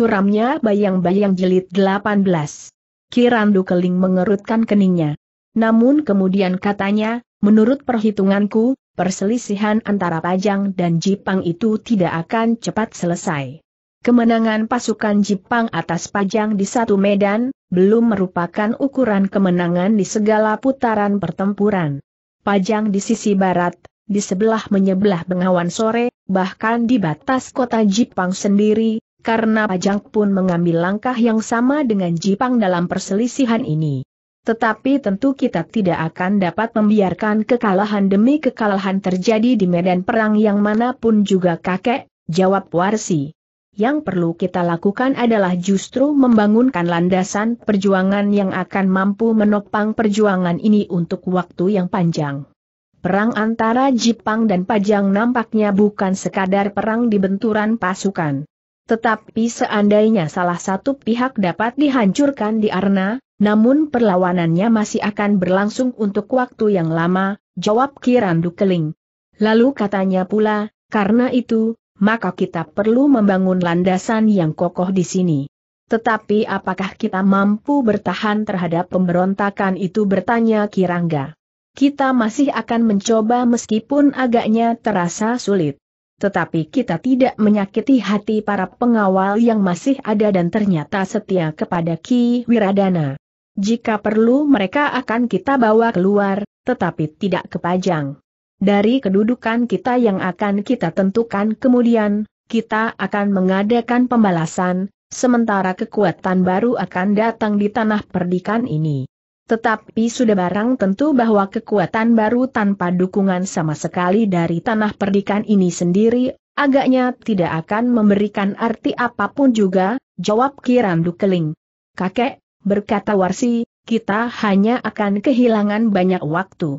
Suramnya bayang-bayang jilid 18. Kirandu Keling mengerutkan keningnya. Namun kemudian katanya, menurut perhitunganku, perselisihan antara Pajang dan Jipang itu tidak akan cepat selesai. Kemenangan pasukan Jepang atas Pajang di satu medan, belum merupakan ukuran kemenangan di segala putaran pertempuran. Pajang di sisi barat, di sebelah menyebelah Bengawan sore, bahkan di batas kota Jipang sendiri, karena Pajang pun mengambil langkah yang sama dengan Jipang dalam perselisihan ini. Tetapi tentu kita tidak akan dapat membiarkan kekalahan demi kekalahan terjadi di medan perang yang mana pun juga kakek, jawab Warsi. Yang perlu kita lakukan adalah justru membangunkan landasan perjuangan yang akan mampu menopang perjuangan ini untuk waktu yang panjang. Perang antara Jepang dan Pajang nampaknya bukan sekadar perang di benturan pasukan. Tetapi seandainya salah satu pihak dapat dihancurkan di Arna, namun perlawanannya masih akan berlangsung untuk waktu yang lama, jawab Kirandu Keling. Lalu katanya pula, karena itu, maka kita perlu membangun landasan yang kokoh di sini. Tetapi apakah kita mampu bertahan terhadap pemberontakan itu bertanya Kirangga. Kita masih akan mencoba meskipun agaknya terasa sulit. Tetapi kita tidak menyakiti hati para pengawal yang masih ada dan ternyata setia kepada Ki Wiradana. Jika perlu mereka akan kita bawa keluar, tetapi tidak kepajang. Dari kedudukan kita yang akan kita tentukan kemudian, kita akan mengadakan pembalasan, sementara kekuatan baru akan datang di tanah perdikan ini. Tetapi sudah barang tentu bahwa kekuatan baru tanpa dukungan sama sekali dari tanah perdikan ini sendiri, agaknya tidak akan memberikan arti apa pun juga, jawab Kirandu Keling. Kakek, berkata Warsi, kita hanya akan kehilangan banyak waktu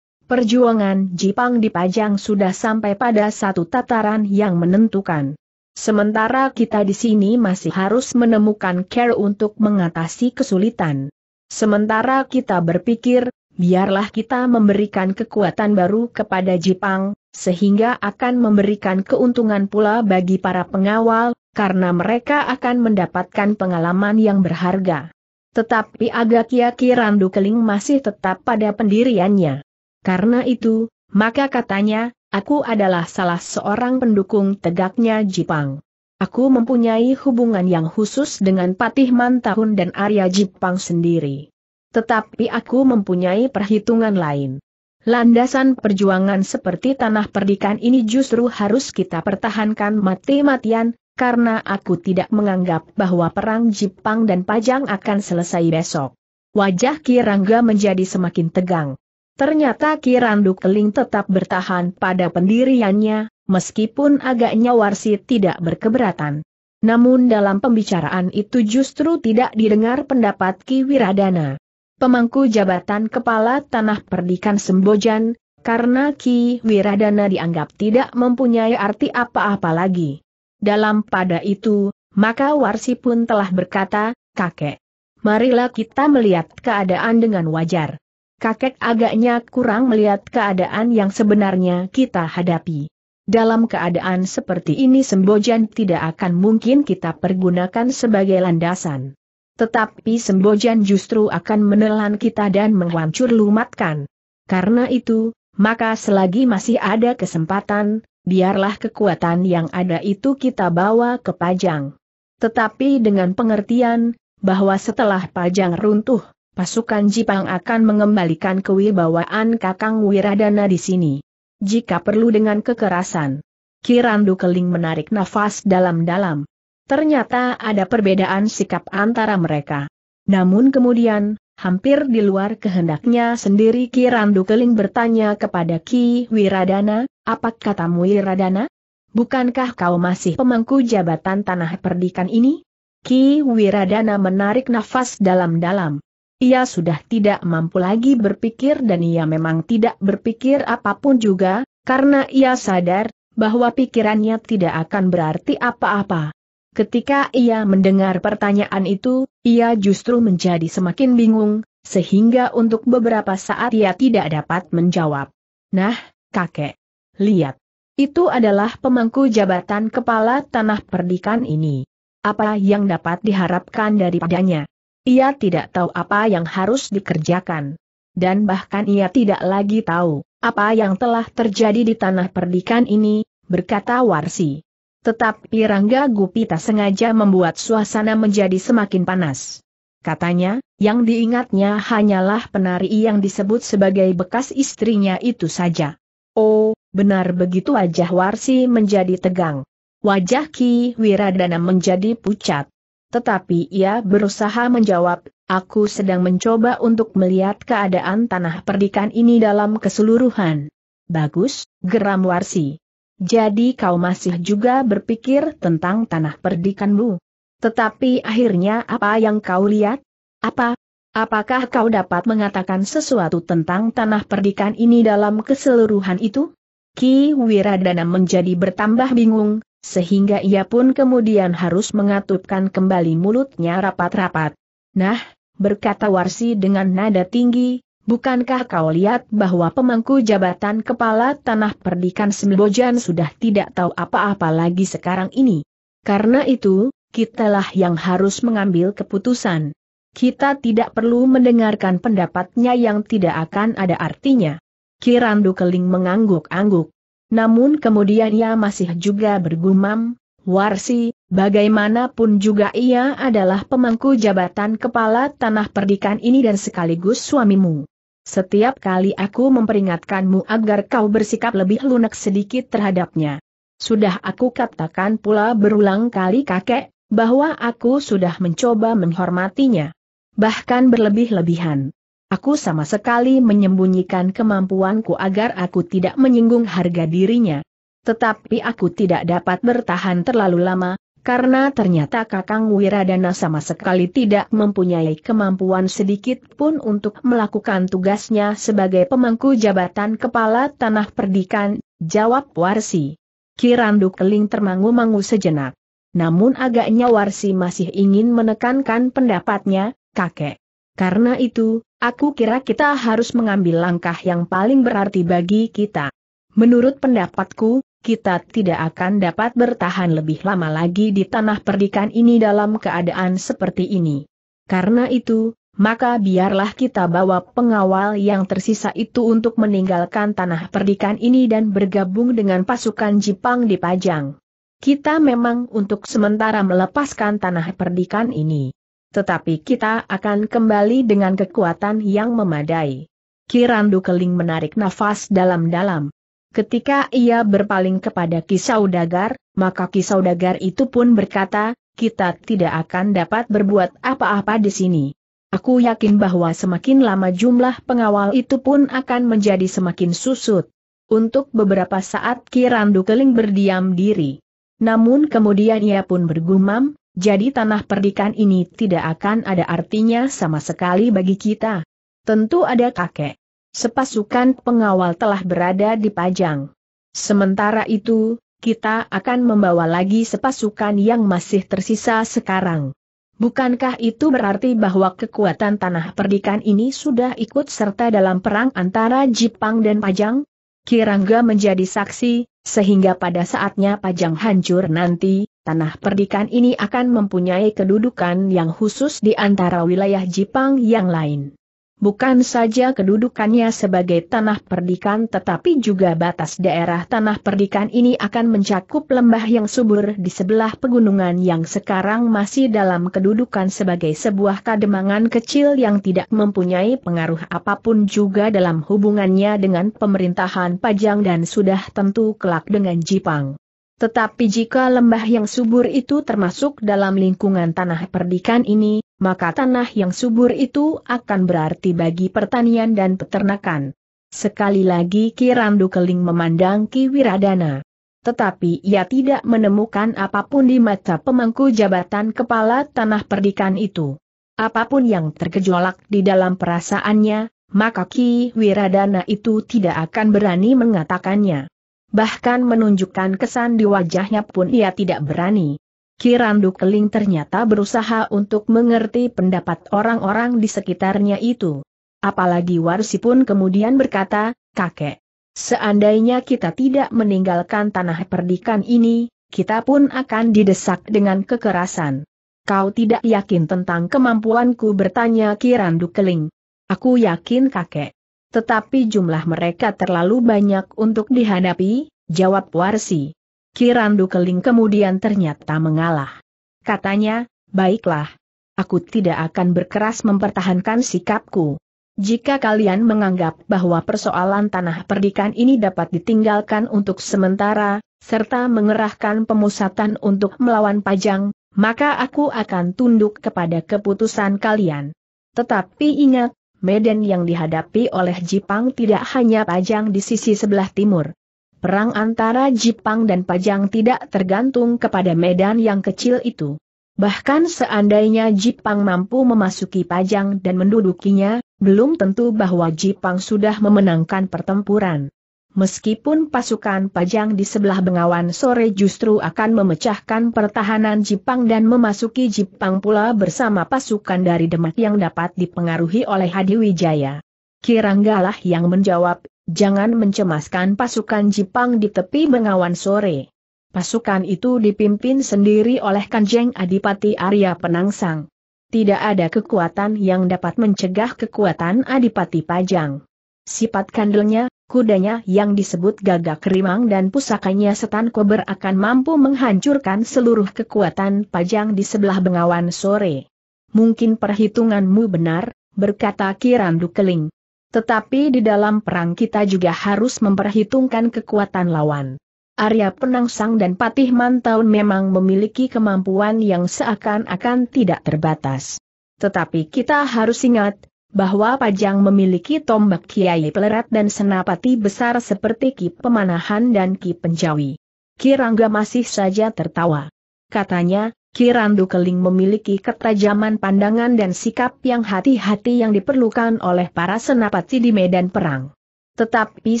perjuangan Jepang di Pajang sudah sampai pada satu tataran yang menentukan. Sementara kita di sini masih harus menemukan care untuk mengatasi kesulitan. Sementara kita berpikir, biarlah kita memberikan kekuatan baru kepada Jepang, sehingga akan memberikan keuntungan pula bagi para pengawal, karena mereka akan mendapatkan pengalaman yang berharga. Tetapi agak yakin Randu Keling masih tetap pada pendiriannya. Karena itu, maka katanya, aku adalah salah seorang pendukung tegaknya Jepang. Aku mempunyai hubungan yang khusus dengan Patih Mantahun dan Arya Jepang sendiri. Tetapi aku mempunyai perhitungan lain. Landasan perjuangan seperti tanah perdikan ini justru harus kita pertahankan mati-matian, karena aku tidak menganggap bahwa perang Jepang dan Pajang akan selesai besok. Wajah Kirangga menjadi semakin tegang. Ternyata Kirandu Keling tetap bertahan pada pendiriannya, meskipun agaknya Warsi tidak berkeberatan. Namun dalam pembicaraan itu justru tidak didengar pendapat Ki Wiradana. Pemangku jabatan kepala tanah perdikan Sembojan, karena Ki Wiradana dianggap tidak mempunyai arti apa-apa lagi. Dalam pada itu, maka Warsi pun telah berkata, kakek, marilah kita melihat keadaan dengan wajar kakek agaknya kurang melihat keadaan yang sebenarnya kita hadapi. Dalam keadaan seperti ini Sembojan tidak akan mungkin kita pergunakan sebagai landasan. Tetapi Sembojan justru akan menelan kita dan menghancur lumatkan. Karena itu, maka selagi masih ada kesempatan, biarlah kekuatan yang ada itu kita bawa ke Pajang. Tetapi dengan pengertian, bahwa setelah Pajang runtuh, pasukan Jepang akan mengembalikan kewibawaan Kakang Wiradana di sini. Jika perlu dengan kekerasan. Kirandu Keling menarik nafas dalam-dalam. Ternyata ada perbedaan sikap antara mereka. Namun kemudian, hampir di luar kehendaknya sendiri Kirandu Keling bertanya kepada Ki Wiradana, apa katamu Wiradana? Bukankah kau masih pemangku jabatan tanah perdikan ini? Ki Wiradana menarik nafas dalam-dalam. Ia sudah tidak mampu lagi berpikir dan ia memang tidak berpikir apa pun juga, karena ia sadar, bahwa pikirannya tidak akan berarti apa-apa. Ketika ia mendengar pertanyaan itu, ia justru menjadi semakin bingung, sehingga untuk beberapa saat ia tidak dapat menjawab. Nah, kakek. Lihat. Itu adalah pemangku jabatan kepala tanah perdikan ini. apa yang dapat diharapkan daripadanya. Ia tidak tahu apa yang harus dikerjakan. Dan bahkan ia tidak lagi tahu, apa yang telah terjadi di tanah perdikan ini, berkata Warsi. Tetapi Rangga Gupita sengaja membuat suasana menjadi semakin panas. Katanya, yang diingatnya hanyalah penari yang disebut sebagai bekas istrinya itu saja. Oh, benar begitu wajah Warsi menjadi tegang. Wajah Ki Wiradana menjadi pucat. Tetapi ia berusaha menjawab, aku sedang mencoba untuk melihat keadaan tanah perdikan ini dalam keseluruhan. Bagus, geram Warsi. Jadi kau masih juga berpikir tentang tanah perdikanmu. Tetapi akhirnya apa yang kau lihat? Apa? Apakah kau dapat mengatakan sesuatu tentang tanah perdikan ini dalam keseluruhan itu? Ki Wiradana menjadi bertambah bingung, sehingga ia pun kemudian harus mengatupkan kembali mulutnya rapat-rapat. Nah, berkata Warsi dengan nada tinggi, bukankah kau lihat bahwa pemangku jabatan kepala tanah perdikan Sembojan sudah tidak tahu apa-apa lagi sekarang ini? Karena itu, kitalah yang harus mengambil keputusan. Kita tidak perlu mendengarkan pendapatnya yang tidak akan ada artinya. Kirandu Keling mengangguk-angguk. Namun kemudian ia masih juga bergumam, Warsi, bagaimanapun juga ia adalah pemangku jabatan kepala tanah perdikan ini dan sekaligus suamimu. Setiap kali aku memperingatkanmu agar kau bersikap lebih lunak sedikit terhadapnya. Sudah aku katakan pula berulang kali kakek, bahwa aku sudah mencoba menghormatinya. Bahkan berlebih-lebihan. Aku sama sekali menyembunyikan kemampuanku agar aku tidak menyinggung harga dirinya. Tetapi aku tidak dapat bertahan terlalu lama, karena ternyata Kakang Wiradana sama sekali tidak mempunyai kemampuan sedikit pun untuk melakukan tugasnya sebagai pemangku jabatan kepala tanah perdikan, jawab Warsi. Kirandu Keling termangu-mangu sejenak. Namun agaknya Warsi masih ingin menekankan pendapatnya, kakek. Karena itu, aku kira kita harus mengambil langkah yang paling berarti bagi kita. Menurut pendapatku, kita tidak akan dapat bertahan lebih lama lagi di tanah perdikan ini dalam keadaan seperti ini. Karena itu, maka biarlah kita bawa pengawal yang tersisa itu untuk meninggalkan tanah perdikan ini dan bergabung dengan pasukan Jepang di Pajang. Kita memang untuk sementara melepaskan tanah perdikan ini tetapi kita akan kembali dengan kekuatan yang memadai. Kirandu Keling menarik nafas dalam-dalam. Ketika ia berpaling kepada Kisaudagar, maka Kisaudagar itu pun berkata, kita tidak akan dapat berbuat apa-apa di sini. Aku yakin bahwa semakin lama jumlah pengawal itu pun akan menjadi semakin susut. Untuk beberapa saat Kirandu Keling berdiam diri. Namun kemudian ia pun bergumam, jadi tanah perdikan ini tidak akan ada artinya sama sekali bagi kita. Tentu ada kakek. Sepasukan pengawal telah berada di Pajang. Sementara itu, kita akan membawa lagi sepasukan yang masih tersisa sekarang. Bukankah itu berarti bahwa kekuatan tanah perdikan ini sudah ikut serta dalam perang antara Jepang dan Pajang? Kirangga menjadi saksi, sehingga pada saatnya Pajang hancur nanti, tanah perdikan ini akan mempunyai kedudukan yang khusus di antara wilayah Jepang yang lain. Bukan saja kedudukannya sebagai tanah perdikan tetapi juga batas daerah tanah perdikan ini akan mencakup lembah yang subur di sebelah pegunungan yang sekarang masih dalam kedudukan sebagai sebuah kademangan kecil yang tidak mempunyai pengaruh apa pun juga dalam hubungannya dengan pemerintahan Pajang dan sudah tentu kelak dengan Jepang. Tetapi jika lembah yang subur itu termasuk dalam lingkungan tanah perdikan ini, maka tanah yang subur itu akan berarti bagi pertanian dan peternakan. Sekali lagi Kirandu Keling memandang Ki Wiradana. Tetapi ia tidak menemukan apa pun di mata pemangku jabatan kepala tanah perdikan itu. Apa pun yang tergejolak di dalam perasaannya, maka Ki Wiradana itu tidak akan berani mengatakannya bahkan menunjukkan kesan di wajahnya pun ia tidak berani. Kirandu Keling ternyata berusaha untuk mengerti pendapat orang-orang di sekitarnya itu. Apalagi Warsi pun kemudian berkata, kakek, seandainya kita tidak meninggalkan tanah perdikan ini, kita pun akan didesak dengan kekerasan. Kau tidak yakin tentang kemampuanku bertanya Kirandu Keling. Aku yakin kakek. Tetapi jumlah mereka terlalu banyak untuk dihadapi, jawab Warsi. Kirandu Keling kemudian ternyata mengalah. Katanya, baiklah. Aku tidak akan berkeras mempertahankan sikapku. Jika kalian menganggap bahwa persoalan tanah perdikan ini dapat ditinggalkan untuk sementara, serta mengerahkan pemusatan untuk melawan Pajang, maka aku akan tunduk kepada keputusan kalian. Tetapi ingat, medan yang dihadapi oleh Jipang tidak hanya Pajang di sisi sebelah timur. Perang antara Jipang dan Pajang tidak tergantung kepada medan yang kecil itu. Bahkan seandainya Jipang mampu memasuki Pajang dan mendudukinya, belum tentu bahwa Jipang sudah memenangkan pertempuran. Meskipun pasukan Pajang di sebelah Bengawan sore justru akan memecahkan pertahanan Jipang dan memasuki Jipang pula bersama pasukan dari Demak yang dapat dipengaruhi oleh Hadiwijaya. Kiranggalah yang menjawab, jangan mencemaskan pasukan Jipang di tepi Bengawan sore. Pasukan itu dipimpin sendiri oleh Kanjeng Adipati Arya Penangsang. Tidak ada kekuatan yang dapat mencegah kekuatan Adipati Pajang. Sifat kandelnya, kudanya yang disebut gagak kerimang dan pusakanya setan kober akan mampu menghancurkan seluruh kekuatan Pajang di sebelah Bengawan sore. Mungkin perhitunganmu benar, berkata Kirandu Keling. Tetapi di dalam perang kita juga harus memperhitungkan kekuatan lawan. Arya Penangsang dan Patih Mantaun memang memiliki kemampuan yang seakan-akan tidak terbatas. Tetapi kita harus ingat, bahwa Pajang memiliki tombak kiai pelerat dan senapati besar seperti Ki Pemanahan dan Ki Penjawi. Kirangga masih saja tertawa. Katanya, Kirandu Keling memiliki ketajaman pandangan dan sikap yang hati-hati yang diperlukan oleh para senapati di medan perang. Tetapi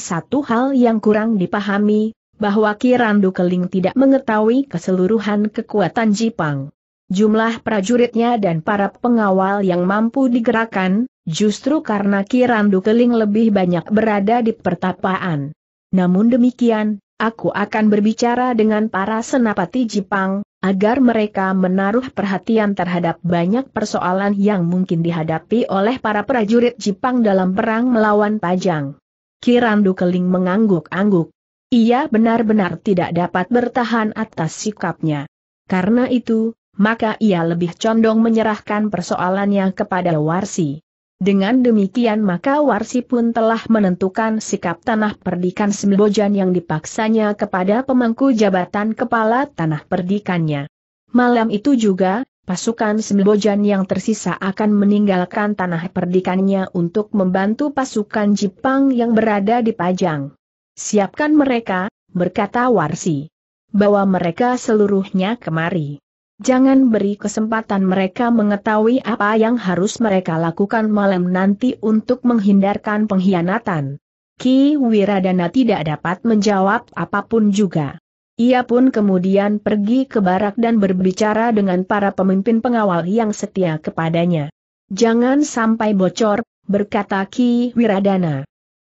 satu hal yang kurang dipahami, bahwa Kirandu Keling tidak mengetahui keseluruhan kekuatan Jipang. Jumlah prajuritnya dan para pengawal yang mampu digerakkan, justru karena Kirandu Keling lebih banyak berada di pertapaan. Namun demikian, aku akan berbicara dengan para senapati Jipang, agar mereka menaruh perhatian terhadap banyak persoalan yang mungkin dihadapi oleh para prajurit Jipang dalam perang melawan Pajang. Kirandu Keling mengangguk-angguk. Ia benar-benar tidak dapat bertahan atas sikapnya. Karena itu, maka ia lebih condong menyerahkan persoalannya kepada Warsi. Dengan demikian maka Warsi pun telah menentukan sikap tanah perdikan Sembojan yang dipaksanya kepada pemangku jabatan kepala tanah perdikannya. Malam itu juga, pasukan Sembojan yang tersisa akan meninggalkan tanah perdikannya untuk membantu pasukan Jepang yang berada di Pajang. Siapkan mereka, berkata Warsi. Bawa mereka seluruhnya kemari. Jangan beri kesempatan mereka mengetahui apa yang harus mereka lakukan malam nanti untuk menghindarkan pengkhianatan. Ki Wiradana tidak dapat menjawab apa pun juga. Ia pun kemudian pergi ke barak dan berbicara dengan para pemimpin pengawal yang setia kepadanya. Jangan sampai bocor, berkata Ki Wiradana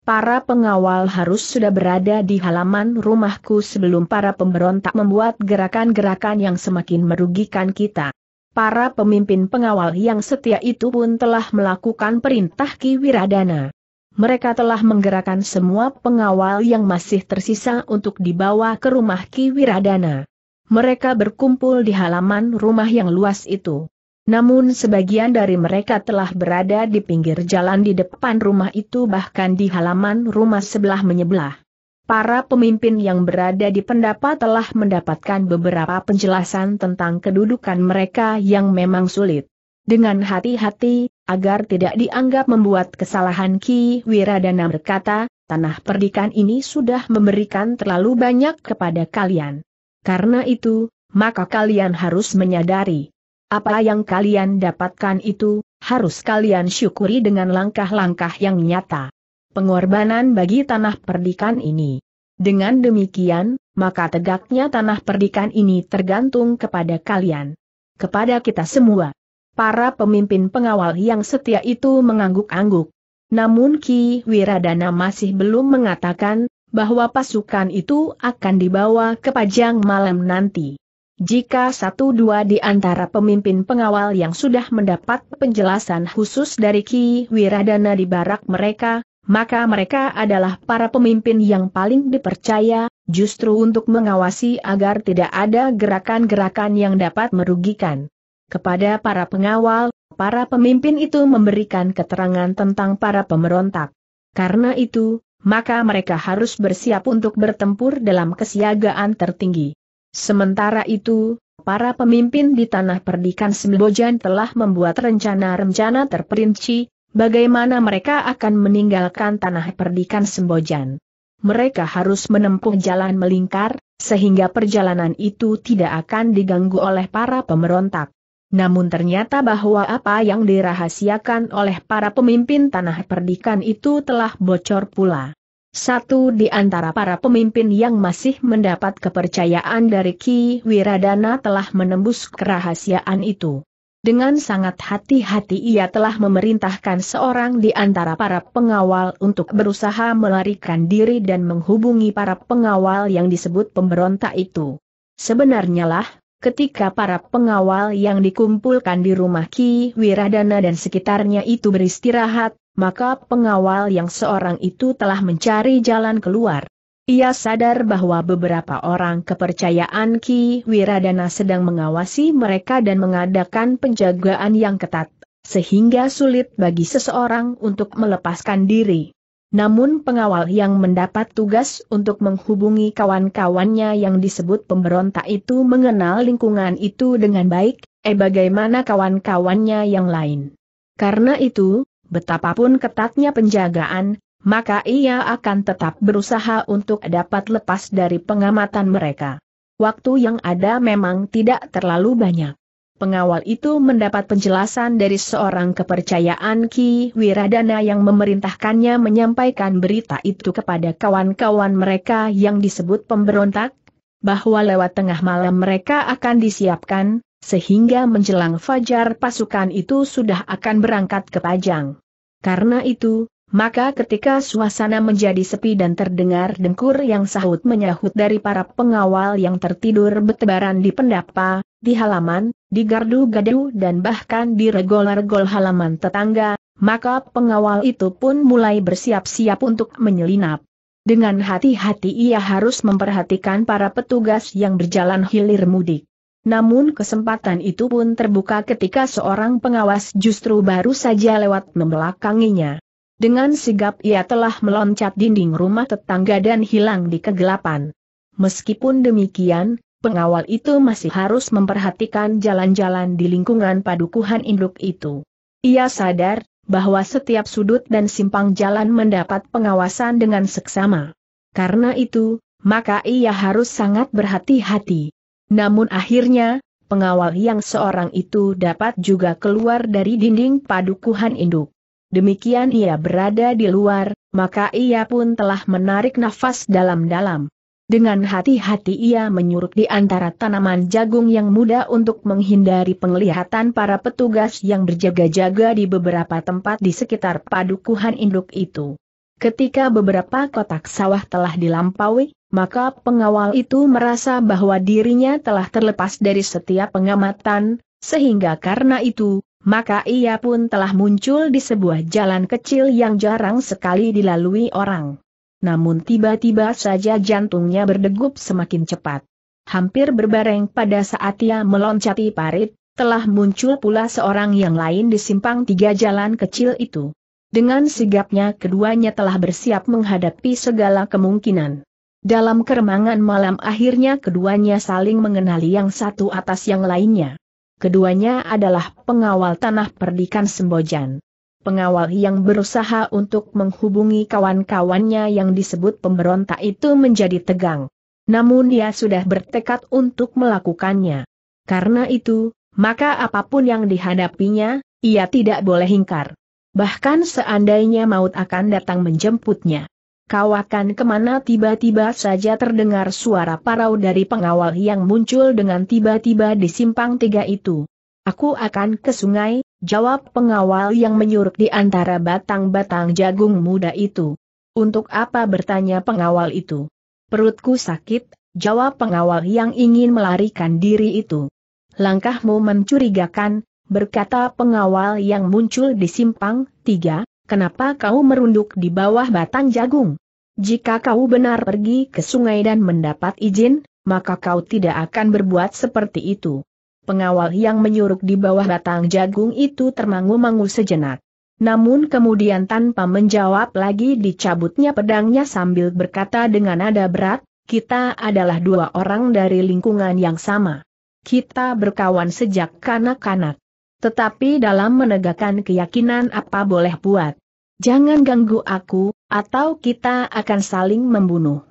para pengawal harus sudah berada di halaman rumahku sebelum para pemberontak membuat gerakan-gerakan yang semakin merugikan kita. Para pemimpin pengawal yang setia itu pun telah melakukan perintah Ki Wiradana. Mereka telah menggerakkan semua pengawal yang masih tersisa untuk dibawa ke rumah Ki Wiradana. Mereka berkumpul di halaman rumah yang luas itu. Namun sebagian dari mereka telah berada di pinggir jalan di depan rumah itu bahkan di halaman rumah sebelah menyebelah. Para pemimpin yang berada di pendapat telah mendapatkan beberapa penjelasan tentang kedudukan mereka yang memang sulit. Dengan hati-hati, agar tidak dianggap membuat kesalahan Ki Wiradana berkata, tanah perdikan ini sudah memberikan terlalu banyak kepada kalian. Karena itu, maka kalian harus menyadari apa yang kalian dapatkan itu, harus kalian syukuri dengan langkah-langkah yang nyata. Pengorbanan bagi tanah perdikan ini. Dengan demikian, maka tegaknya tanah perdikan ini tergantung kepada kalian. Kepada kita semua. Para pemimpin pengawal yang setia itu mengangguk-angguk. Namun Ki Wiradana masih belum mengatakan, bahwa pasukan itu akan dibawa ke Pajang malam nanti. Jika satu dua di antara pemimpin pengawal yang sudah mendapat penjelasan khusus dari Ki Wiradana di barak mereka, maka mereka adalah para pemimpin yang paling dipercaya, justru untuk mengawasi agar tidak ada gerakan-gerakan yang dapat merugikan. Kepada para pengawal, para pemimpin itu memberikan keterangan tentang para pemberontak. Karena itu, maka mereka harus bersiap untuk bertempur dalam kesiagaan tertinggi. Sementara itu, para pemimpin di tanah perdikan Sembojan telah membuat rencana-rencana terperinci, bagaimana mereka akan meninggalkan tanah perdikan Sembojan. Mereka harus menempuh jalan melingkar, sehingga perjalanan itu tidak akan diganggu oleh para pemberontak. Namun ternyata bahwa apa yang dirahasiakan oleh para pemimpin tanah perdikan itu telah bocor pula. Satu di antara para pemimpin yang masih mendapat kepercayaan dari Ki Wiradana telah menembus kerahasiaan itu. Dengan sangat hati-hati ia telah memerintahkan seorang di antara para pengawal untuk berusaha melarikan diri dan menghubungi para pengawal yang disebut pemberontak itu. Sebenarnya lah, ketika para pengawal yang dikumpulkan di rumah Ki Wiradana dan sekitarnya itu beristirahat, maka pengawal yang seorang itu telah mencari jalan keluar. Ia sadar bahwa beberapa orang kepercayaan Ki Wiradana sedang mengawasi mereka dan mengadakan penjagaan yang ketat, sehingga sulit bagi seseorang untuk melepaskan diri. Namun pengawal yang mendapat tugas untuk menghubungi kawan-kawannya yang disebut pemberontak itu mengenal lingkungan itu dengan baik, eh bagaimana kawan-kawannya yang lain. Karena itu, Betapapun ketatnya penjagaan, maka ia akan tetap berusaha untuk dapat lepas dari pengamatan mereka. Waktu yang ada memang tidak terlalu banyak. Pengawal itu mendapat penjelasan dari seorang kepercayaan Ki Wiradana yang memerintahkannya menyampaikan berita itu kepada kawan-kawan mereka yang disebut pemberontak, bahwa lewat tengah malam mereka akan disiapkan, sehingga menjelang fajar pasukan itu sudah akan berangkat ke Pajang. Karena itu, maka ketika suasana menjadi sepi dan terdengar dengkur yang sahut menyahut dari para pengawal yang tertidur bertebaran di pendapa, di halaman, di gardu-gardu dan bahkan di regol-regol halaman tetangga, maka pengawal itu pun mulai bersiap-siap untuk menyelinap. Dengan hati-hati ia harus memperhatikan para petugas yang berjalan hilir mudik. Namun kesempatan itu pun terbuka ketika seorang pengawas justru baru saja lewat membelakanginya. Dengan sigap ia telah meloncat dinding rumah tetangga dan hilang di kegelapan. Meskipun demikian, pengawal itu masih harus memperhatikan jalan-jalan di lingkungan padukuhan induk itu. Ia sadar, bahwa setiap sudut dan simpang jalan mendapat pengawasan dengan seksama. Karena itu, maka ia harus sangat berhati-hati. Namun akhirnya, pengawal yang seorang itu dapat juga keluar dari dinding padukuhan induk. Demikian ia berada di luar, maka ia pun telah menarik nafas dalam-dalam. Dengan hati-hati ia menyuruh di antara tanaman jagung yang muda untuk menghindari penglihatan para petugas yang berjaga-jaga di beberapa tempat di sekitar padukuhan induk itu. Ketika beberapa kotak sawah telah dilampaui, maka pengawal itu merasa bahwa dirinya telah terlepas dari setiap pengamatan, sehingga karena itu, maka ia pun telah muncul di sebuah jalan kecil yang jarang sekali dilalui orang. Namun tiba-tiba saja jantungnya berdegup semakin cepat. Hampir berbareng pada saat ia meloncati parit, telah muncul pula seorang yang lain di simpang tiga jalan kecil itu. Dengan sigapnya keduanya telah bersiap menghadapi segala kemungkinan. Dalam keremangan malam akhirnya keduanya saling mengenali yang satu atas yang lainnya. Keduanya adalah pengawal tanah perdikan Sembojan. Pengawal yang berusaha untuk menghubungi kawan-kawannya yang disebut pemberontak itu menjadi tegang. Namun dia sudah bertekad untuk melakukannya. Karena itu, maka apa pun yang dihadapinya, ia tidak boleh ingkar. Bahkan seandainya maut akan datang menjemputnya kau akan ke mana tiba-tiba saja terdengar suara parau dari pengawal yang muncul dengan tiba-tiba di simpang tiga itu. Aku akan ke sungai, jawab pengawal yang menyuruh di antara batang-batang jagung muda itu. Untuk apa bertanya pengawal itu? Perutku sakit, jawab pengawal yang ingin melarikan diri itu. Langkahmu mencurigakan, berkata pengawal yang muncul di simpang, tiga, kenapa kau merunduk di bawah batang jagung? Jika kau benar pergi ke sungai dan mendapat izin, maka kau tidak akan berbuat seperti itu. Pengawal yang menyuruk di bawah batang jagung itu termangu-mangu sejenak. Namun kemudian tanpa menjawab lagi dicabutnya pedangnya sambil berkata dengan nada berat, kita adalah dua orang dari lingkungan yang sama. Kita berkawan sejak kanak-kanak. Tetapi dalam menegakkan keyakinan apa boleh buat. Jangan ganggu aku, atau kita akan saling membunuh.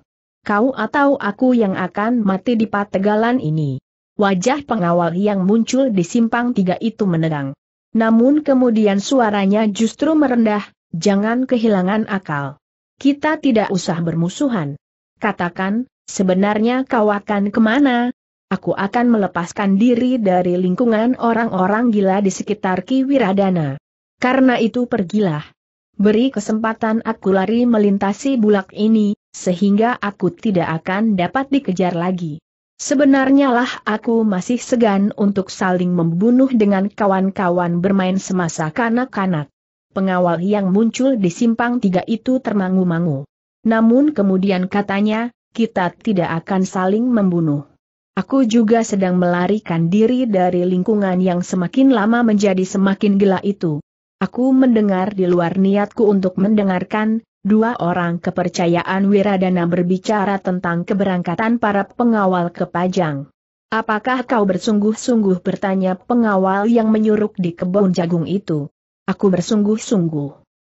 Kau atau aku yang akan mati di pategalan ini. Wajah pengawal yang muncul di simpang tiga itu menegang. Namun kemudian suaranya justru merendah, jangan kehilangan akal. Kita tidak usah bermusuhan. Katakan, sebenarnya kau akan ke mana? Aku akan melepaskan diri dari lingkungan orang-orang gila di sekitar Ki Wiradana. Karena itu pergilah. Beri kesempatan aku lari melintasi bulak ini, sehingga aku tidak akan dapat dikejar lagi. Sebenarnya lah aku masih segan untuk saling membunuh dengan kawan-kawan bermain semasa kanak-kanak. Pengawal yang muncul di simpang tiga itu termangu-mangu. Namun kemudian katanya, kita tidak akan saling membunuh. Aku juga sedang melarikan diri dari lingkungan yang semakin lama menjadi semakin gila itu. Aku mendengar di luar niatku untuk mendengarkan, dua orang kepercayaan Wiradana berbicara tentang keberangkatan para pengawal ke Pajang. Apakah kau bersungguh-sungguh bertanya pengawal yang menyuruk di kebun jagung itu? Aku bersungguh-sungguh.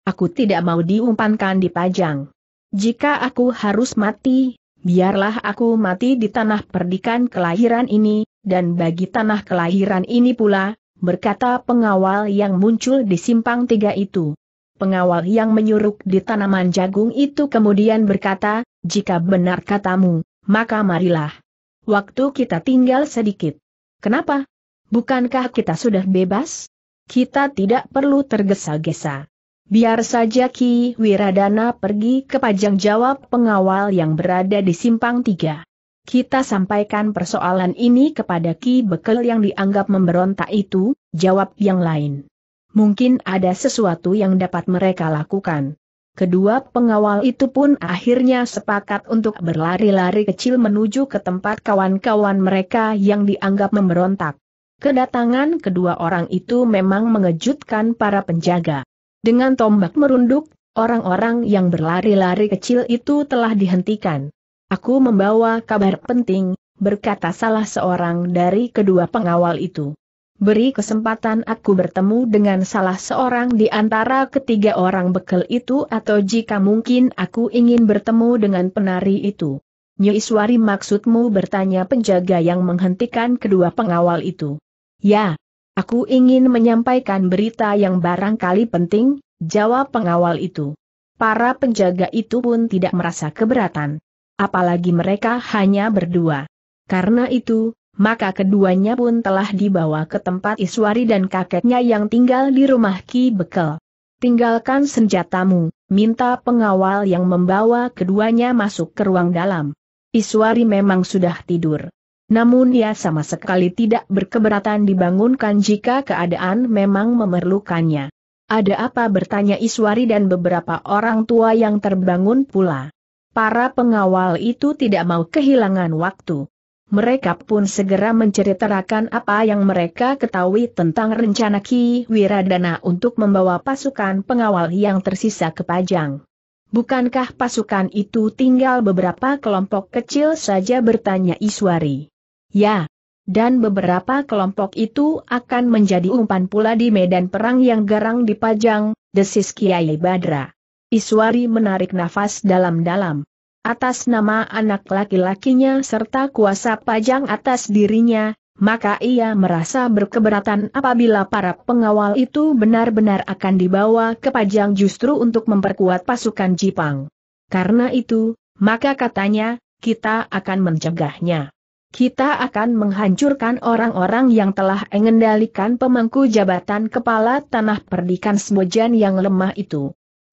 Aku tidak mau diumpankan di Pajang. Jika aku harus mati, biarlah aku mati di tanah perdikan kelahiran ini, dan bagi tanah kelahiran ini pula, berkata pengawal yang muncul di simpang tiga itu. Pengawal yang menyuruk di tanaman jagung itu kemudian berkata, jika benar katamu, maka marilah. Waktu kita tinggal sedikit. Kenapa? Bukankah kita sudah bebas? Kita tidak perlu tergesa-gesa. Biar saja Ki Wiradana pergi ke Pajang jawab pengawal yang berada di simpang tiga. Kita sampaikan persoalan ini kepada Ki Bekel yang dianggap memberontak itu, jawab yang lain mungkin ada sesuatu yang dapat mereka lakukan. Kedua pengawal itu pun akhirnya sepakat untuk berlari-lari kecil menuju ke tempat kawan-kawan mereka yang dianggap memberontak. Kedatangan kedua orang itu memang mengejutkan para penjaga. Dengan tombak merunduk, orang-orang yang berlari-lari kecil itu telah dihentikan. Aku membawa kabar penting, berkata salah seorang dari kedua pengawal itu. Beri kesempatan aku bertemu dengan salah seorang di antara ketiga orang bekel itu atau jika mungkin aku ingin bertemu dengan penari itu. Nyi maksudmu bertanya penjaga yang menghentikan kedua pengawal itu. Ya, aku ingin menyampaikan berita yang barangkali penting, jawab pengawal itu. Para penjaga itu pun tidak merasa keberatan. Apalagi mereka hanya berdua. Karena itu, maka keduanya pun telah dibawa ke tempat Iswari dan kakeknya yang tinggal di rumah Ki Bekel. Tinggalkan senjatamu, minta pengawal yang membawa keduanya masuk ke ruang dalam. Iswari memang sudah tidur. Namun ia sama sekali tidak berkeberatan dibangunkan jika keadaan memang memerlukannya. Ada apa bertanya Iswari dan beberapa orang tua yang terbangun pula. Para pengawal itu tidak mau kehilangan waktu mereka pun segera menceritakan apa yang mereka ketahui tentang rencana Ki Wiradana untuk membawa pasukan pengawal yang tersisa ke Pajang. Bukankah pasukan itu tinggal beberapa kelompok kecil saja bertanya Iswari? Ya, dan beberapa kelompok itu akan menjadi umpan pula di medan perang yang garang di Pajang, desis Kiai Badra. Iswari menarik nafas dalam-dalam atas nama anak laki-lakinya serta kuasa pajang atas dirinya, maka ia merasa berkeberatan apabila para pengawal itu benar-benar akan dibawa ke pajang justru untuk memperkuat pasukan Jepang. Karena itu, maka katanya, kita akan mencegahnya. Kita akan menghancurkan orang-orang yang telah mengendalikan pemangku jabatan kepala tanah perdikan Semojan yang lemah itu.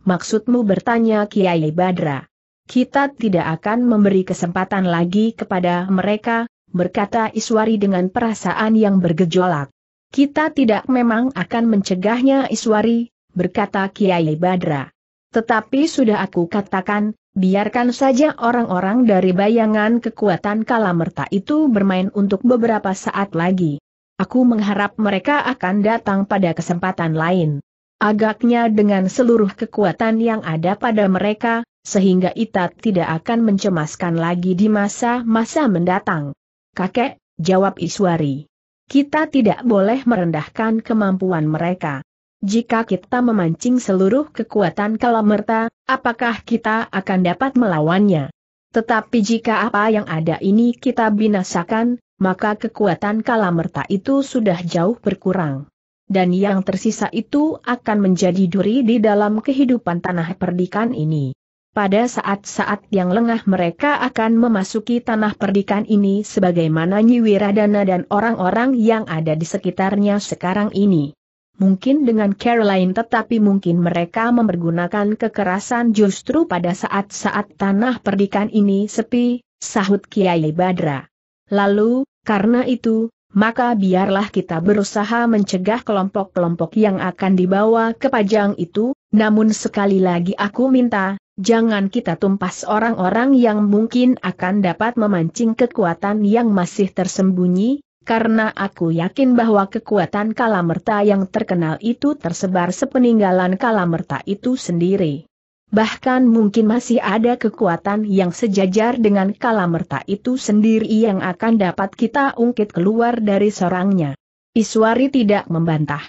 maksudmu bertanya Kiai Badra. Kita tidak akan memberi kesempatan lagi kepada mereka, berkata Iswari dengan perasaan yang bergejolak. Kita tidak memang akan mencegahnya Iswari, berkata Kiai Badra. Tetapi sudah aku katakan, biarkan saja orang-orang dari bayangan kekuatan kalamerta itu bermain untuk beberapa saat lagi. Aku mengharap mereka akan datang pada kesempatan lain. Agaknya dengan seluruh kekuatan yang ada pada mereka, sehingga Ita tidak akan mencemaskan lagi di masa-masa mendatang. Kakek, jawab Iswari. Kita tidak boleh merendahkan kemampuan mereka. Jika kita memancing seluruh kekuatan kalamerta, apakah kita akan dapat melawannya? Tetapi jika apa yang ada ini kita binasakan, maka kekuatan kalamerta itu sudah jauh berkurang dan yang tersisa itu akan menjadi duri di dalam kehidupan tanah perdikan ini. Pada saat-saat yang lengah mereka akan memasuki tanah perdikan ini sebagaimana Nyiwiradana dan orang-orang yang ada di sekitarnya sekarang ini. Mungkin dengan Caroline tetapi mungkin mereka mempergunakan kekerasan justru pada saat-saat tanah perdikan ini sepi, sahut Kiai Badra. Lalu, karena itu, maka biarlah kita berusaha mencegah kelompok-kelompok yang akan dibawa ke Pajang itu, namun sekali lagi aku minta, jangan kita tumpas orang-orang yang mungkin akan dapat memancing kekuatan yang masih tersembunyi, karena aku yakin bahwa kekuatan Kalamerta yang terkenal itu tersebar sepeninggalan Kalamerta itu sendiri. Bahkan mungkin masih ada kekuatan yang sejajar dengan kalamerta itu sendiri yang akan dapat kita ungkit keluar dari sorangnya. Iswari tidak membantah.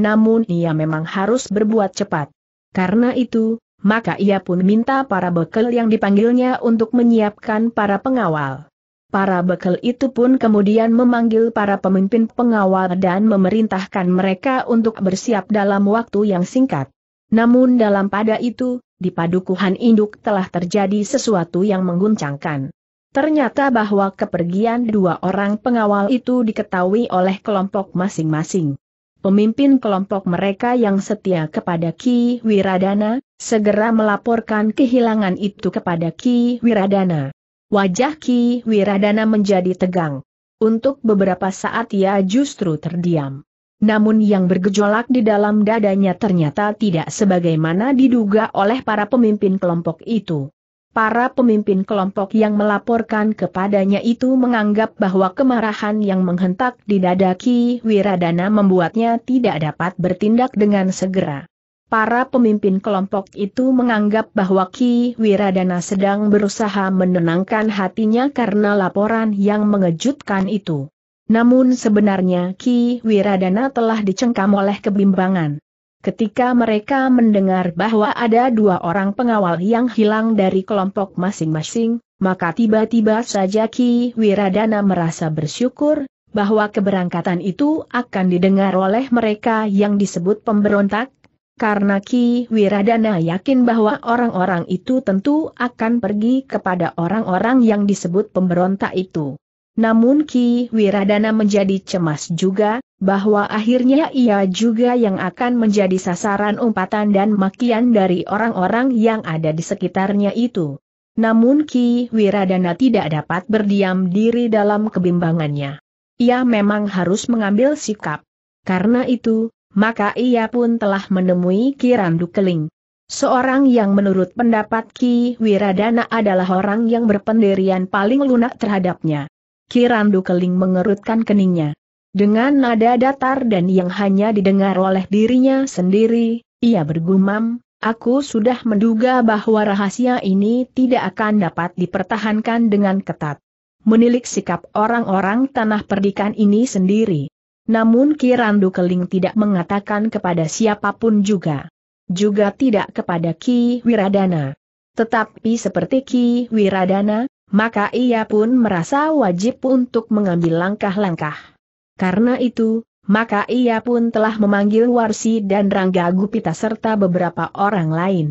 Namun ia memang harus berbuat cepat. Karena itu, maka ia pun minta para bekel yang dipanggilnya untuk menyiapkan para pengawal. Para bekel itu pun kemudian memanggil para pemimpin pengawal dan memerintahkan mereka untuk bersiap dalam waktu yang singkat. Namun dalam pada itu, di padukuhan induk telah terjadi sesuatu yang mengguncangkan. Ternyata bahwa kepergian dua orang pengawal itu diketahui oleh kelompok masing-masing. Pemimpin kelompok mereka yang setia kepada Ki Wiradana, segera melaporkan kehilangan itu kepada Ki Wiradana. Wajah Ki Wiradana menjadi tegang. Untuk beberapa saat ia justru terdiam. Namun yang bergejolak di dalam dadanya ternyata tidak sebagaimana diduga oleh para pemimpin kelompok itu. Para pemimpin kelompok yang melaporkan kepadanya itu menganggap bahwa kemarahan yang menghentak di dada Ki Wiradana membuatnya tidak dapat bertindak dengan segera. Para pemimpin kelompok itu menganggap bahwa Ki Wiradana sedang berusaha menenangkan hatinya karena laporan yang mengejutkan itu. Namun sebenarnya Ki Wiradana telah dicengkam oleh kebimbangan. Ketika mereka mendengar bahwa ada dua orang pengawal yang hilang dari kelompok masing-masing, maka tiba-tiba saja Ki Wiradana merasa bersyukur, bahwa keberangkatan itu akan didengar oleh mereka yang disebut pemberontak, karena Ki Wiradana yakin bahwa orang-orang itu tentu akan pergi kepada orang-orang yang disebut pemberontak itu. Namun Ki Wiradana menjadi cemas juga, bahwa akhirnya ia juga yang akan menjadi sasaran umpatan dan makian dari orang-orang yang ada di sekitarnya itu. Namun Ki Wiradana tidak dapat berdiam diri dalam kebimbangannya. Ia memang harus mengambil sikap. Karena itu, maka ia pun telah menemui Ki Randu Keling. Seorang yang menurut pendapat Ki Wiradana adalah orang yang berpendirian paling lunak terhadapnya. Kirandu Keling mengerutkan keningnya. Dengan nada datar dan yang hanya didengar oleh dirinya sendiri, ia bergumam, aku sudah menduga bahwa rahasia ini tidak akan dapat dipertahankan dengan ketat. Menilik sikap orang-orang tanah perdikan ini sendiri. Namun Kirandu Keling tidak mengatakan kepada siapa pun juga. Juga tidak kepada Ki Wiradana. Tetapi seperti Ki Wiradana, maka ia pun merasa wajib untuk mengambil langkah-langkah. Karena itu, maka ia pun telah memanggil Warsi dan Rangga Gupita serta beberapa orang lain.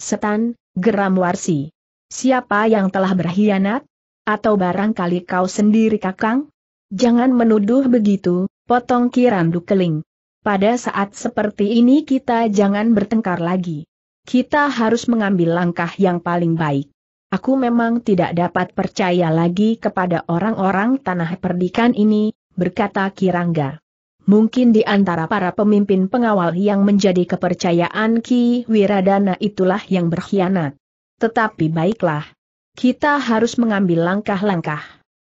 Setan, geram Warsi. Siapa yang telah berkhianat? Atau barangkali kau sendiri kakang? Jangan menuduh begitu, potong Kirandu Keling. Pada saat seperti ini kita jangan bertengkar lagi. Kita harus mengambil langkah yang paling baik. Aku memang tidak dapat percaya lagi kepada orang-orang tanah perdikan ini, berkata Kirangga. Mungkin di antara para pemimpin pengawal yang menjadi kepercayaan Ki Wiradana itulah yang berkhianat. Tetapi baiklah. Kita harus mengambil langkah-langkah.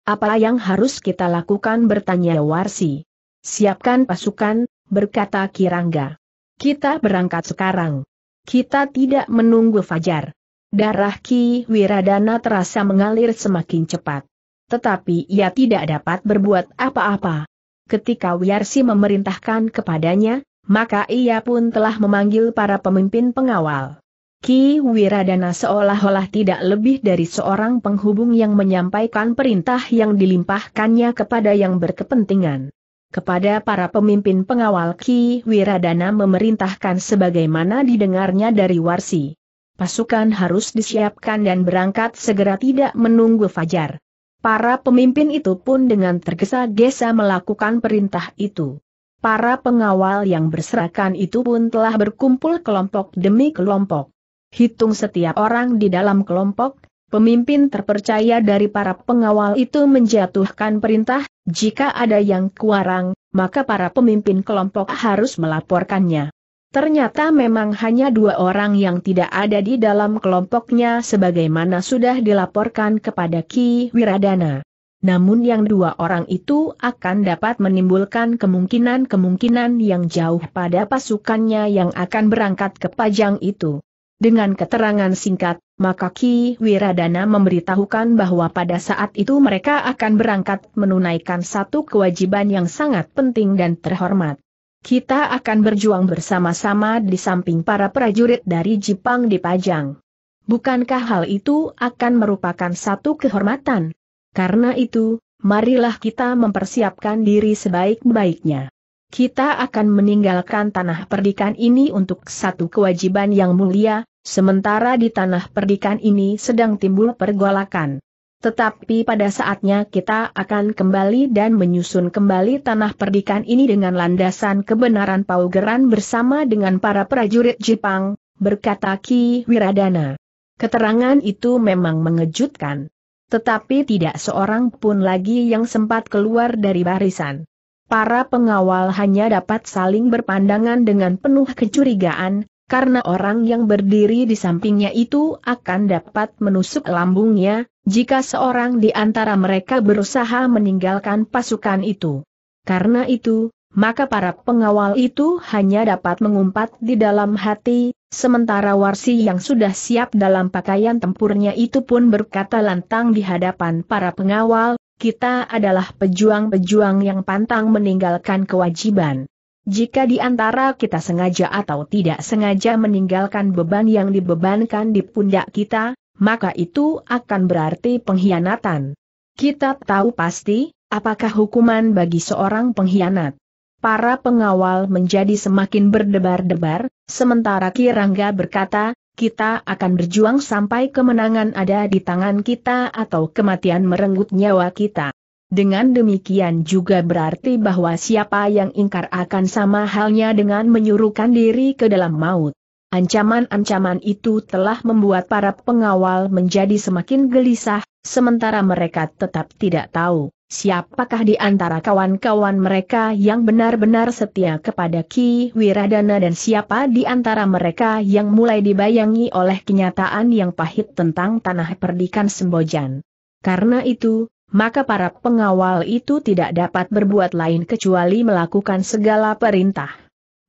Apa yang harus kita lakukan bertanya Warsi. Siapkan pasukan, berkata Kirangga. Kita berangkat sekarang. Kita tidak menunggu fajar. Darah Ki Wiradana terasa mengalir semakin cepat. Tetapi ia tidak dapat berbuat apa-apa. Ketika Wiyarsi memerintahkan kepadanya, maka ia pun telah memanggil para pemimpin pengawal. Ki Wiradana seolah-olah tidak lebih dari seorang penghubung yang menyampaikan perintah yang dilimpahkannya kepada yang berkepentingan kepada para pemimpin pengawal Ki Wiradana memerintahkan sebagaimana didengarnya dari Warsi. Pasukan harus disiapkan dan berangkat segera tidak menunggu fajar. Para pemimpin itu pun dengan tergesa-gesa melakukan perintah itu. Para pengawal yang berserakan itu pun telah berkumpul kelompok demi kelompok. Hitung setiap orang di dalam kelompok, Pemimpin terpercaya dari para pengawal itu menjatuhkan perintah, jika ada yang kurang, maka para pemimpin kelompok harus melaporkannya. Ternyata memang hanya dua orang yang tidak ada di dalam kelompoknya sebagaimana sudah dilaporkan kepada Ki Wiradana. Namun yang dua orang itu akan dapat menimbulkan kemungkinan-kemungkinan yang jauh pada pasukannya yang akan berangkat ke Pajang itu. Dengan keterangan singkat, maka Ki Wiradana memberitahukan bahwa pada saat itu mereka akan berangkat menunaikan satu kewajiban yang sangat penting dan terhormat. Kita akan berjuang bersama-sama di samping para prajurit dari Jepang di Pajang. Bukankah hal itu akan merupakan satu kehormatan? Karena itu, marilah kita mempersiapkan diri sebaik-baiknya kita akan meninggalkan tanah perdikan ini untuk satu kewajiban yang mulia, Sementara di tanah perdikan ini sedang timbul pergolakan. Tetapi pada saatnya kita akan kembali dan menyusun kembali tanah perdikan ini dengan landasan kebenaran paugeran bersama dengan para prajurit Jepang, berkata Ki Wiradana. Keterangan itu memang mengejutkan. Tetapi tidak seorang pun lagi yang sempat keluar dari barisan. Para pengawal hanya dapat saling berpandangan dengan penuh kecurigaan, karena orang yang berdiri di sampingnya itu akan dapat menusuk lambungnya, jika seorang di antara mereka berusaha meninggalkan pasukan itu. Karena itu, maka para pengawal itu hanya dapat mengumpat di dalam hati, sementara Warsi yang sudah siap dalam pakaian tempurnya itu pun berkata lantang di hadapan para pengawal, kita adalah pejuang-pejuang yang pantang meninggalkan kewajiban. Jika di antara kita sengaja atau tidak sengaja meninggalkan beban yang dibebankan di pundak kita, maka itu akan berarti pengkhianatan. Kita tahu pasti, apakah hukuman bagi seorang pengkhianat. Para pengawal menjadi semakin berdebar-debar, sementara Kirangga berkata, kita akan berjuang sampai kemenangan ada di tangan kita atau kematian merenggut nyawa kita. Dengan demikian juga berarti bahwa siapa yang ingkar akan sama halnya dengan menyuruhkan diri ke dalam maut. Ancaman-ancaman itu telah membuat para pengawal menjadi semakin gelisah, sementara mereka tetap tidak tahu siapakah di antara kawan-kawan mereka yang benar-benar setia kepada Ki Wiradana dan siapa di antara mereka yang mulai dibayangi oleh kenyataan yang pahit tentang tanah perdikan Sembojan. Karena itu, maka para pengawal itu tidak dapat berbuat lain kecuali melakukan segala perintah.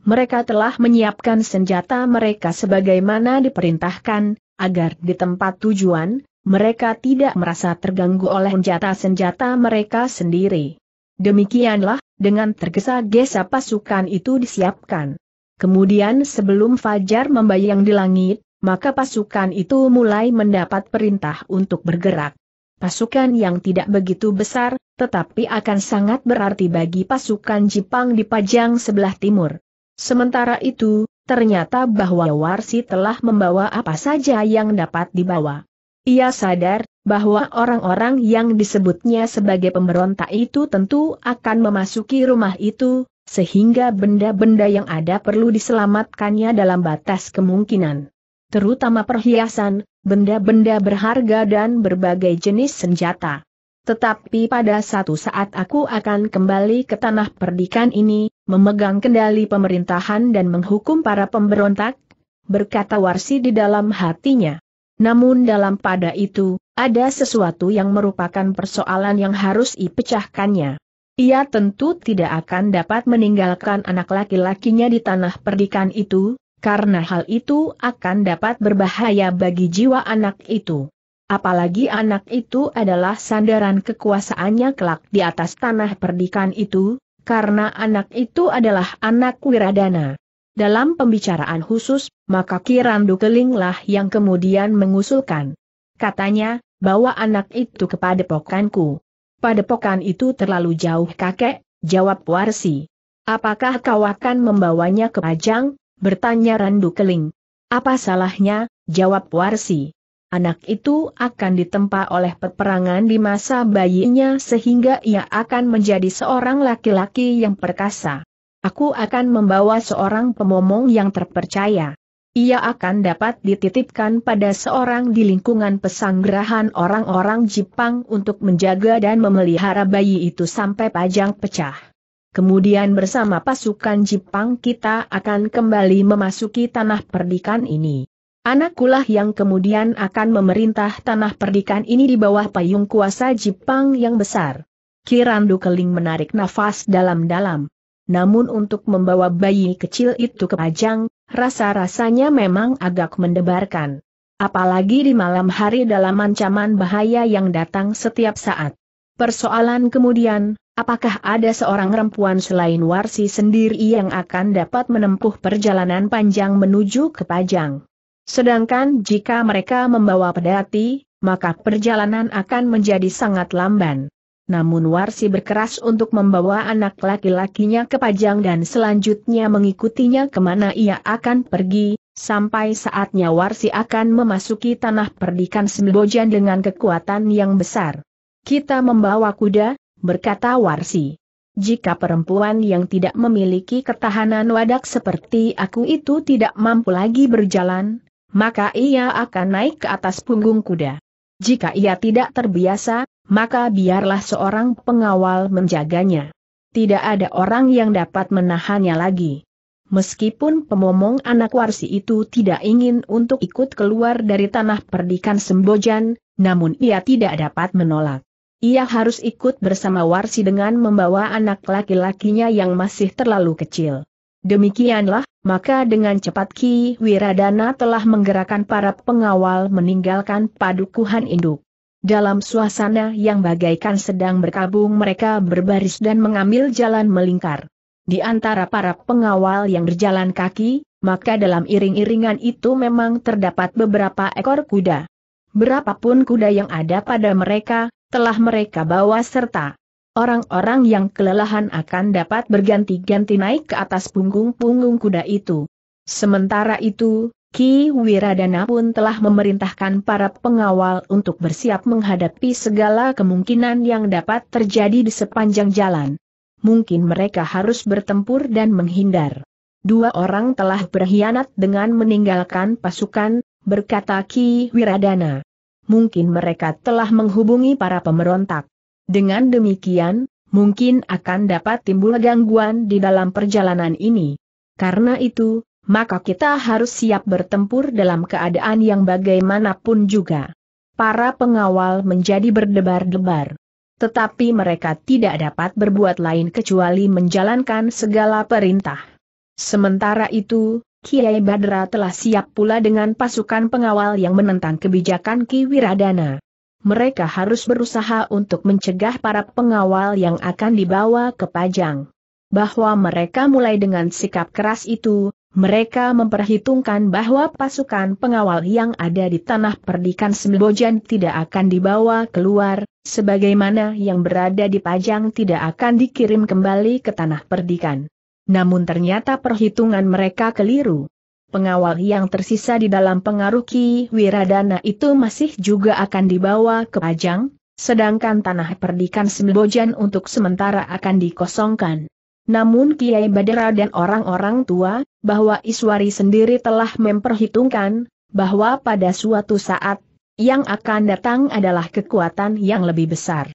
Mereka telah menyiapkan senjata mereka sebagaimana diperintahkan, agar di tempat tujuan, mereka tidak merasa terganggu oleh senjata-senjata mereka sendiri. Demikianlah, dengan tergesa-gesa pasukan itu disiapkan. Kemudian sebelum fajar membayang di langit, maka pasukan itu mulai mendapat perintah untuk bergerak pasukan yang tidak begitu besar, tetapi akan sangat berarti bagi pasukan Jepang di Pajang sebelah timur. Sementara itu, ternyata bahwa Warsi telah membawa apa saja yang dapat dibawa. Ia sadar, bahwa orang-orang yang disebutnya sebagai pemberontak itu tentu akan memasuki rumah itu, sehingga benda-benda yang ada perlu diselamatkannya dalam batas kemungkinan. Terutama perhiasan, benda-benda berharga dan berbagai jenis senjata. Tetapi pada satu saat aku akan kembali ke tanah perdikan ini, memegang kendali pemerintahan dan menghukum para pemberontak, berkata Warsi di dalam hatinya. Namun dalam pada itu, ada sesuatu yang merupakan persoalan yang harus dipecahkannya. Ia tentu tidak akan dapat meninggalkan anak laki-lakinya di tanah perdikan itu, karena hal itu akan dapat berbahaya bagi jiwa anak itu. Apalagi anak itu adalah sandaran kekuasaannya kelak di atas tanah perdikan itu, karena anak itu adalah anak Wiradana. Dalam pembicaraan khusus, maka Kirandu Kelinglah yang kemudian mengusulkan. Katanya, bawa anak itu kepada pokanku. Padepokan itu terlalu jauh kakek, jawab Warsi. Apakah kau akan membawanya ke Pajang? Bertanya Randu Keling. Apa salahnya, jawab Warsi. Anak itu akan ditempa oleh peperangan di masa bayinya sehingga ia akan menjadi seorang laki-laki yang perkasa. Aku akan membawa seorang pemomong yang terpercaya. Ia akan dapat dititipkan pada seorang di lingkungan pesanggerahan orang-orang Jepang untuk menjaga dan memelihara bayi itu sampai pajang pecah. Kemudian bersama pasukan Jepang kita akan kembali memasuki tanah perdikan ini. Anakkulah yang kemudian akan memerintah tanah perdikan ini di bawah payung kuasa Jepang yang besar. Kirandu Keling menarik nafas dalam-dalam. Namun untuk membawa bayi kecil itu ke pajang, rasa-rasanya memang agak mendebarkan. Apalagi di malam hari dalam ancaman bahaya yang datang setiap saat. Persoalan kemudian, apakah ada seorang perempuan selain Warsi sendiri yang akan dapat menempuh perjalanan panjang menuju ke Pajang? Sedangkan jika mereka membawa pedati, maka perjalanan akan menjadi sangat lamban. Namun Warsi berkeras untuk membawa anak laki-lakinya ke Pajang dan selanjutnya mengikutinya ke mana ia akan pergi, sampai saatnya Warsi akan memasuki tanah perdikan Sembojan dengan kekuatan yang besar. Kita membawa kuda, berkata Warsi. Jika perempuan yang tidak memiliki ketahanan wadak seperti aku itu tidak mampu lagi berjalan, maka ia akan naik ke atas punggung kuda. Jika ia tidak terbiasa, maka biarlah seorang pengawal menjaganya. Tidak ada orang yang dapat menahannya lagi. Meskipun pemomong anak warsi itu tidak ingin untuk ikut keluar dari tanah perdikan Sembojan, namun ia tidak dapat menolak. Ia harus ikut bersama Warsi dengan membawa anak laki-lakinya yang masih terlalu kecil. Demikianlah, maka dengan cepat Ki Wiradana telah menggerakkan para pengawal meninggalkan padukuhan induk. Dalam suasana yang bagaikan sedang berkabung mereka berbaris dan mengambil jalan melingkar. Di antara para pengawal yang berjalan kaki, maka dalam iring-iringan itu memang terdapat beberapa ekor kuda. Berapapun kuda yang ada pada mereka, telah mereka bawa serta. Orang-orang yang kelelahan akan dapat berganti-ganti naik ke atas punggung-punggung kuda itu. Sementara itu, Ki Wiradana pun telah memerintahkan para pengawal untuk bersiap menghadapi segala kemungkinan yang dapat terjadi di sepanjang jalan. Mungkin mereka harus bertempur dan menghindar. Dua orang telah berkhianat dengan meninggalkan pasukan, berkata Ki Wiradana mungkin mereka telah menghubungi para pemberontak. Dengan demikian, mungkin akan dapat timbul gangguan di dalam perjalanan ini. Karena itu, maka kita harus siap bertempur dalam keadaan yang bagaimanapun juga. Para pengawal menjadi berdebar-debar. Tetapi mereka tidak dapat berbuat lain kecuali menjalankan segala perintah. Sementara itu, Kiai Badra telah siap pula dengan pasukan pengawal yang menentang kebijakan Ki Wiradana. Mereka harus berusaha untuk mencegah para pengawal yang akan dibawa ke Pajang. Bahwa mereka mulai dengan sikap keras itu, mereka memperhitungkan bahwa pasukan pengawal yang ada di tanah perdikan Sembojan tidak akan dibawa keluar, sebagaimana yang berada di Pajang tidak akan dikirim kembali ke tanah perdikan. Namun ternyata perhitungan mereka keliru. Pengawal yang tersisa di dalam pengaruh Ki Wiradana itu masih juga akan dibawa ke Pajang, sedangkan tanah perdikan Sembojan untuk sementara akan dikosongkan. Namun Kiai Badera dan orang-orang tua, bahwa Iswari sendiri telah memperhitungkan, bahwa pada suatu saat, yang akan datang adalah kekuatan yang lebih besar.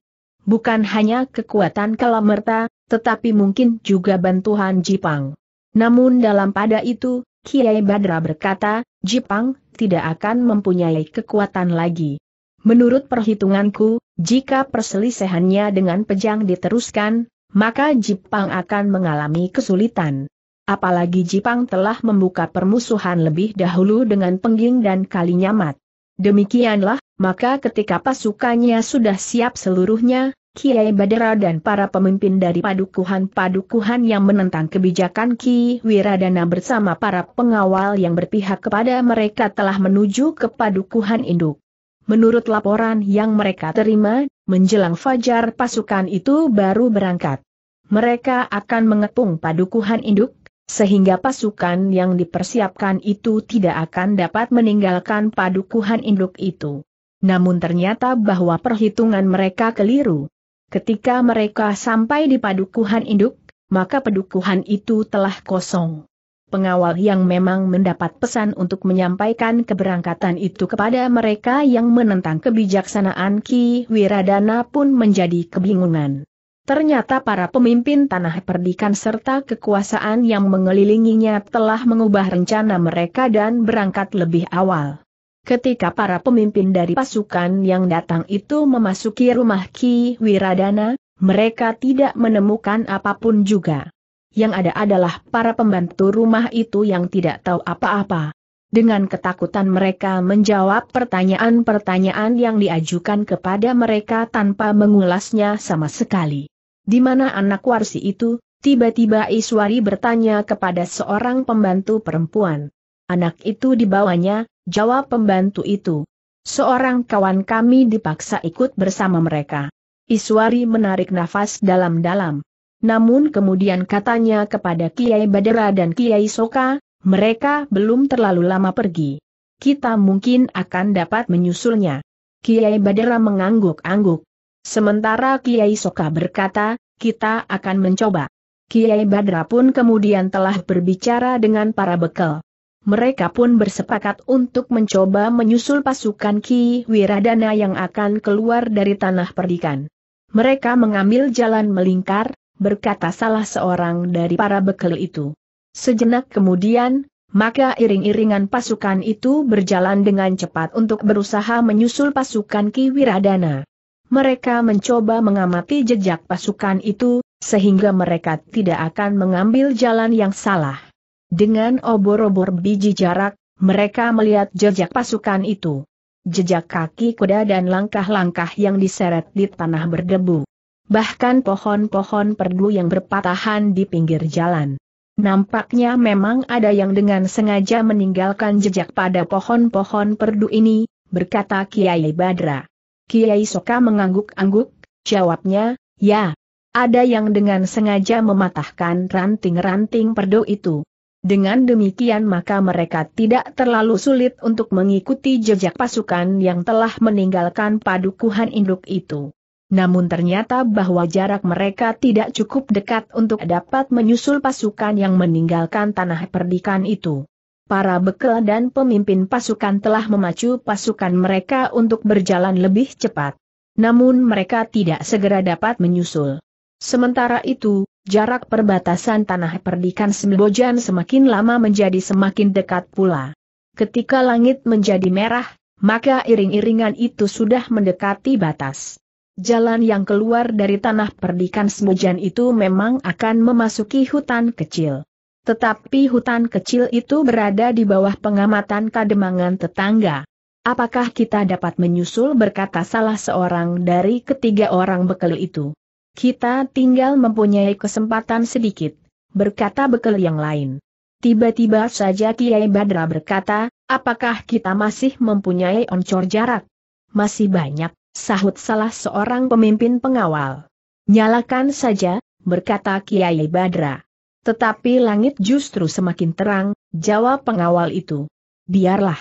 Bukan hanya kekuatan Kalamerta, tetapi mungkin juga bantuan Jepang. Namun dalam pada itu, Kiai Badra berkata, Jepang tidak akan mempunyai kekuatan lagi. Menurut perhitunganku, jika perselisihannya dengan pejang diteruskan, maka Jepang akan mengalami kesulitan. Apalagi Jepang telah membuka permusuhan lebih dahulu dengan Pengging dan Kalinyamat. Demikianlah, maka ketika pasukannya sudah siap seluruhnya, Kiai Badara dan para pemimpin dari padukuhan-padukuhan yang menentang kebijakan Ki Wiradana bersama para pengawal yang berpihak kepada mereka telah menuju ke padukuhan induk. Menurut laporan yang mereka terima, menjelang fajar pasukan itu baru berangkat. Mereka akan mengepung padukuhan induk, sehingga pasukan yang dipersiapkan itu tidak akan dapat meninggalkan padukuhan induk itu. Namun ternyata bahwa perhitungan mereka keliru. Ketika mereka sampai di padukuhan induk, maka padukuhan itu telah kosong. Pengawal yang memang mendapat pesan untuk menyampaikan keberangkatan itu kepada mereka yang menentang kebijaksanaan Ki Wiradana pun menjadi kebingungan. Ternyata para pemimpin tanah perdikan serta kekuasaan yang mengelilinginya telah mengubah rencana mereka dan berangkat lebih awal. Ketika para pemimpin dari pasukan yang datang itu memasuki rumah Ki Wiradana, mereka tidak menemukan apa pun juga. Yang ada adalah para pembantu rumah itu yang tidak tahu apa-apa. Dengan ketakutan mereka menjawab pertanyaan-pertanyaan yang diajukan kepada mereka tanpa mengulasnya sama sekali. Di mana anak warsi itu? Tiba-tiba Iswari bertanya kepada seorang pembantu perempuan. Anak itu dibawanya, jawab pembantu itu. Seorang kawan kami dipaksa ikut bersama mereka. Iswari menarik nafas dalam-dalam. Namun kemudian katanya kepada Kiai Badera dan Kiai Soka, mereka belum terlalu lama pergi. Kita mungkin akan dapat menyusulnya. Kiai Badera mengangguk-angguk. Sementara Kiai Soka berkata, kita akan mencoba. Kiai Badra pun kemudian telah berbicara dengan para bekal. Mereka pun bersepakat untuk mencoba menyusul pasukan Ki Wiradana yang akan keluar dari tanah perdikan. Mereka mengambil jalan melingkar, berkata salah seorang dari para bekal itu. Sejenak kemudian, maka iring-iringan pasukan itu berjalan dengan cepat untuk berusaha menyusul pasukan Ki Wiradana. Mereka mencoba mengamati jejak pasukan itu, sehingga mereka tidak akan mengambil jalan yang salah. Dengan obor-obor biji jarak, mereka melihat jejak pasukan itu. Jejak kaki kuda dan langkah-langkah yang diseret di tanah berdebu. Bahkan pohon-pohon perdu yang berpatahan di pinggir jalan. Nampaknya memang ada yang dengan sengaja meninggalkan jejak pada pohon-pohon perdu ini, berkata Kiai Badra. Kiai Soka mengangguk-angguk, jawabnya, ya. Ada yang dengan sengaja mematahkan ranting-ranting perdo itu. Dengan demikian maka mereka tidak terlalu sulit untuk mengikuti jejak pasukan yang telah meninggalkan padukuhan induk itu. Namun ternyata bahwa jarak mereka tidak cukup dekat untuk dapat menyusul pasukan yang meninggalkan tanah perdikan itu para bekal dan pemimpin pasukan telah memacu pasukan mereka untuk berjalan lebih cepat. Namun mereka tidak segera dapat menyusul. Sementara itu, jarak perbatasan tanah perdikan Sembojan semakin lama menjadi semakin dekat pula. Ketika langit menjadi merah, maka iring-iringan itu sudah mendekati batas. Jalan yang keluar dari tanah perdikan Sembojan itu memang akan memasuki hutan kecil. Tetapi hutan kecil itu berada di bawah pengamatan kademangan tetangga. Apakah kita dapat menyusul berkata salah seorang dari ketiga orang bekal itu. Kita tinggal mempunyai kesempatan sedikit, berkata bekal yang lain. Tiba-tiba saja Kiai Badra berkata, apakah kita masih mempunyai oncor jarak? Masih banyak, sahut salah seorang pemimpin pengawal. Nyalakan saja, berkata Kiai Badra. Tetapi langit justru semakin terang, jawab pengawal itu. Biarlah.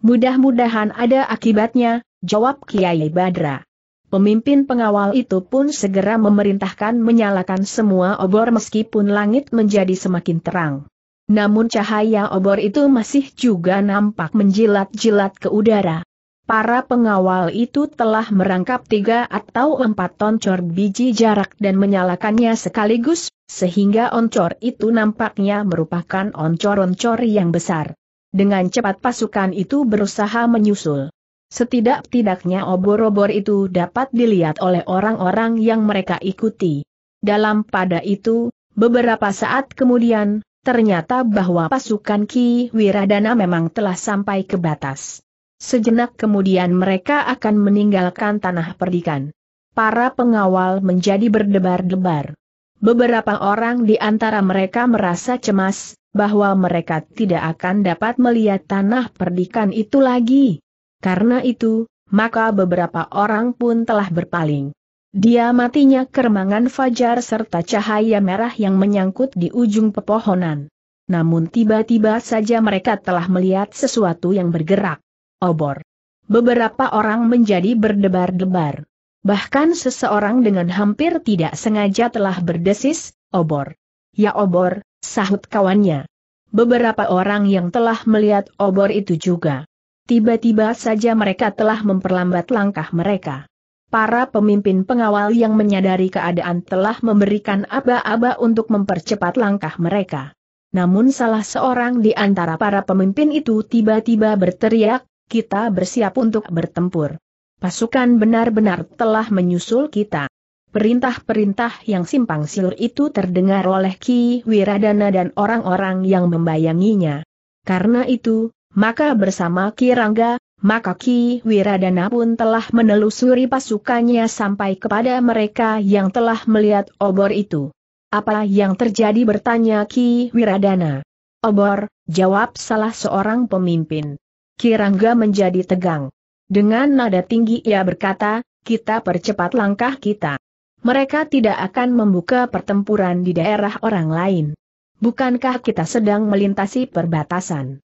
Mudah-mudahan ada akibatnya, jawab Kiai Badra. Pemimpin pengawal itu pun segera memerintahkan menyalakan semua obor meskipun langit menjadi semakin terang. Namun cahaya obor itu masih juga nampak menjilat-jilat ke udara. Para pengawal itu telah merangkap tiga atau empat toncor biji jarak dan menyalakannya sekaligus, sehingga oncor itu nampaknya merupakan oncor-oncor yang besar. Dengan cepat pasukan itu berusaha menyusul. Setidak-tidaknya obor-obor itu dapat dilihat oleh orang-orang yang mereka ikuti. Dalam pada itu, beberapa saat kemudian, ternyata bahwa pasukan Ki Wiradana memang telah sampai ke batas. Sejenak kemudian mereka akan meninggalkan tanah perdikan. Para pengawal menjadi berdebar-debar. Beberapa orang di antara mereka merasa cemas, bahwa mereka tidak akan dapat melihat tanah perdikan itu lagi. Karena itu, maka beberapa orang pun telah berpaling. Dia matinya kermangan fajar serta cahaya merah yang menyangkut di ujung pepohonan. Namun tiba-tiba saja mereka telah melihat sesuatu yang bergerak obor. Beberapa orang menjadi berdebar-debar. Bahkan seseorang dengan hampir tidak sengaja telah berdesis, obor. Ya obor, sahut kawannya. Beberapa orang yang telah melihat obor itu juga. Tiba-tiba saja mereka telah memperlambat langkah mereka. Para pemimpin pengawal yang menyadari keadaan telah memberikan aba-aba untuk mempercepat langkah mereka. Namun salah seorang di antara para pemimpin itu tiba-tiba berteriak, kita bersiap untuk bertempur. Pasukan benar-benar telah menyusul kita. Perintah-perintah yang simpang siur itu terdengar oleh Ki Wiradana dan orang-orang yang membayanginya. Karena itu, maka bersama Ki Rangga, maka Ki Wiradana pun telah menelusuri pasukannya sampai kepada mereka yang telah melihat obor itu. Apa yang terjadi bertanya Ki Wiradana. Obor, jawab salah seorang pemimpin. Kirangga menjadi tegang. Dengan nada tinggi ia berkata, kita percepat langkah kita. Mereka tidak akan membuka pertempuran di daerah orang lain. Bukankah kita sedang melintasi perbatasan?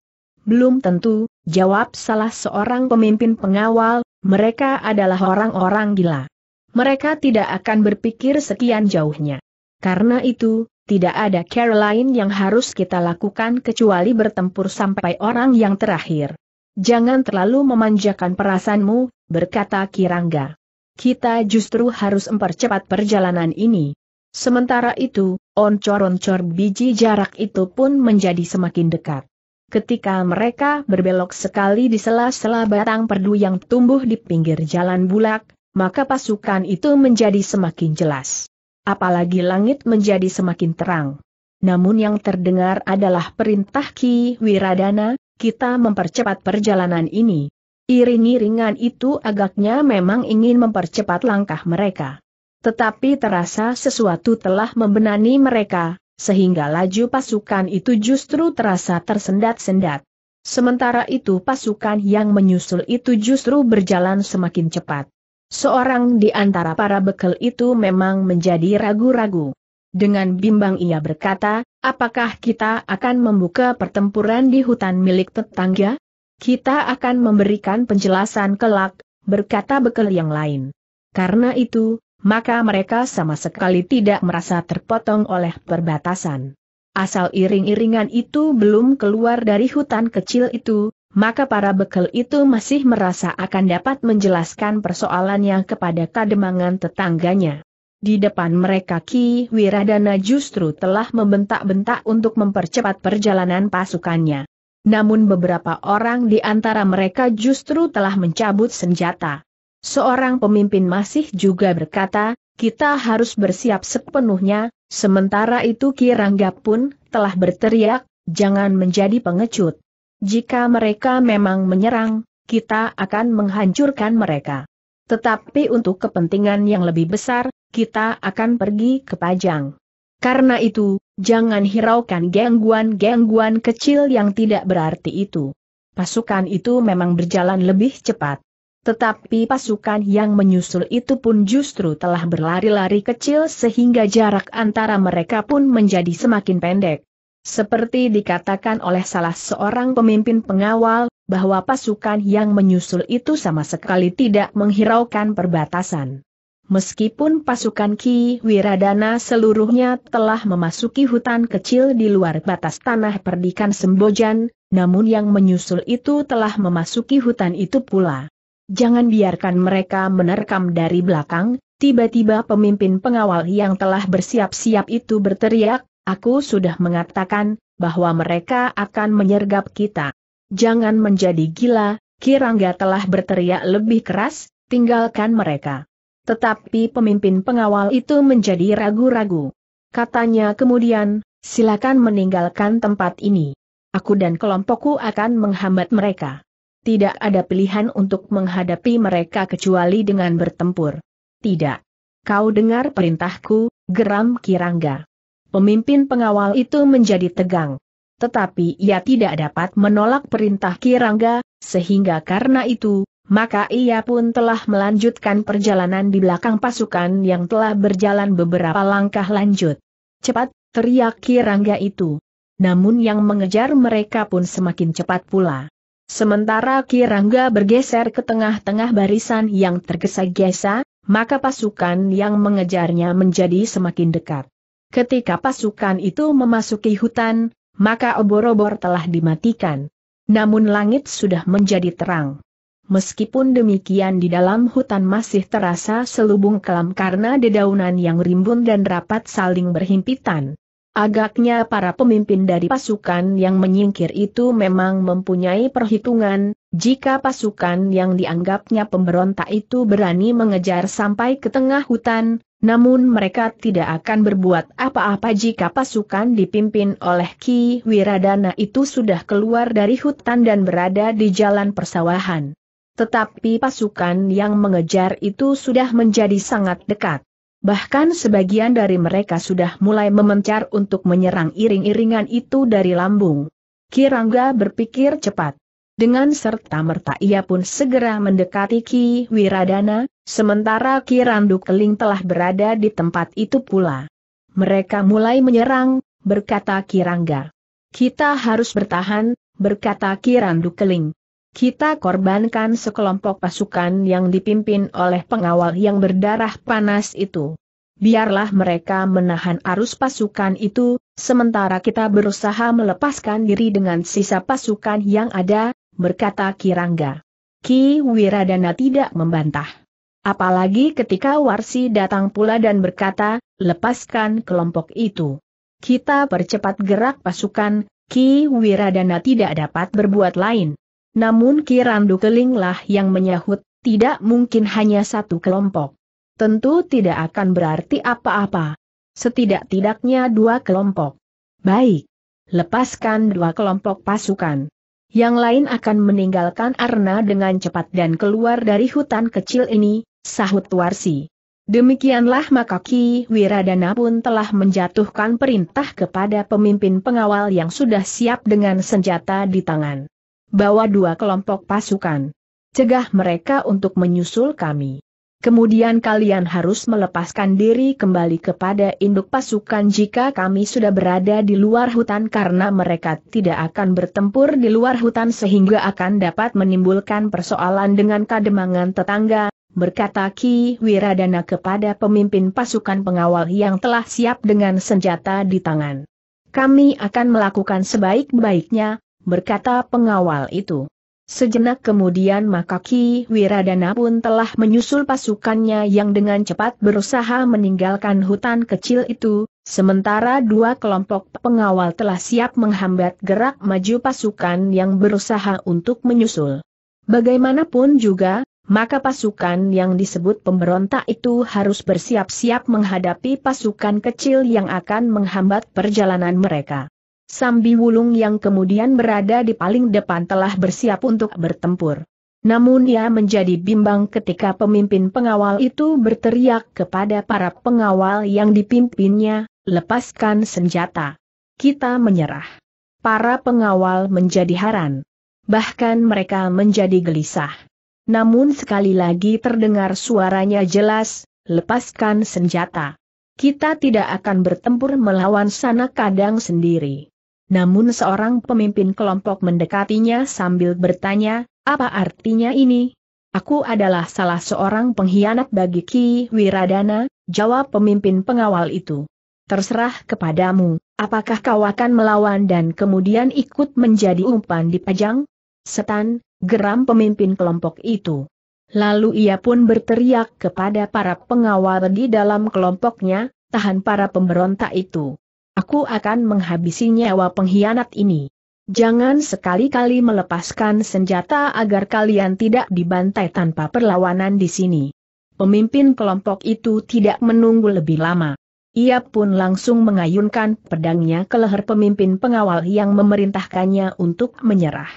Belum tentu, jawab salah seorang pemimpin pengawal, mereka adalah orang-orang gila. Mereka tidak akan berpikir sekian jauhnya. Karena itu, tidak ada Caroline yang harus kita lakukan kecuali bertempur sampai orang yang terakhir. Jangan terlalu memanjakan perasaanmu, berkata Kirangga. Kita justru harus mempercepat perjalanan ini. Sementara itu, oncor-oncor biji jarak itu pun menjadi semakin dekat. Ketika mereka berbelok sekali di sela-sela batang perdu yang tumbuh di pinggir jalan bulak, maka pasukan itu menjadi semakin jelas. Apalagi langit menjadi semakin terang. Namun yang terdengar adalah perintah Ki Wiradana, kita mempercepat perjalanan ini. Iring-iringan itu agaknya memang ingin mempercepat langkah mereka. Tetapi terasa sesuatu telah membenani mereka, sehingga laju pasukan itu justru terasa tersendat-sendat. Sementara itu pasukan yang menyusul itu justru berjalan semakin cepat. Seorang di antara para bekal itu memang menjadi ragu-ragu. Dengan bimbang ia berkata, apakah kita akan membuka pertempuran di hutan milik tetangga? Kita akan memberikan penjelasan kelak, berkata bekal yang lain. Karena itu, maka mereka sama sekali tidak merasa terpotong oleh perbatasan. Asal iring-iringan itu belum keluar dari hutan kecil itu, maka para bekal itu masih merasa akan dapat menjelaskan persoalannya kepada kademangan tetangganya. Di depan mereka Ki Wiradana justru telah membentak-bentak untuk mempercepat perjalanan pasukannya. Namun beberapa orang di antara mereka justru telah mencabut senjata. Seorang pemimpin masih juga berkata, kita harus bersiap sepenuhnya, sementara itu Ki Rangga pun telah berteriak, jangan menjadi pengecut. Jika mereka memang menyerang, kita akan menghancurkan mereka. Tetapi untuk kepentingan yang lebih besar, kita akan pergi ke Pajang. Karena itu, jangan hiraukan gangguan-gangguan kecil yang tidak berarti itu. Pasukan itu memang berjalan lebih cepat. Tetapi pasukan yang menyusul itu pun justru telah berlari-lari kecil sehingga jarak antara mereka pun menjadi semakin pendek. Seperti dikatakan oleh salah seorang pemimpin pengawal, bahwa pasukan yang menyusul itu sama sekali tidak menghiraukan perbatasan. Meskipun pasukan Ki Wiradana seluruhnya telah memasuki hutan kecil di luar batas tanah perdikan Sembojan, namun yang menyusul itu telah memasuki hutan itu pula. Jangan biarkan mereka menerkam dari belakang, tiba-tiba pemimpin pengawal yang telah bersiap-siap itu berteriak, aku sudah mengatakan, bahwa mereka akan menyergap kita. Jangan menjadi gila, Kirangga telah berteriak lebih keras, tinggalkan mereka. Tetapi pemimpin pengawal itu menjadi ragu-ragu. Katanya kemudian, silakan meninggalkan tempat ini. Aku dan kelompokku akan menghambat mereka. Tidak ada pilihan untuk menghadapi mereka kecuali dengan bertempur. Tidak. Kau dengar perintahku, geram Kirangga. Pemimpin pengawal itu menjadi tegang. Tetapi ia tidak dapat menolak perintah Kirangga, sehingga karena itu, maka ia pun telah melanjutkan perjalanan di belakang pasukan yang telah berjalan beberapa langkah lanjut. Cepat, teriak Kirangga itu. Namun yang mengejar mereka pun semakin cepat pula. Sementara Kirangga bergeser ke tengah-tengah barisan yang tergesa-gesa, maka pasukan yang mengejarnya menjadi semakin dekat. Ketika pasukan itu memasuki hutan, maka obor-obor telah dimatikan. Namun langit sudah menjadi terang. Meskipun demikian di dalam hutan masih terasa selubung kelam karena dedaunan yang rimbun dan rapat saling berhimpitan. Agaknya para pemimpin dari pasukan yang menyingkir itu memang mempunyai perhitungan, jika pasukan yang dianggapnya pemberontak itu berani mengejar sampai ke tengah hutan, namun mereka tidak akan berbuat apa-apa jika pasukan dipimpin oleh Ki Wiradana itu sudah keluar dari hutan dan berada di jalan persawahan tetapi pasukan yang mengejar itu sudah menjadi sangat dekat. Bahkan sebagian dari mereka sudah mulai memencar untuk menyerang iring-iringan itu dari lambung. Kirangga berpikir cepat. Dengan serta-merta ia pun segera mendekati Ki Wiradana, sementara Ki Randu Keling telah berada di tempat itu pula. Mereka mulai menyerang, berkata Kirangga. Kita harus bertahan, berkata Ki Randu Keling. Kita korbankan sekelompok pasukan yang dipimpin oleh pengawal yang berdarah panas itu. Biarlah mereka menahan arus pasukan itu, sementara kita berusaha melepaskan diri dengan sisa pasukan yang ada, berkata Kirangga. Ki Wiradana tidak membantah. Apalagi ketika Warsi datang pula dan berkata, lepaskan kelompok itu. Kita percepat gerak pasukan, Ki Wiradana tidak dapat berbuat lain. Namun Kirandu Kelinglah yang menyahut, tidak mungkin hanya satu kelompok. Tentu tidak akan berarti apa-apa. Setidak-tidaknya dua kelompok. Baik. Lepaskan dua kelompok pasukan. Yang lain akan meninggalkan Arna dengan cepat dan keluar dari hutan kecil ini, sahut Warsi. Demikianlah maka Ki Wiradana pun telah menjatuhkan perintah kepada pemimpin pengawal yang sudah siap dengan senjata di tangan bawa dua kelompok pasukan. Cegah mereka untuk menyusul kami. Kemudian kalian harus melepaskan diri kembali kepada induk pasukan jika kami sudah berada di luar hutan karena mereka tidak akan bertempur di luar hutan sehingga akan dapat menimbulkan persoalan dengan kademangan tetangga, berkata Ki Wiradana kepada pemimpin pasukan pengawal yang telah siap dengan senjata di tangan. Kami akan melakukan sebaik-baiknya, berkata pengawal itu. Sejenak kemudian maka Ki Wiradana pun telah menyusul pasukannya yang dengan cepat berusaha meninggalkan hutan kecil itu, sementara dua kelompok pengawal telah siap menghambat gerak maju pasukan yang berusaha untuk menyusul. Bagaimanapun juga, maka pasukan yang disebut pemberontak itu harus bersiap-siap menghadapi pasukan kecil yang akan menghambat perjalanan mereka. Sambi Wulung yang kemudian berada di paling depan telah bersiap untuk bertempur. Namun ia menjadi bimbang ketika pemimpin pengawal itu berteriak kepada para pengawal yang dipimpinnya, lepaskan senjata. Kita menyerah. Para pengawal menjadi haran. Bahkan mereka menjadi gelisah. Namun sekali lagi terdengar suaranya jelas, lepaskan senjata. Kita tidak akan bertempur melawan sana kadang sendiri. Namun seorang pemimpin kelompok mendekatinya sambil bertanya, apa artinya ini? Aku adalah salah seorang pengkhianat bagi Ki Wiradana, jawab pemimpin pengawal itu. Terserah kepadamu, apakah kau akan melawan dan kemudian ikut menjadi umpan di pajang? Setan, geram pemimpin kelompok itu. Lalu ia pun berteriak kepada para pengawal di dalam kelompoknya, tahan para pemberontak itu. Aku akan menghabisi nyawa pengkhianat ini. Jangan sekali-kali melepaskan senjata agar kalian tidak dibantai tanpa perlawanan di sini. Pemimpin kelompok itu tidak menunggu lebih lama. Ia pun langsung mengayunkan pedangnya ke leher pemimpin pengawal yang memerintahkannya untuk menyerah.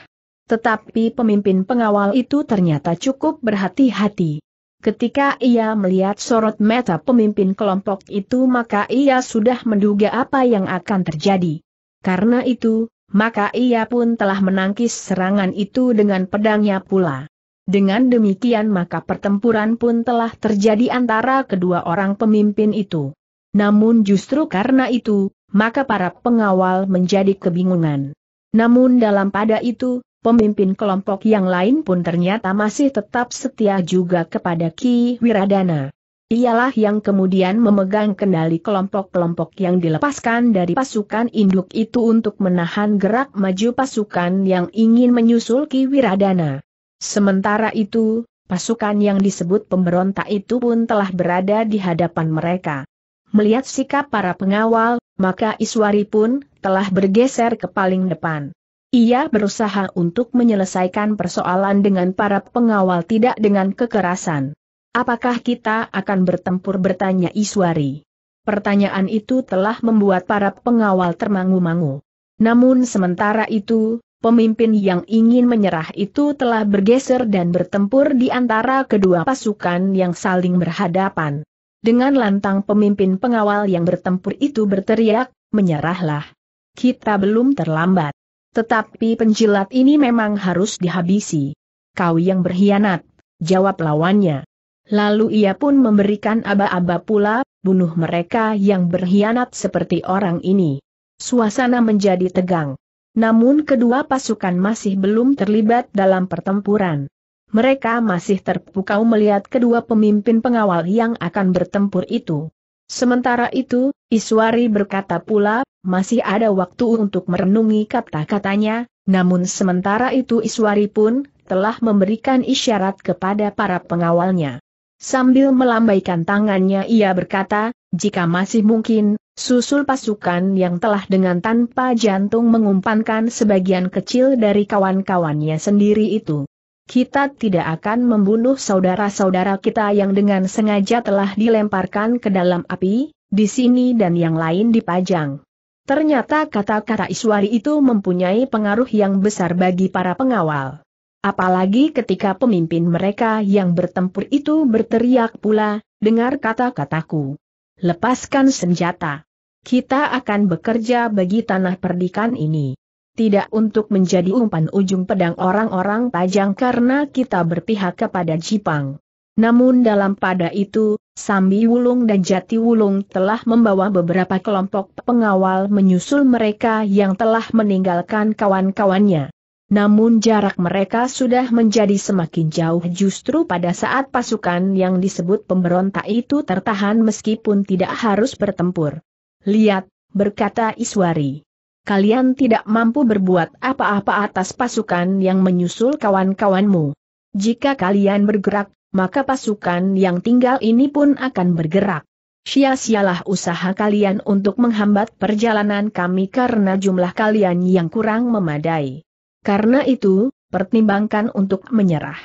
Tetapi pemimpin pengawal itu ternyata cukup berhati-hati. Ketika ia melihat sorot mata pemimpin kelompok itu maka ia sudah menduga apa yang akan terjadi. Karena itu, maka ia pun telah menangkis serangan itu dengan pedangnya pula. Dengan demikian maka pertempuran pun telah terjadi antara kedua orang pemimpin itu. Namun justru karena itu, maka para pengawal menjadi kebingungan. Namun dalam pada itu, pemimpin kelompok yang lain pun ternyata masih tetap setia juga kepada Ki Wiradana. Ialah yang kemudian memegang kendali kelompok-kelompok yang dilepaskan dari pasukan induk itu untuk menahan gerak maju pasukan yang ingin menyusul Ki Wiradana. Sementara itu, pasukan yang disebut pemberontak itu pun telah berada di hadapan mereka. Melihat sikap para pengawal, maka Iswari pun telah bergeser ke paling depan. Ia berusaha untuk menyelesaikan persoalan dengan para pengawal tidak dengan kekerasan. Apakah kita akan bertempur bertanya Iswari? Pertanyaan itu telah membuat para pengawal termangu-mangu. Namun sementara itu, pemimpin yang ingin menyerah itu telah bergeser dan bertempur di antara kedua pasukan yang saling berhadapan. Dengan lantang pemimpin pengawal yang bertempur itu berteriak, menyerahlah. Kita belum terlambat. Tetapi penjilat ini memang harus dihabisi. Kau yang berkhianat, jawab lawannya. Lalu ia pun memberikan aba-aba pula, bunuh mereka yang berkhianat seperti orang ini. Suasana menjadi tegang. Namun kedua pasukan masih belum terlibat dalam pertempuran. Mereka masih terpukau melihat kedua pemimpin pengawal yang akan bertempur itu. Sementara itu, Iswari berkata pula, masih ada waktu untuk merenungi kata-katanya, namun sementara itu Iswari pun telah memberikan isyarat kepada para pengawalnya. Sambil melambaikan tangannya ia berkata, jika masih mungkin, susul pasukan yang telah dengan tanpa jantung mengumpankan sebagian kecil dari kawan-kawannya sendiri itu. Kita tidak akan membunuh saudara-saudara kita yang dengan sengaja telah dilemparkan ke dalam api, di sini dan yang lain dipajang. Ternyata kata-kata Iswari itu mempunyai pengaruh yang besar bagi para pengawal. Apalagi ketika pemimpin mereka yang bertempur itu berteriak pula, dengar kata-kataku. Lepaskan senjata. Kita akan bekerja bagi tanah perdikan ini. Tidak untuk menjadi umpan ujung pedang orang-orang pajang karena kita berpihak kepada Jipang. Namun dalam pada itu, Sambi Wulung dan Jati Wulung telah membawa beberapa kelompok pengawal menyusul mereka yang telah meninggalkan kawan-kawannya. Namun jarak mereka sudah menjadi semakin jauh justru pada saat pasukan yang disebut pemberontak itu tertahan meskipun tidak harus bertempur. Lihat, berkata Iswari. Kalian tidak mampu berbuat apa-apa atas pasukan yang menyusul kawan-kawanmu. Jika kalian bergerak, maka pasukan yang tinggal ini pun akan bergerak. Sia-sialah usaha kalian untuk menghambat perjalanan kami karena jumlah kalian yang kurang memadai. Karena itu, pertimbangkan untuk menyerah.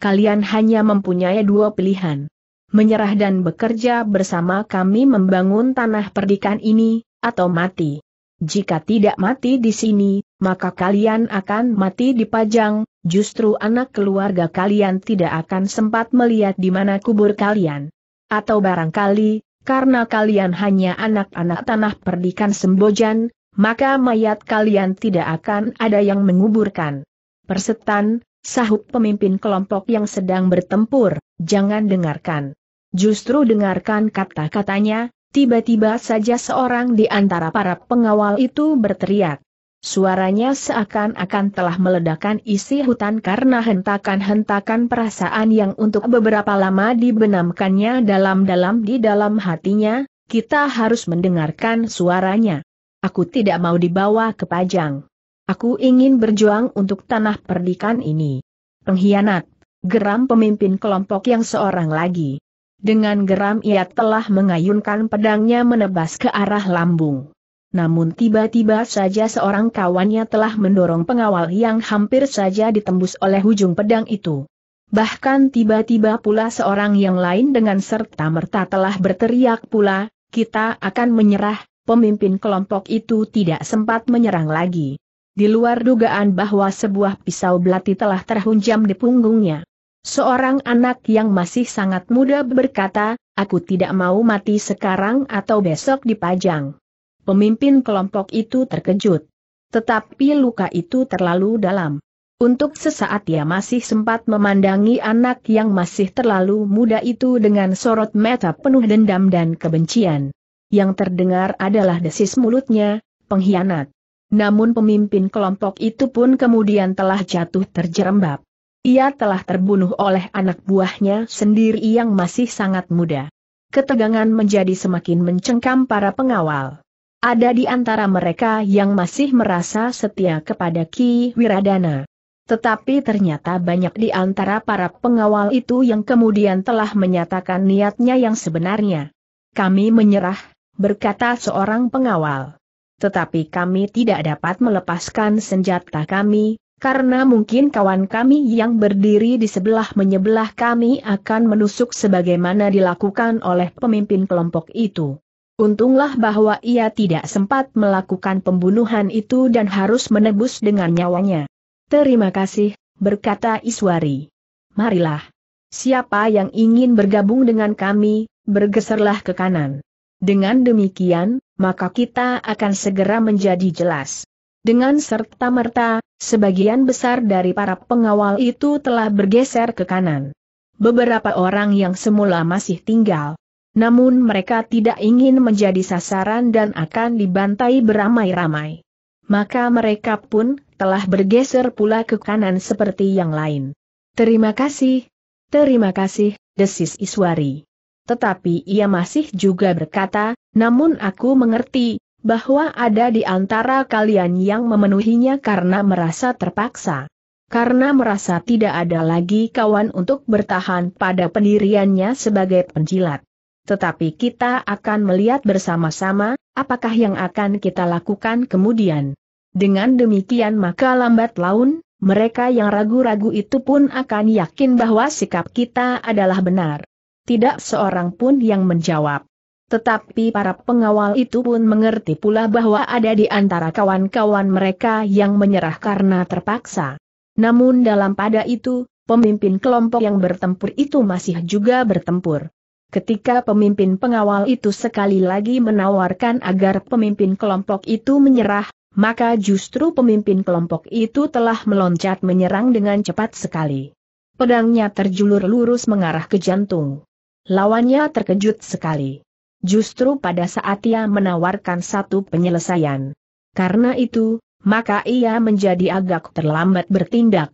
Kalian hanya mempunyai dua pilihan. Menyerah dan bekerja bersama kami membangun tanah perdikan ini, atau mati. Jika tidak mati di sini, maka kalian akan mati di Pajang, justru anak keluarga kalian tidak akan sempat melihat di mana kubur kalian. Atau barangkali, karena kalian hanya anak-anak tanah perdikan Sembojan, maka mayat kalian tidak akan ada yang menguburkan. Persetan, sahut pemimpin kelompok yang sedang bertempur, jangan dengarkan. Justru dengarkan kata-katanya, tiba-tiba saja seorang di antara para pengawal itu berteriak. Suaranya seakan-akan telah meledakkan isi hutan karena hentakan-hentakan perasaan yang untuk beberapa lama dibenamkannya dalam-dalam di dalam hatinya, kita harus mendengarkan suaranya. Aku tidak mau dibawa ke Pajang. Aku ingin berjuang untuk tanah perdikan ini. Pengkhianat, geram pemimpin kelompok yang seorang lagi. Dengan geram ia telah mengayunkan pedangnya menebas ke arah lambung. Namun tiba-tiba saja seorang kawannya telah mendorong pengawal yang hampir saja ditembus oleh ujung pedang itu. Bahkan tiba-tiba pula seorang yang lain dengan serta-merta telah berteriak pula, kita akan menyerah, pemimpin kelompok itu tidak sempat menyerang lagi. Di luar dugaan bahwa sebuah pisau belati telah terhunjam di punggungnya. Seorang anak yang masih sangat muda berkata, aku tidak mau mati sekarang atau besok dipajang. Pemimpin kelompok itu terkejut. Tetapi luka itu terlalu dalam. Untuk sesaat ia masih sempat memandangi anak yang masih terlalu muda itu dengan sorot mata penuh dendam dan kebencian. Yang terdengar adalah desis mulutnya, pengkhianat. Namun pemimpin kelompok itu pun kemudian telah jatuh terjerembab. Ia telah terbunuh oleh anak buahnya sendiri yang masih sangat muda. Ketegangan menjadi semakin mencengkam para pengawal. Ada di antara mereka yang masih merasa setia kepada Ki Wiradana. Tetapi ternyata banyak di antara para pengawal itu yang kemudian telah menyatakan niatnya yang sebenarnya. Kami menyerah, berkata seorang pengawal. Tetapi kami tidak dapat melepaskan senjata kami, karena mungkin kawan kami yang berdiri di sebelah menyebelah kami akan menusuk sebagaimana dilakukan oleh pemimpin kelompok itu. Untunglah bahwa ia tidak sempat melakukan pembunuhan itu dan harus menebus dengan nyawanya. Terima kasih, berkata Iswari. Marilah. Siapa yang ingin bergabung dengan kami, bergeserlah ke kanan. Dengan demikian, maka kita akan segera menjadi jelas. Dengan serta-merta, sebagian besar dari para pengawal itu telah bergeser ke kanan. Beberapa orang yang semula masih tinggal, namun mereka tidak ingin menjadi sasaran dan akan dibantai beramai-ramai. Maka mereka pun telah bergeser pula ke kanan seperti yang lain. Terima kasih, terima kasih, desis Iswari. Tetapi ia masih juga berkata, namun aku mengerti, bahwa ada di antara kalian yang memenuhinya karena merasa terpaksa. Karena merasa tidak ada lagi kawan untuk bertahan pada pendiriannya sebagai penjilat tetapi kita akan melihat bersama-sama, apakah yang akan kita lakukan kemudian. Dengan demikian maka lambat laun, mereka yang ragu-ragu itu pun akan yakin bahwa sikap kita adalah benar. Tidak seorang pun yang menjawab. Tetapi para pengawal itu pun mengerti pula bahwa ada di antara kawan-kawan mereka yang menyerah karena terpaksa. Namun dalam pada itu, pemimpin kelompok yang bertempur itu masih juga bertempur. Ketika pemimpin pengawal itu sekali lagi menawarkan agar pemimpin kelompok itu menyerah, maka justru pemimpin kelompok itu telah meloncat menyerang dengan cepat sekali. Pedangnya terjulur lurus mengarah ke jantung. Lawannya terkejut sekali. Justru pada saat ia menawarkan satu penyelesaian. Karena itu, maka ia menjadi agak terlambat bertindak.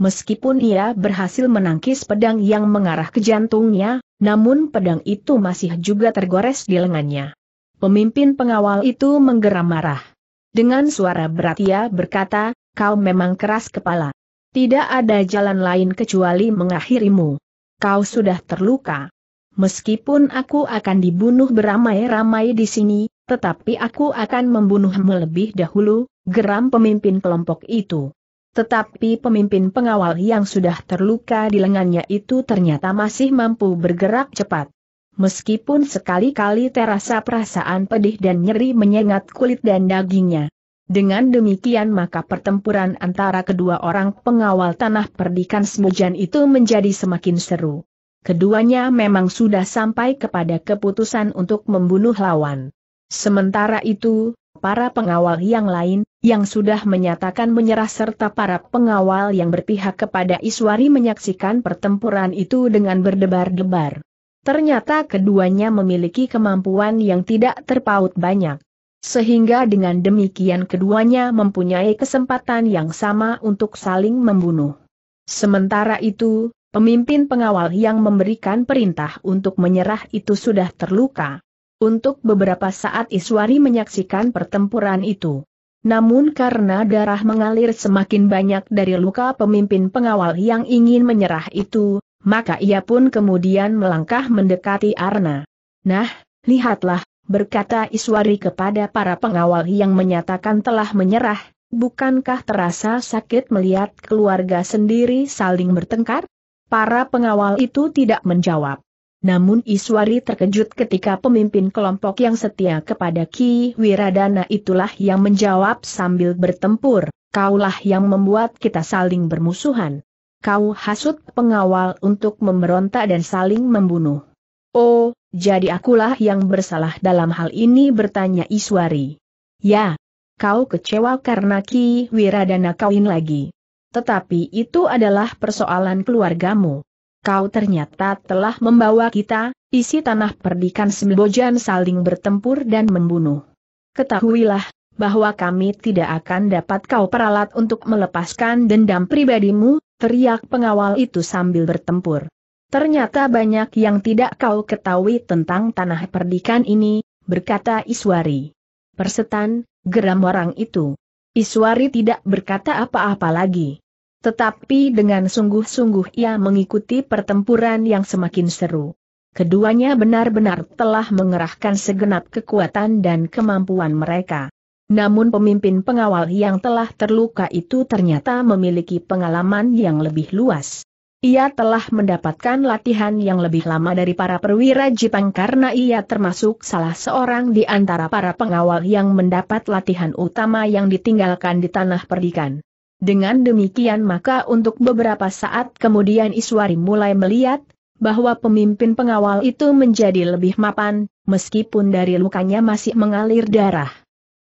Meskipun ia berhasil menangkis pedang yang mengarah ke jantungnya, namun pedang itu masih juga tergores di lengannya. Pemimpin pengawal itu menggeram marah. Dengan suara berat ia berkata, kau memang keras kepala. Tidak ada jalan lain kecuali mengakhirimu. Kau sudah terluka. Meskipun aku akan dibunuh beramai-ramai di sini, tetapi aku akan membunuhmu lebih dahulu, geram pemimpin kelompok itu. Tetapi pemimpin pengawal yang sudah terluka di lengannya itu ternyata masih mampu bergerak cepat. Meskipun sekali-kali terasa perasaan pedih dan nyeri menyengat kulit dan dagingnya. Dengan demikian maka pertempuran antara kedua orang pengawal tanah perdikan semujan itu menjadi semakin seru. Keduanya memang sudah sampai kepada keputusan untuk membunuh lawan. Sementara itu, para pengawal yang lain, yang sudah menyatakan menyerah serta para pengawal yang berpihak kepada Iswari menyaksikan pertempuran itu dengan berdebar-debar. Ternyata keduanya memiliki kemampuan yang tidak terpaut banyak. Sehingga dengan demikian keduanya mempunyai kesempatan yang sama untuk saling membunuh. Sementara itu, pemimpin pengawal yang memberikan perintah untuk menyerah itu sudah terluka. Untuk beberapa saat Iswari menyaksikan pertempuran itu. Namun karena darah mengalir semakin banyak dari luka pemimpin pengawal yang ingin menyerah itu, maka ia pun kemudian melangkah mendekati Arna. Nah, lihatlah, berkata Iswari kepada para pengawal yang menyatakan telah menyerah, bukankah terasa sakit melihat keluarga sendiri saling bertengkar? Para pengawal itu tidak menjawab. Namun Iswari terkejut ketika pemimpin kelompok yang setia kepada Ki Wiradana itulah yang menjawab sambil bertempur, kaulah yang membuat kita saling bermusuhan. Kau hasut pengawal untuk memberontak dan saling membunuh. Oh, jadi akulah yang bersalah dalam hal ini bertanya Iswari. Ya, kau kecewa karena Ki Wiradana kawin lagi. Tetapi itu adalah persoalan keluargamu kau ternyata telah membawa kita, isi tanah perdikan Sembojan saling bertempur dan membunuh. Ketahuilah, bahwa kami tidak akan dapat kau peralat untuk melepaskan dendam pribadimu, teriak pengawal itu sambil bertempur. Ternyata banyak yang tidak kau ketahui tentang tanah perdikan ini, berkata Iswari. Persetan, geram orang itu. Iswari tidak berkata apa-apa lagi. Tetapi dengan sungguh-sungguh ia mengikuti pertempuran yang semakin seru. Keduanya benar-benar telah mengerahkan segenap kekuatan dan kemampuan mereka. Namun pemimpin pengawal yang telah terluka itu ternyata memiliki pengalaman yang lebih luas. Ia telah mendapatkan latihan yang lebih lama dari para perwira Jepang karena ia termasuk salah seorang di antara para pengawal yang mendapat latihan utama yang ditinggalkan di tanah perdikan. Dengan demikian maka untuk beberapa saat kemudian Iswari mulai melihat, bahwa pemimpin pengawal itu menjadi lebih mapan, meskipun dari lukanya masih mengalir darah.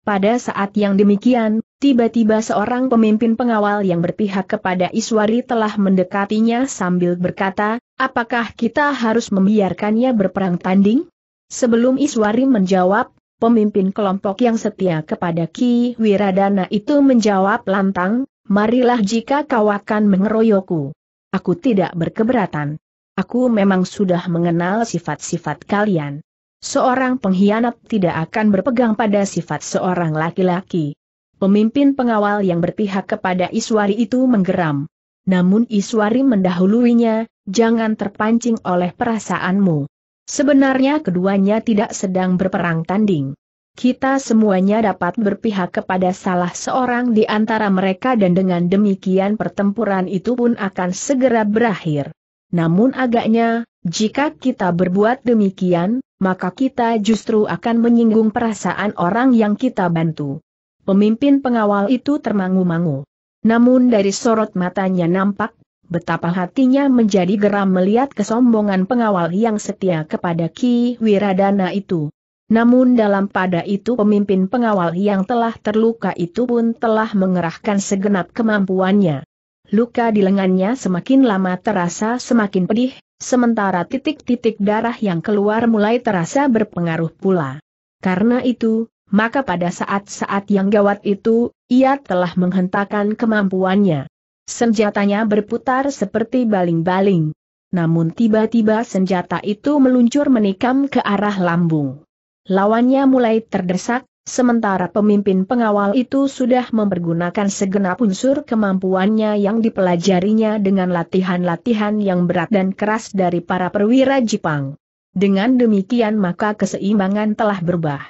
Pada saat yang demikian, tiba-tiba seorang pemimpin pengawal yang berpihak kepada Iswari telah mendekatinya sambil berkata, apakah kita harus membiarkannya berperang tanding? Sebelum Iswari menjawab, pemimpin kelompok yang setia kepada Ki Wiradana itu menjawab lantang, marilah jika kau akan mengeroyokku. Aku tidak berkeberatan. Aku memang sudah mengenal sifat-sifat kalian. Seorang pengkhianat tidak akan berpegang pada sifat seorang laki-laki. Pemimpin pengawal yang berpihak kepada Iswari itu menggeram. Namun Iswari mendahuluinya, jangan terpancing oleh perasaanmu. Sebenarnya keduanya tidak sedang berperang tanding kita semuanya dapat berpihak kepada salah seorang di antara mereka dan dengan demikian pertempuran itu pun akan segera berakhir. Namun agaknya, jika kita berbuat demikian, maka kita justru akan menyinggung perasaan orang yang kita bantu. Pemimpin pengawal itu termangu-mangu. Namun dari sorot matanya nampak, betapa hatinya menjadi geram melihat kesombongan pengawal yang setia kepada Ki Wiradana itu. Namun dalam pada itu pemimpin pengawal yang telah terluka itu pun telah mengerahkan segenap kemampuannya. Luka di lengannya semakin lama terasa semakin pedih, sementara titik-titik darah yang keluar mulai terasa berpengaruh pula. Karena itu, maka pada saat-saat yang gawat itu, ia telah menghentakkan kemampuannya. Senjatanya berputar seperti baling-baling. Namun tiba-tiba senjata itu meluncur menikam ke arah lambung. Lawannya mulai terdesak, sementara pemimpin pengawal itu sudah mempergunakan segenap unsur kemampuannya yang dipelajarinya dengan latihan-latihan yang berat dan keras dari para perwira Jepang. Dengan demikian maka keseimbangan telah berubah.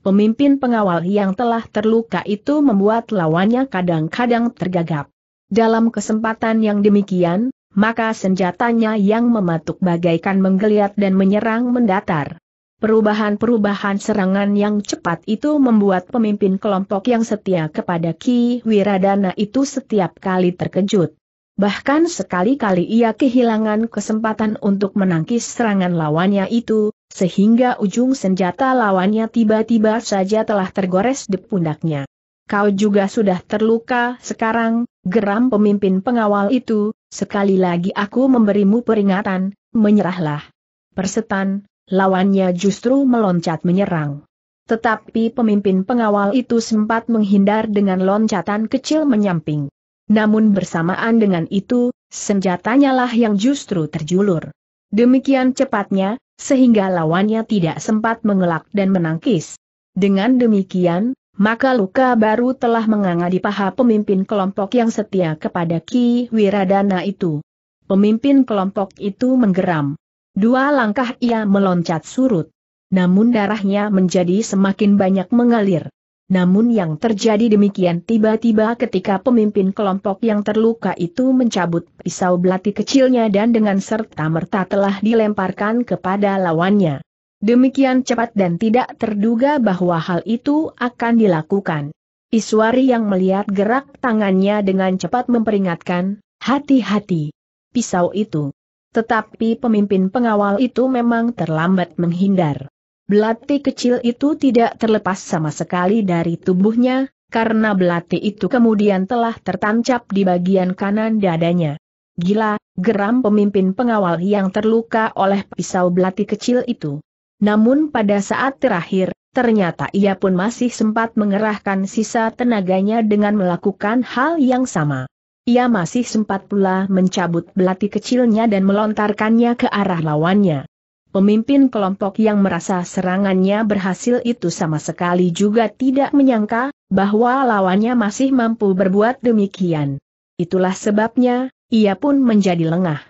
Pemimpin pengawal yang telah terluka itu membuat lawannya kadang-kadang tergagap. Dalam kesempatan yang demikian, maka senjatanya yang mematuk bagaikan menggeliat dan menyerang mendatar. Perubahan-perubahan serangan yang cepat itu membuat pemimpin kelompok yang setia kepada Ki Wiradana itu setiap kali terkejut. Bahkan sekali-kali ia kehilangan kesempatan untuk menangkis serangan lawannya itu, sehingga ujung senjata lawannya tiba-tiba saja telah tergores di pundaknya. Kau juga sudah terluka sekarang, geram pemimpin pengawal itu, sekali lagi aku memberimu peringatan, menyerahlah. Persetan, lawannya justru meloncat menyerang. Tetapi pemimpin pengawal itu sempat menghindar dengan loncatan kecil menyamping. Namun bersamaan dengan itu, senjatanya lah yang justru terjulur. Demikian cepatnya, sehingga lawannya tidak sempat mengelak dan menangkis. Dengan demikian, maka luka baru telah menganga di paha pemimpin kelompok yang setia kepada Ki Wiradana itu. Pemimpin kelompok itu menggeram. Dua langkah ia meloncat surut namun darahnya menjadi semakin banyak mengalir. Namun yang terjadi demikian tiba-tiba ketika pemimpin kelompok yang terluka itu mencabut pisau belati kecilnya dan dengan serta-merta telah dilemparkan kepada lawannya. Demikian cepat dan tidak terduga bahwa hal itu akan dilakukan. Iswari yang melihat gerak tangannya dengan cepat memperingatkan, hati-hati. Pisau itu. Tetapi pemimpin pengawal itu memang terlambat menghindar. Belati kecil itu tidak terlepas sama sekali dari tubuhnya, karena belati itu kemudian telah tertancap di bagian kanan dadanya. Gila, geram pemimpin pengawal yang terluka oleh pisau belati kecil itu. Namun pada saat terakhir, ternyata ia pun masih sempat mengerahkan sisa tenaganya dengan melakukan hal yang sama. Ia masih sempat pula mencabut belati kecilnya dan melontarkannya ke arah lawannya. Pemimpin kelompok yang merasa serangannya berhasil itu sama sekali juga tidak menyangka bahwa lawannya masih mampu berbuat demikian. Itulah sebabnya, ia pun menjadi lengah.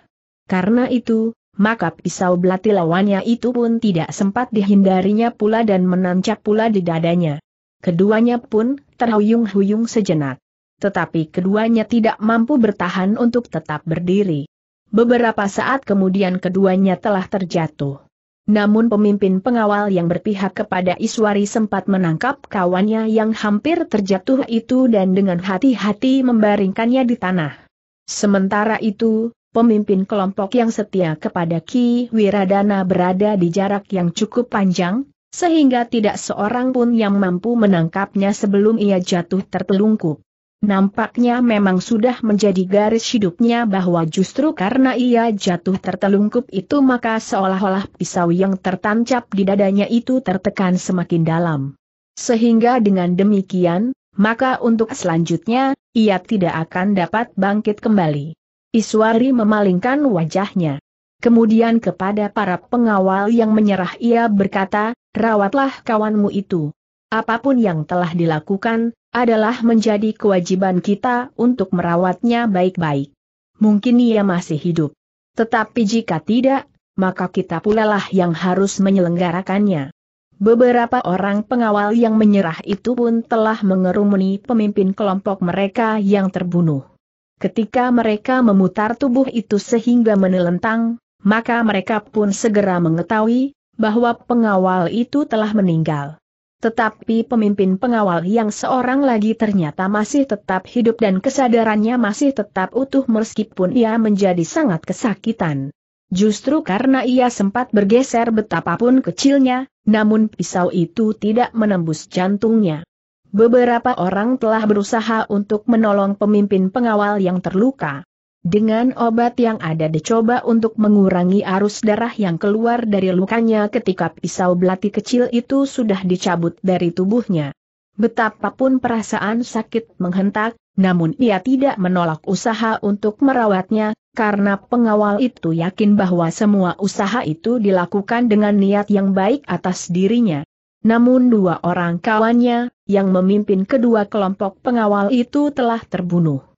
Karena itu, maka pisau belati lawannya itu pun tidak sempat dihindarinya pula dan menancap pula di dadanya. Keduanya pun terhuyung-huyung sejenak. Tetapi keduanya tidak mampu bertahan untuk tetap berdiri. Beberapa saat kemudian keduanya telah terjatuh. Namun pemimpin pengawal yang berpihak kepada Iswari sempat menangkap kawannya yang hampir terjatuh itu dan dengan hati-hati membaringkannya di tanah. Sementara itu, pemimpin kelompok yang setia kepada Ki Wiradana berada di jarak yang cukup panjang, sehingga tidak seorang pun yang mampu menangkapnya sebelum ia jatuh tertelungkup. Nampaknya memang sudah menjadi garis hidupnya bahwa justru karena ia jatuh tertelungkup itu maka seolah-olah pisau yang tertancap di dadanya itu tertekan semakin dalam. Sehingga dengan demikian, maka untuk selanjutnya, ia tidak akan dapat bangkit kembali. Iswari memalingkan wajahnya. Kemudian kepada para pengawal yang menyerah ia berkata, rawatlah kawanmu itu. Apa pun yang telah dilakukan, adalah menjadi kewajiban kita untuk merawatnya baik-baik. Mungkin ia masih hidup. Tetapi jika tidak, maka kita pula lah yang harus menyelenggarakannya. Beberapa orang pengawal yang menyerah itu pun telah mengerumuni pemimpin kelompok mereka yang terbunuh. Ketika mereka memutar tubuh itu sehingga menelentang, maka mereka pun segera mengetahui bahwa pengawal itu telah meninggal. Tetapi pemimpin pengawal yang seorang lagi ternyata masih tetap hidup dan kesadarannya masih tetap utuh meskipun ia menjadi sangat kesakitan. Justru karena ia sempat bergeser betapapun kecilnya, namun pisau itu tidak menembus jantungnya. Beberapa orang telah berusaha untuk menolong pemimpin pengawal yang terluka. Dengan obat yang ada dicoba untuk mengurangi arus darah yang keluar dari lukanya ketika pisau belati kecil itu sudah dicabut dari tubuhnya. Betapapun perasaan sakit menghentak, namun ia tidak menolak usaha untuk merawatnya, karena pengawal itu yakin bahwa semua usaha itu dilakukan dengan niat yang baik atas dirinya. Namun dua orang kawannya, yang memimpin kedua kelompok pengawal itu telah terbunuh.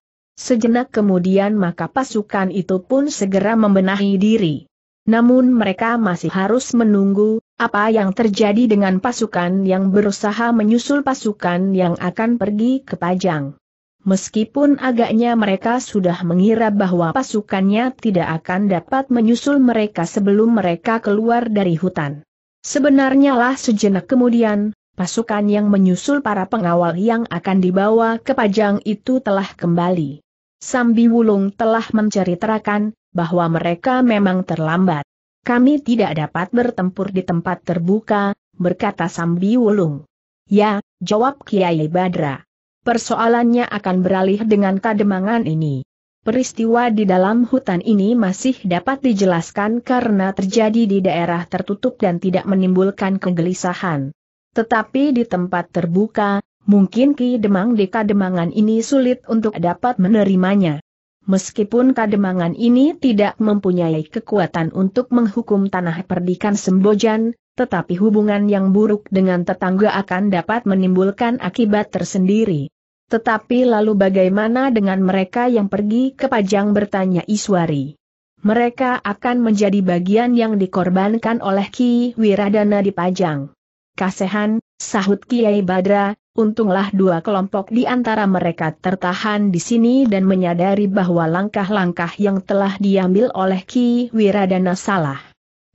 Sejenak kemudian maka pasukan itu pun segera membenahi diri. Namun mereka masih harus menunggu, apa yang terjadi dengan pasukan yang berusaha menyusul pasukan yang akan pergi ke Pajang. Meskipun agaknya mereka sudah mengira bahwa pasukannya tidak akan dapat menyusul mereka sebelum mereka keluar dari hutan. Sebenarnya lah sejenak kemudian, pasukan yang menyusul para pengawal yang akan dibawa ke Pajang itu telah kembali. Sambi Wulung telah menceritakan bahwa mereka memang terlambat. Kami tidak dapat bertempur di tempat terbuka, berkata Sambi Wulung. Ya, jawab Kiai Badra. Persoalannya akan beralih dengan kademangan ini. Peristiwa di dalam hutan ini masih dapat dijelaskan karena terjadi di daerah tertutup dan tidak menimbulkan kegelisahan. Tetapi di tempat terbuka, mungkin Ki Demang di Kademangan ini sulit untuk dapat menerimanya. Meskipun Kademangan ini tidak mempunyai kekuatan untuk menghukum tanah perdikan Sembojan, tetapi hubungan yang buruk dengan tetangga akan dapat menimbulkan akibat tersendiri. Tetapi lalu bagaimana dengan mereka yang pergi ke Pajang bertanya Iswari? Mereka akan menjadi bagian yang dikorbankan oleh Ki Wiradana di Pajang. Kasehan, sahut Kiai Badra, untunglah dua kelompok di antara mereka tertahan di sini dan menyadari bahwa langkah-langkah yang telah diambil oleh Ki Wiradana salah.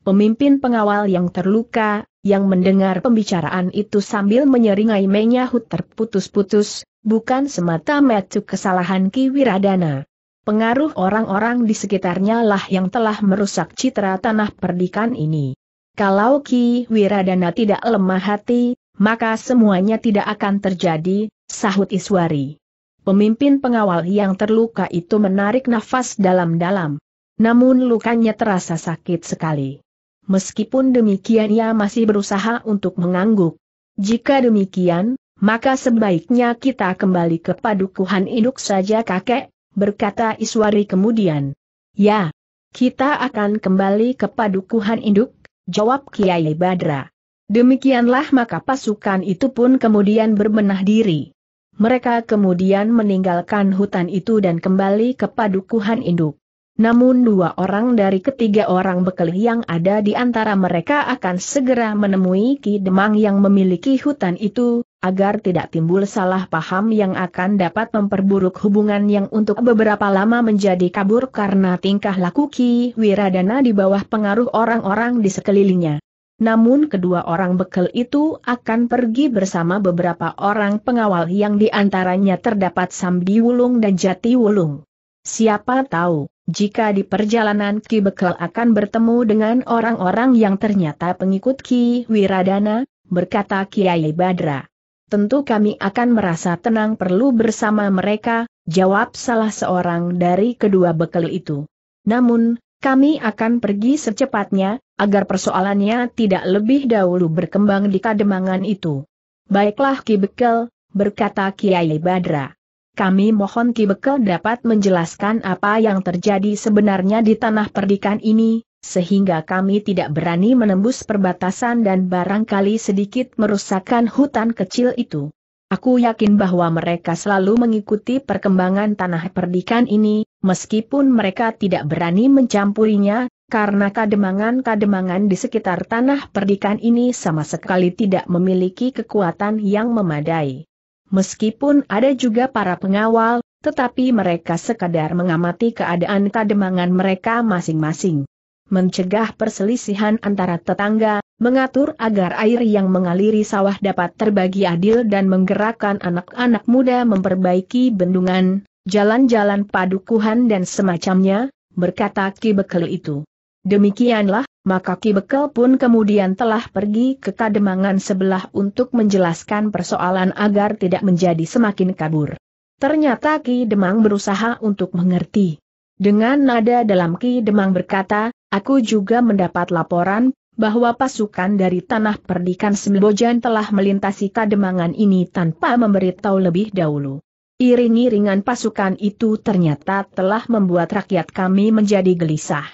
Pemimpin pengawal yang terluka, yang mendengar pembicaraan itu sambil menyeringai menyahut terputus-putus, bukan semata-mata kesalahan Ki Wiradana. Pengaruh orang-orang di sekitarnya lah yang telah merusak citra tanah perdikan ini. Kalau Ki Wiradana tidak lemah hati, maka semuanya tidak akan terjadi, sahut Iswari. Pemimpin pengawal yang terluka itu menarik nafas dalam-dalam. Namun lukanya terasa sakit sekali. Meskipun demikian ia masih berusaha untuk mengangguk. Jika demikian, maka sebaiknya kita kembali ke padukuhan induk saja kakek, berkata Iswari kemudian. Ya, kita akan kembali ke padukuhan induk, jawab Kiai Badra. Demikianlah maka pasukan itu pun kemudian berbenah diri. Mereka kemudian meninggalkan hutan itu dan kembali ke padukuhan induk. Namun dua orang dari ketiga orang bekal yang ada di antara mereka akan segera menemui Ki Demang yang memiliki hutan itu, agar tidak timbul salah paham yang akan dapat memperburuk hubungan yang untuk beberapa lama menjadi kabur karena tingkah laku Ki Wiradana di bawah pengaruh orang-orang di sekelilingnya. Namun kedua orang bekal itu akan pergi bersama beberapa orang pengawal yang di antaranya terdapat Sambi Wulung dan Jati Wulung. Siapa tahu, jika di perjalanan Ki Bekel akan bertemu dengan orang-orang yang ternyata pengikut Ki Wiradana, berkata Kiai Badra. Tentu kami akan merasa tenang perlu bersama mereka, jawab salah seorang dari kedua bekel itu. Namun, kami akan pergi secepatnya, agar persoalannya tidak lebih dahulu berkembang di kademangan itu. Baiklah Ki Bekel, berkata Kiai Badra kami mohon Ki Bekel dapat menjelaskan apa yang terjadi sebenarnya di tanah perdikan ini, sehingga kami tidak berani menembus perbatasan dan barangkali sedikit merusakkan hutan kecil itu. Aku yakin bahwa mereka selalu mengikuti perkembangan tanah perdikan ini, meskipun mereka tidak berani mencampurinya, karena kademangan-kademangan di sekitar tanah perdikan ini sama sekali tidak memiliki kekuatan yang memadai. Meskipun ada juga para pengawal, tetapi mereka sekadar mengamati keadaan kademangan mereka masing-masing. Mencegah perselisihan antara tetangga, mengatur agar air yang mengaliri sawah dapat terbagi adil dan menggerakkan anak-anak muda memperbaiki bendungan, jalan-jalan padukuhan dan semacamnya, berkata Ki Bekel itu. Demikianlah, maka Ki Bekel pun kemudian telah pergi ke kademangan sebelah untuk menjelaskan persoalan agar tidak menjadi semakin kabur. Ternyata Ki Demang berusaha untuk mengerti. Dengan nada dalam Ki Demang berkata, aku juga mendapat laporan, bahwa pasukan dari tanah perdikan Sembojan telah melintasi kademangan ini tanpa memberitahu lebih dahulu. Iring-iringan pasukan itu ternyata telah membuat rakyat kami menjadi gelisah.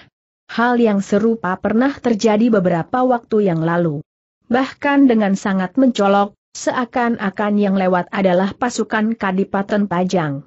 Hal yang serupa pernah terjadi beberapa waktu yang lalu. Bahkan dengan sangat mencolok, seakan-akan yang lewat adalah pasukan Kadipaten Pajang.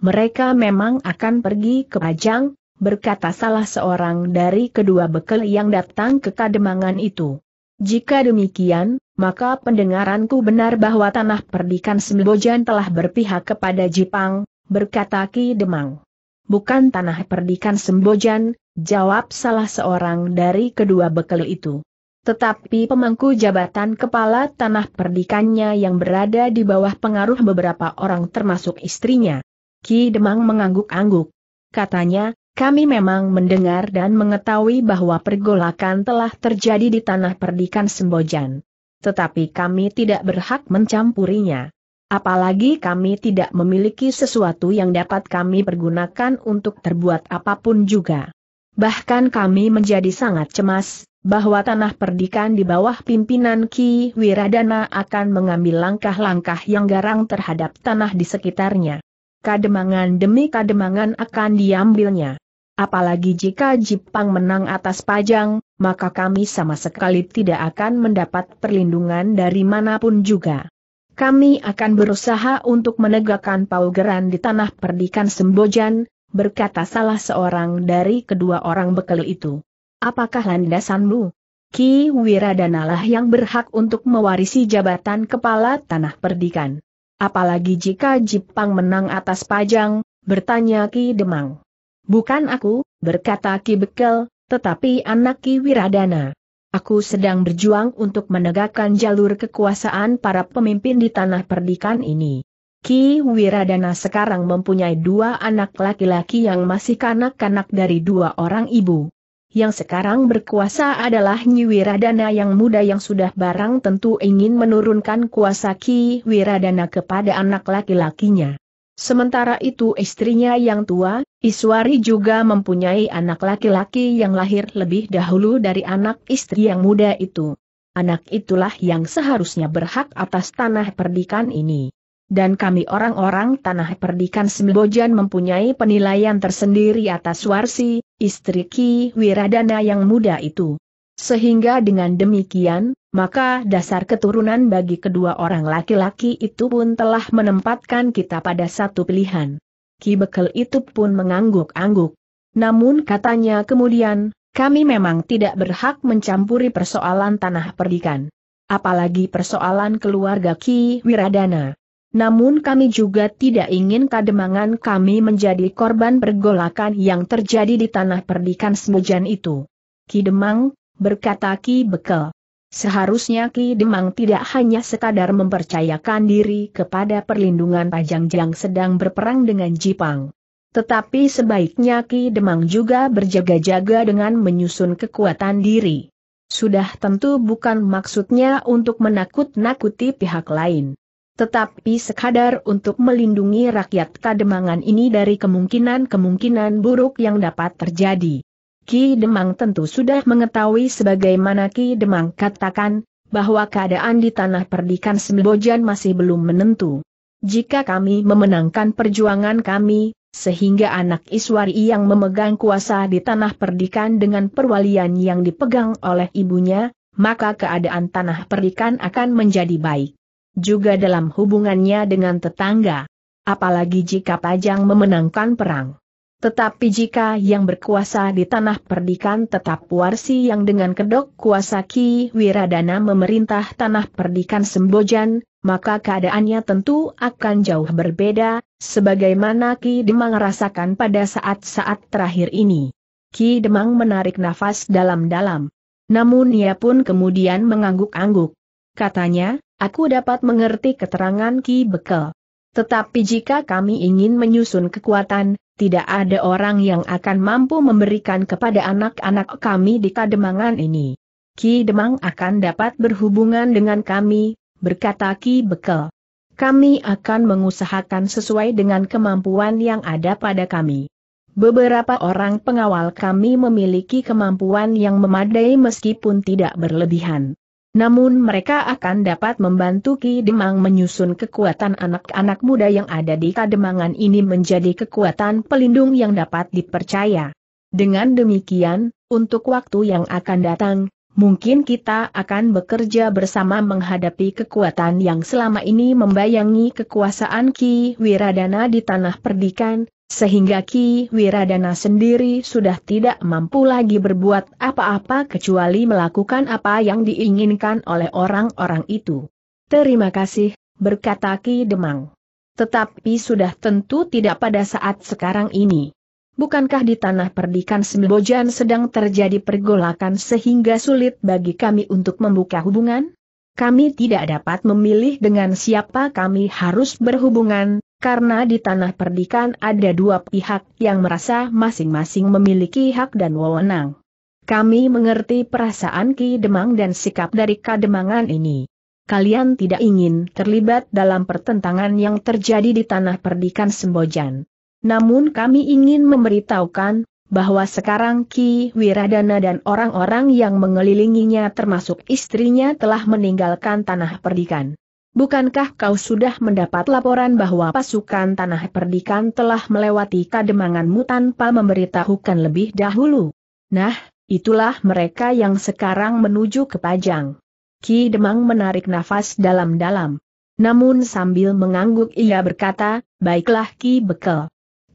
Mereka memang akan pergi ke Pajang, berkata salah seorang dari kedua bekal yang datang ke Kademangan itu. Jika demikian, maka pendengaranku benar bahwa tanah perdikan Sembojan telah berpihak kepada Jepang, berkata Ki Demang. Bukan tanah perdikan Sembojan, jawab salah seorang dari kedua bekal itu. Tetapi pemangku jabatan kepala tanah perdikannya yang berada di bawah pengaruh beberapa orang termasuk istrinya. Ki Demang mengangguk-angguk. Katanya, kami memang mendengar dan mengetahui bahwa pergolakan telah terjadi di tanah perdikan Sembojan. Tetapi kami tidak berhak mencampurinya. Apalagi kami tidak memiliki sesuatu yang dapat kami pergunakan untuk terbuat apa pun juga. Bahkan kami menjadi sangat cemas, bahwa tanah perdikan di bawah pimpinan Ki Wiradana akan mengambil langkah-langkah yang garang terhadap tanah di sekitarnya. Kademangan demi kademangan akan diambilnya. Apalagi jika Jepang menang atas Pajang, maka kami sama sekali tidak akan mendapat perlindungan dari mana pun juga. Kami akan berusaha untuk menegakkan paugeran di tanah perdikan Sembojan, berkata salah seorang dari kedua orang bekal itu. Apakah landasanmu? Ki Wiradana lah yang berhak untuk mewarisi jabatan kepala tanah perdikan. Apalagi jika Jepang menang atas Pajang, bertanya Ki Demang. Bukan aku, berkata Ki Bekel, tetapi anak Ki Wiradana. Aku sedang berjuang untuk menegakkan jalur kekuasaan para pemimpin di tanah perdikan ini. Ki Wiradana sekarang mempunyai dua anak laki-laki yang masih kanak-kanak dari dua orang ibu. Yang sekarang berkuasa adalah Nyi Wiradana yang muda yang sudah barang tentu ingin menurunkan kuasa Ki Wiradana kepada anak laki-lakinya. Sementara itu istrinya yang tua, Iswari juga mempunyai anak laki-laki yang lahir lebih dahulu dari anak istri yang muda itu. Anak itulah yang seharusnya berhak atas tanah perdikan ini dan kami orang-orang tanah perdikan Sembojan mempunyai penilaian tersendiri atas Warsi, istri Ki Wiradana yang muda itu. Sehingga dengan demikian, maka dasar keturunan bagi kedua orang laki-laki itu pun telah menempatkan kita pada satu pilihan. Ki Bekel itu pun mengangguk-angguk. Namun katanya kemudian, kami memang tidak berhak mencampuri persoalan tanah perdikan. Apalagi persoalan keluarga Ki Wiradana. Namun kami juga tidak ingin kademangan kami menjadi korban pergolakan yang terjadi di tanah perdikan Semujan itu. Ki Demang, berkata Ki Bekel. Seharusnya Ki Demang tidak hanya sekadar mempercayakan diri kepada perlindungan Pajang yang sedang berperang dengan Jepang. Tetapi sebaiknya Ki Demang juga berjaga-jaga dengan menyusun kekuatan diri. Sudah tentu bukan maksudnya untuk menakut-nakuti pihak lain tetapi sekadar untuk melindungi rakyat Kademangan ini dari kemungkinan-kemungkinan buruk yang dapat terjadi. Ki Demang tentu sudah mengetahui sebagaimana Ki Demang katakan, bahwa keadaan di tanah perdikan Sembojan masih belum menentu. Jika kami memenangkan perjuangan kami, sehingga anak Iswari yang memegang kuasa di tanah perdikan dengan perwalian yang dipegang oleh ibunya, maka keadaan tanah perdikan akan menjadi baik juga dalam hubungannya dengan tetangga. Apalagi jika Pajang memenangkan perang. Tetapi jika yang berkuasa di tanah perdikan tetap Warsi yang dengan kedok kuasa Ki Wiradana memerintah tanah perdikan Sembojan, maka keadaannya tentu akan jauh berbeda, sebagaimana Ki Demang rasakan pada saat-saat terakhir ini. Ki Demang menarik nafas dalam-dalam. Namun ia pun kemudian mengangguk-angguk. Katanya, Aku dapat mengerti keterangan Ki Bekel. Tetapi jika kami ingin menyusun kekuatan, tidak ada orang yang akan mampu memberikan kepada anak-anak kami di Kademangan ini. Ki Demang akan dapat berhubungan dengan kami, berkata Ki Bekel. Kami akan mengusahakan sesuai dengan kemampuan yang ada pada kami. Beberapa orang pengawal kami memiliki kemampuan yang memadai meskipun tidak berlebihan. Namun mereka akan dapat membantu Ki Demang menyusun kekuatan anak-anak muda yang ada di Kademangan ini menjadi kekuatan pelindung yang dapat dipercaya. Dengan demikian, untuk waktu yang akan datang, mungkin kita akan bekerja bersama menghadapi kekuatan yang selama ini membayangi kekuasaan Ki Wiradana di tanah perdikan, sehingga Ki Wiradana sendiri sudah tidak mampu lagi berbuat apa-apa kecuali melakukan apa yang diinginkan oleh orang-orang itu. Terima kasih, berkata Ki Demang. Tetapi sudah tentu tidak pada saat sekarang ini. Bukankah di tanah perdikan Sembojan sedang terjadi pergolakan sehingga sulit bagi kami untuk membuka hubungan? Kami tidak dapat memilih dengan siapa kami harus berhubungan, karena di tanah perdikan ada dua pihak yang merasa masing-masing memiliki hak dan wewenang. Kami mengerti perasaan Ki Demang dan sikap dari Kademangan ini. Kalian tidak ingin terlibat dalam pertentangan yang terjadi di tanah perdikan Sembojan. Namun kami ingin memberitahukan, bahwa sekarang Ki Wiradana dan orang-orang yang mengelilinginya termasuk istrinya telah meninggalkan tanah perdikan. Bukankah kau sudah mendapat laporan bahwa pasukan tanah perdikan telah melewati kademanganmu tanpa memberitahukan lebih dahulu? Nah, itulah mereka yang sekarang menuju ke Pajang. Ki Demang menarik nafas dalam-dalam. Namun sambil mengangguk ia berkata, baiklah Ki Bekel.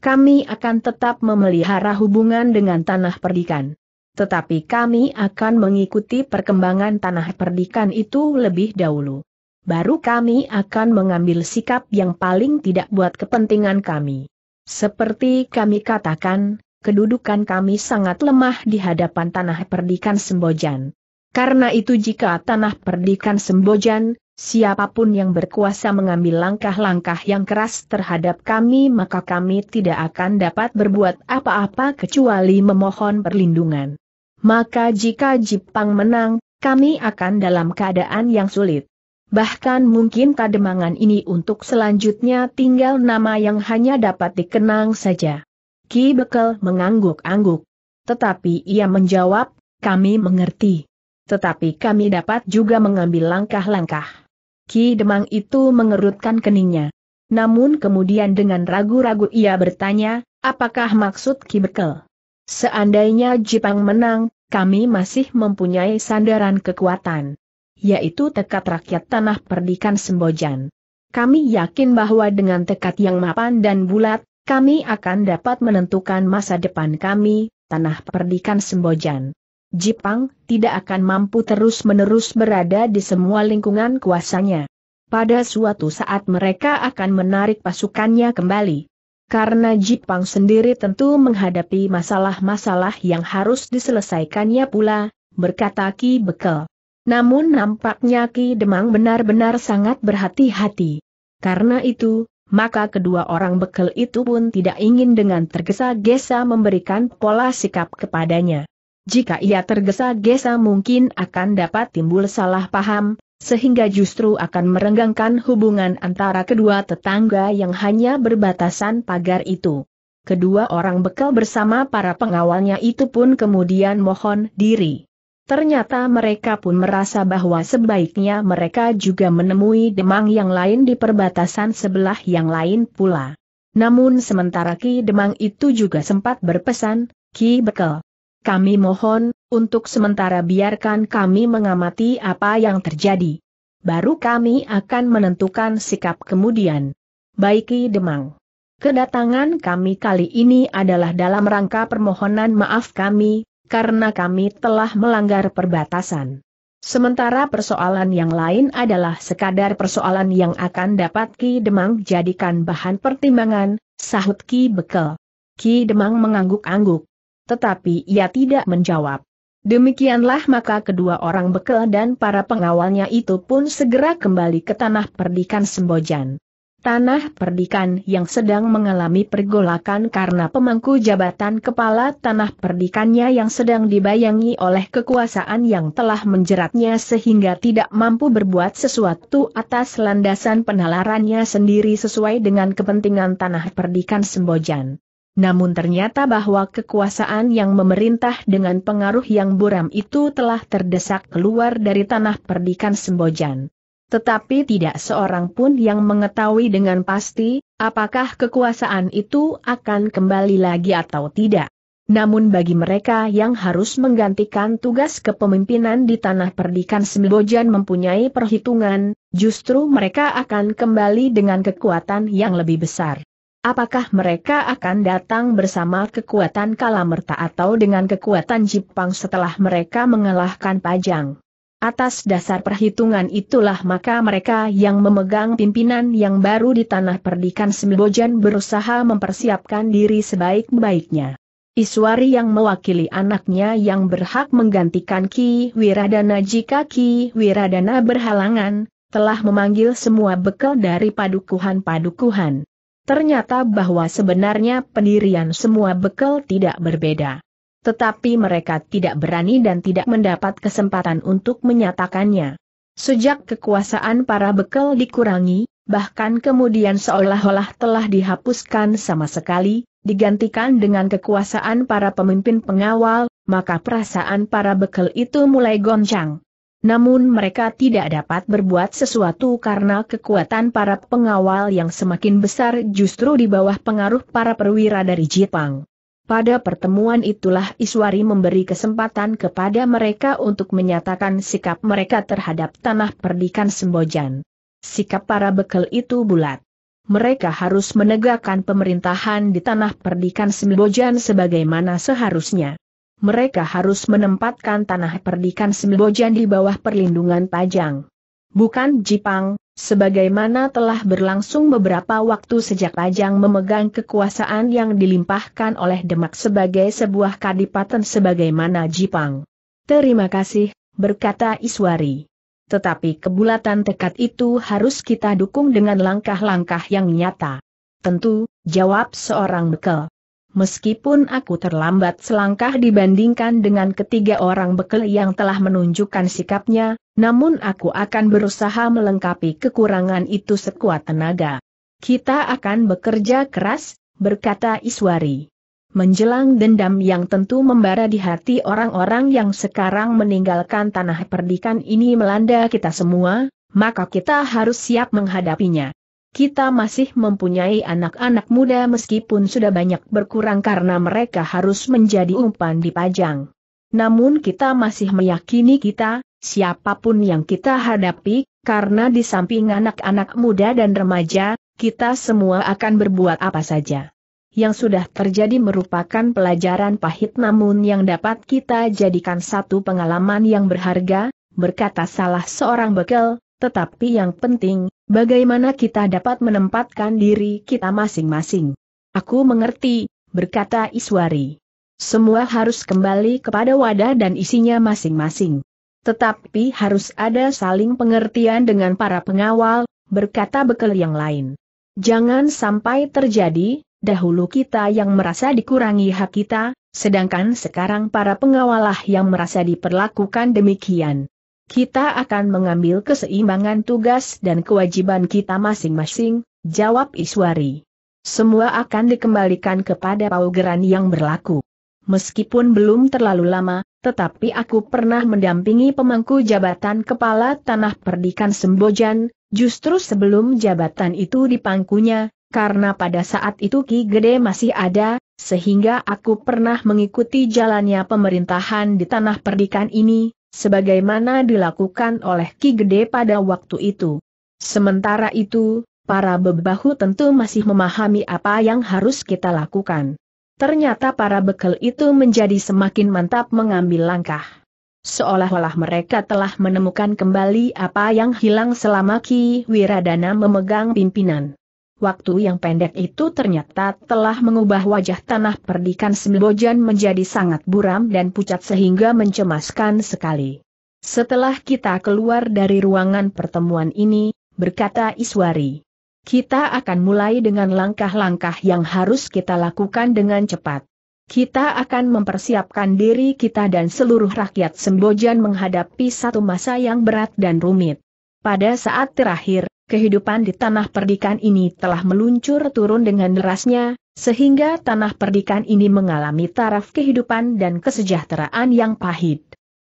Kami akan tetap memelihara hubungan dengan tanah perdikan. Tetapi kami akan mengikuti perkembangan tanah perdikan itu lebih dahulu baru kami akan mengambil sikap yang paling tidak buat kepentingan kami. Seperti kami katakan, kedudukan kami sangat lemah di hadapan tanah perdikan Sembojan. Karena itu jika tanah perdikan Sembojan, siapa pun yang berkuasa mengambil langkah-langkah yang keras terhadap kami maka kami tidak akan dapat berbuat apa-apa kecuali memohon perlindungan. Maka jika Jepang menang, kami akan dalam keadaan yang sulit. Bahkan mungkin kademangan ini untuk selanjutnya tinggal nama yang hanya dapat dikenang saja. Ki Bekel mengangguk-angguk. Tetapi ia menjawab, kami mengerti. Tetapi kami dapat juga mengambil langkah-langkah. Ki Demang itu mengerutkan keningnya. Namun kemudian dengan ragu-ragu ia bertanya, apakah maksud Ki Bekel? Seandainya Jepang menang, kami masih mempunyai sandaran kekuatan yaitu tekad rakyat tanah perdikan Sembojan. Kami yakin bahwa dengan tekad yang mapan dan bulat, kami akan dapat menentukan masa depan kami, tanah perdikan Sembojan. Jepang tidak akan mampu terus-menerus berada di semua lingkungan kuasanya. Pada suatu saat mereka akan menarik pasukannya kembali. Karena Jepang sendiri tentu menghadapi masalah-masalah yang harus diselesaikannya pula, berkata Ki Bekel. Namun nampaknya Ki Demang benar-benar sangat berhati-hati. Karena itu, maka kedua orang bekel itu pun tidak ingin dengan tergesa-gesa memberikan pola sikap kepadanya. Jika ia tergesa-gesa mungkin akan dapat timbul salah paham, sehingga justru akan merenggangkan hubungan antara kedua tetangga yang hanya berbatasan pagar itu. Kedua orang bekal bersama para pengawalnya itu pun kemudian mohon diri. Ternyata mereka pun merasa bahwa sebaiknya mereka juga menemui demang yang lain di perbatasan sebelah yang lain pula. Namun sementara Ki Demang itu juga sempat berpesan, Ki Bekel. Kami mohon, untuk sementara biarkan kami mengamati apa yang terjadi. Baru kami akan menentukan sikap kemudian. Baik Ki Demang. Kedatangan kami kali ini adalah dalam rangka permohonan maaf kami, karena kami telah melanggar perbatasan. Sementara persoalan yang lain adalah sekadar persoalan yang akan dapat Ki Demang jadikan bahan pertimbangan, sahut Ki Bekel. Ki Demang mengangguk-angguk. Tetapi ia tidak menjawab. Demikianlah maka kedua orang Bekel dan para pengawalnya itu pun segera kembali ke tanah perdikan Sembojan tanah perdikan yang sedang mengalami pergolakan karena pemangku jabatan kepala tanah perdikannya yang sedang dibayangi oleh kekuasaan yang telah menjeratnya sehingga tidak mampu berbuat sesuatu atas landasan penalarannya sendiri sesuai dengan kepentingan tanah perdikan Sembojan. Namun ternyata bahwa kekuasaan yang memerintah dengan pengaruh yang buram itu telah terdesak keluar dari tanah perdikan Sembojan. Tetapi tidak seorang pun yang mengetahui dengan pasti, apakah kekuasaan itu akan kembali lagi atau tidak. Namun bagi mereka yang harus menggantikan tugas kepemimpinan di tanah perdikan Sembojan mempunyai perhitungan, justru mereka akan kembali dengan kekuatan yang lebih besar. Apakah mereka akan datang bersama kekuatan Kalamerta atau dengan kekuatan Jepang setelah mereka mengalahkan Pajang? Atas dasar perhitungan itulah maka mereka yang memegang pimpinan yang baru di tanah perdikan Sembojan berusaha mempersiapkan diri sebaik-baiknya. Iswari yang mewakili anaknya yang berhak menggantikan Ki Wiradana jika Ki Wiradana berhalangan, telah memanggil semua bekal dari padukuhan-padukuhan. Ternyata bahwa sebenarnya pendirian semua bekal tidak berbeda tetapi mereka tidak berani dan tidak mendapat kesempatan untuk menyatakannya. Sejak kekuasaan para bekal dikurangi, bahkan kemudian seolah-olah telah dihapuskan sama sekali, digantikan dengan kekuasaan para pemimpin pengawal, maka perasaan para bekel itu mulai goncang. Namun mereka tidak dapat berbuat sesuatu karena kekuatan para pengawal yang semakin besar justru di bawah pengaruh para perwira dari Jepang. Pada pertemuan itulah Iswari memberi kesempatan kepada mereka untuk menyatakan sikap mereka terhadap tanah perdikan Sembojan. Sikap para bekel itu bulat. Mereka harus menegakkan pemerintahan di tanah perdikan Sembojan sebagaimana seharusnya mereka harus menempatkan tanah perdikan Sembojan di bawah perlindungan Pajang. Bukan Jepang, sebagaimana telah berlangsung beberapa waktu sejak Pajang memegang kekuasaan yang dilimpahkan oleh Demak sebagai sebuah kadipaten sebagaimana Jepang. Terima kasih, berkata Iswari. Tetapi kebulatan tekad itu harus kita dukung dengan langkah-langkah yang nyata. Tentu, jawab seorang bekel. Meskipun aku terlambat selangkah dibandingkan dengan ketiga orang bekel yang telah menunjukkan sikapnya, namun aku akan berusaha melengkapi kekurangan itu sekuat tenaga. Kita akan bekerja keras, berkata Iswari. Menjelang dendam yang tentu membara di hati orang-orang yang sekarang meninggalkan tanah perdikan ini melanda kita semua, maka kita harus siap menghadapinya kita masih mempunyai anak-anak muda meskipun sudah banyak berkurang karena mereka harus menjadi umpan dipajang. Namun kita masih meyakini kita, siapa pun yang kita hadapi, karena di samping anak-anak muda dan remaja, kita semua akan berbuat apa saja. Yang sudah terjadi merupakan pelajaran pahit namun yang dapat kita jadikan satu pengalaman yang berharga, berkata salah seorang bekel, tetapi yang penting, bagaimana kita dapat menempatkan diri kita masing-masing. Aku mengerti, berkata Iswari. Semua harus kembali kepada wadah dan isinya masing-masing. Tetapi harus ada saling pengertian dengan para pengawal, berkata bekal yang lain. Jangan sampai terjadi, dahulu kita yang merasa dikurangi hak kita, sedangkan sekarang para pengawalah yang merasa diperlakukan demikian kita akan mengambil keseimbangan tugas dan kewajiban kita masing-masing, jawab Iswari. Semua akan dikembalikan kepada paugeran yang berlaku. Meskipun belum terlalu lama, tetapi aku pernah mendampingi pemangku jabatan kepala tanah perdikan Sembojan, justru sebelum jabatan itu dipangkunya, karena pada saat itu Ki Gede masih ada, sehingga aku pernah mengikuti jalannya pemerintahan di tanah perdikan ini, sebagaimana dilakukan oleh Ki Gede pada waktu itu. Sementara itu, para bebahu tentu masih memahami apa yang harus kita lakukan. Ternyata para bekal itu menjadi semakin mantap mengambil langkah. Seolah-olah mereka telah menemukan kembali apa yang hilang selama Ki Wiradana memegang pimpinan. Waktu yang pendek itu ternyata telah mengubah wajah tanah perdikan Sembojan menjadi sangat buram dan pucat sehingga mencemaskan sekali. Setelah kita keluar dari ruangan pertemuan ini, berkata Iswari, kita akan mulai dengan langkah-langkah yang harus kita lakukan dengan cepat. Kita akan mempersiapkan diri kita dan seluruh rakyat Sembojan menghadapi satu masa yang berat dan rumit. Pada saat terakhir, kehidupan di tanah perdikan ini telah meluncur turun dengan derasnya, sehingga tanah perdikan ini mengalami taraf kehidupan dan kesejahteraan yang pahit.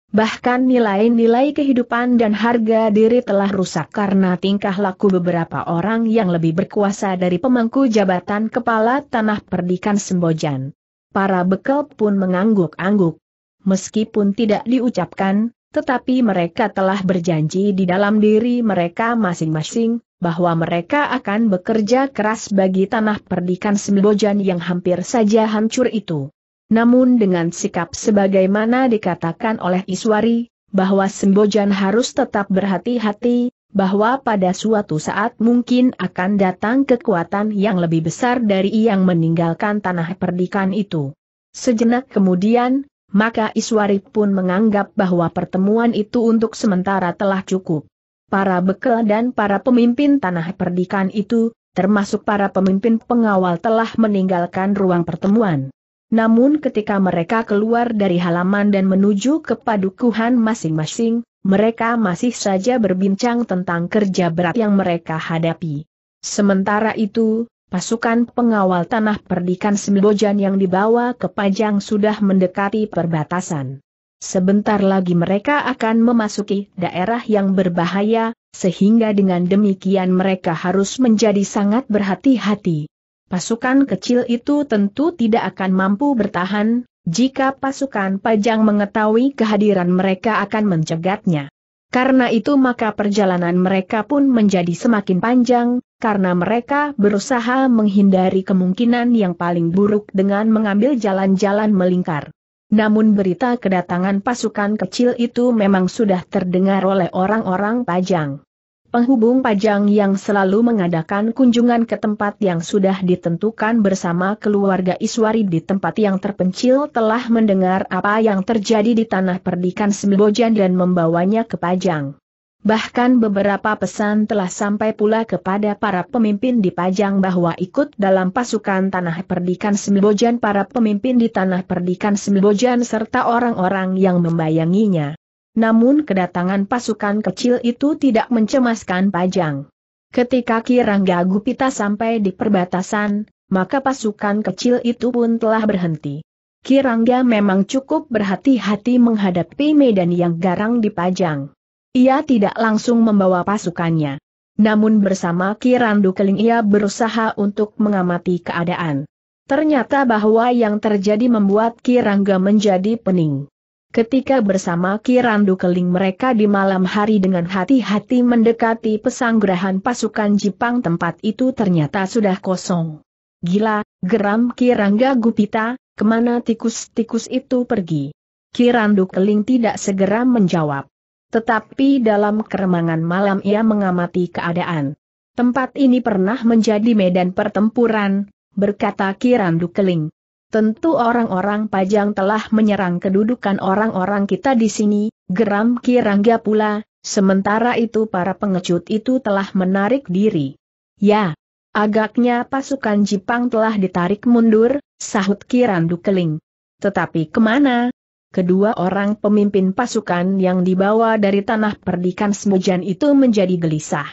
Bahkan nilai-nilai kehidupan dan harga diri telah rusak karena tingkah laku beberapa orang yang lebih berkuasa dari pemangku jabatan kepala tanah perdikan Sembojan. Para bekal pun mengangguk-angguk. Meskipun tidak diucapkan, tetapi mereka telah berjanji di dalam diri mereka masing-masing, bahwa mereka akan bekerja keras bagi tanah perdikan Sembojan yang hampir saja hancur itu. Namun dengan sikap sebagaimana dikatakan oleh Iswari, bahwa Sembojan harus tetap berhati-hati, bahwa pada suatu saat mungkin akan datang kekuatan yang lebih besar dari yang meninggalkan tanah perdikan itu. Sejenak kemudian, maka Iswari pun menganggap bahwa pertemuan itu untuk sementara telah cukup. Para bekel dan para pemimpin tanah perdikan itu, termasuk para pemimpin pengawal telah meninggalkan ruang pertemuan. Namun ketika mereka keluar dari halaman dan menuju ke padukuhan masing-masing, mereka masih saja berbincang tentang kerja berat yang mereka hadapi. Sementara itu, pasukan pengawal tanah perdikan Sembojan yang dibawa ke Pajang sudah mendekati perbatasan. Sebentar lagi mereka akan memasuki daerah yang berbahaya, sehingga dengan demikian mereka harus menjadi sangat berhati-hati. Pasukan kecil itu tentu tidak akan mampu bertahan, jika pasukan Pajang mengetahui kehadiran mereka akan mencegatnya. Karena itu maka perjalanan mereka pun menjadi semakin panjang, karena mereka berusaha menghindari kemungkinan yang paling buruk dengan mengambil jalan-jalan melingkar. Namun berita kedatangan pasukan kecil itu memang sudah terdengar oleh orang-orang Pajang penghubung pajang yang selalu mengadakan kunjungan ke tempat yang sudah ditentukan bersama keluarga Iswari di tempat yang terpencil telah mendengar apa yang terjadi di tanah perdikan Sembojan dan membawanya ke pajang. Bahkan beberapa pesan telah sampai pula kepada para pemimpin di Pajang bahwa ikut dalam pasukan Tanah Perdikan Sembojan para pemimpin di Tanah Perdikan Sembojan serta orang-orang yang membayanginya. Namun kedatangan pasukan kecil itu tidak mencemaskan Pajang. Ketika Kirangga Gupita sampai di perbatasan, maka pasukan kecil itu pun telah berhenti. Kirangga memang cukup berhati-hati menghadapi medan yang garang di Pajang. Ia tidak langsung membawa pasukannya. Namun bersama Kirandu Keling ia berusaha untuk mengamati keadaan. Ternyata bahwa yang terjadi membuat Kirangga menjadi pening. Ketika bersama Kirandu Keling mereka di malam hari dengan hati-hati mendekati pesanggerahan pasukan Jepang tempat itu ternyata sudah kosong. Gila, geram Kirangga Gupita, ke mana tikus-tikus itu pergi? Kirandu Keling tidak segera menjawab. Tetapi dalam keremangan malam ia mengamati keadaan. Tempat ini pernah menjadi medan pertempuran, berkata Kirandu Keling. Tentu orang-orang Pajang telah menyerang kedudukan orang-orang kita di sini, geram Kirangga pula, sementara itu para pengecut itu telah menarik diri. Ya, agaknya pasukan Jepang telah ditarik mundur, sahut Kirandu Keling. Tetapi ke mana? Kedua orang pemimpin pasukan yang dibawa dari tanah perdikan Semojan itu menjadi gelisah.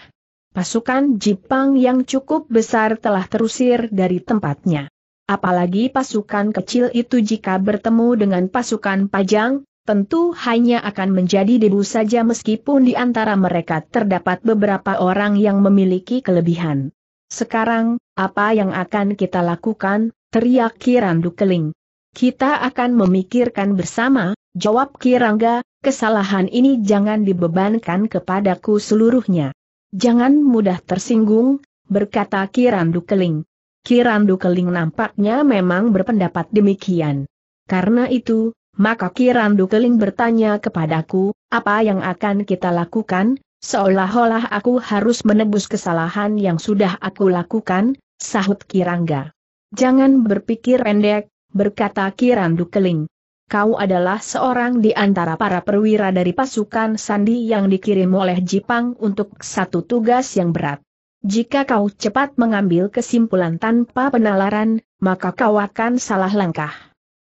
Pasukan Jepang yang cukup besar telah terusir dari tempatnya. Apalagi pasukan kecil itu jika bertemu dengan pasukan Pajang, tentu hanya akan menjadi debu saja meskipun di antara mereka terdapat beberapa orang yang memiliki kelebihan. Sekarang, apa yang akan kita lakukan? teriak Kirandu Keling. Kita akan memikirkan bersama, jawab Kirangga, kesalahan ini jangan dibebankan kepadaku seluruhnya. Jangan mudah tersinggung, berkata Kirandu Keling. Kirandu Keling nampaknya memang berpendapat demikian. Karena itu, maka Kirandu Keling bertanya kepadaku, apa yang akan kita lakukan, seolah-olah aku harus menebus kesalahan yang sudah aku lakukan, sahut Kirangga. Jangan berpikir pendek, berkata Kirandu Keling. Kau adalah seorang di antara para perwira dari pasukan Sandi yang dikirim oleh Jepang untuk satu tugas yang berat. Jika kau cepat mengambil kesimpulan tanpa penalaran, maka kau akan salah langkah.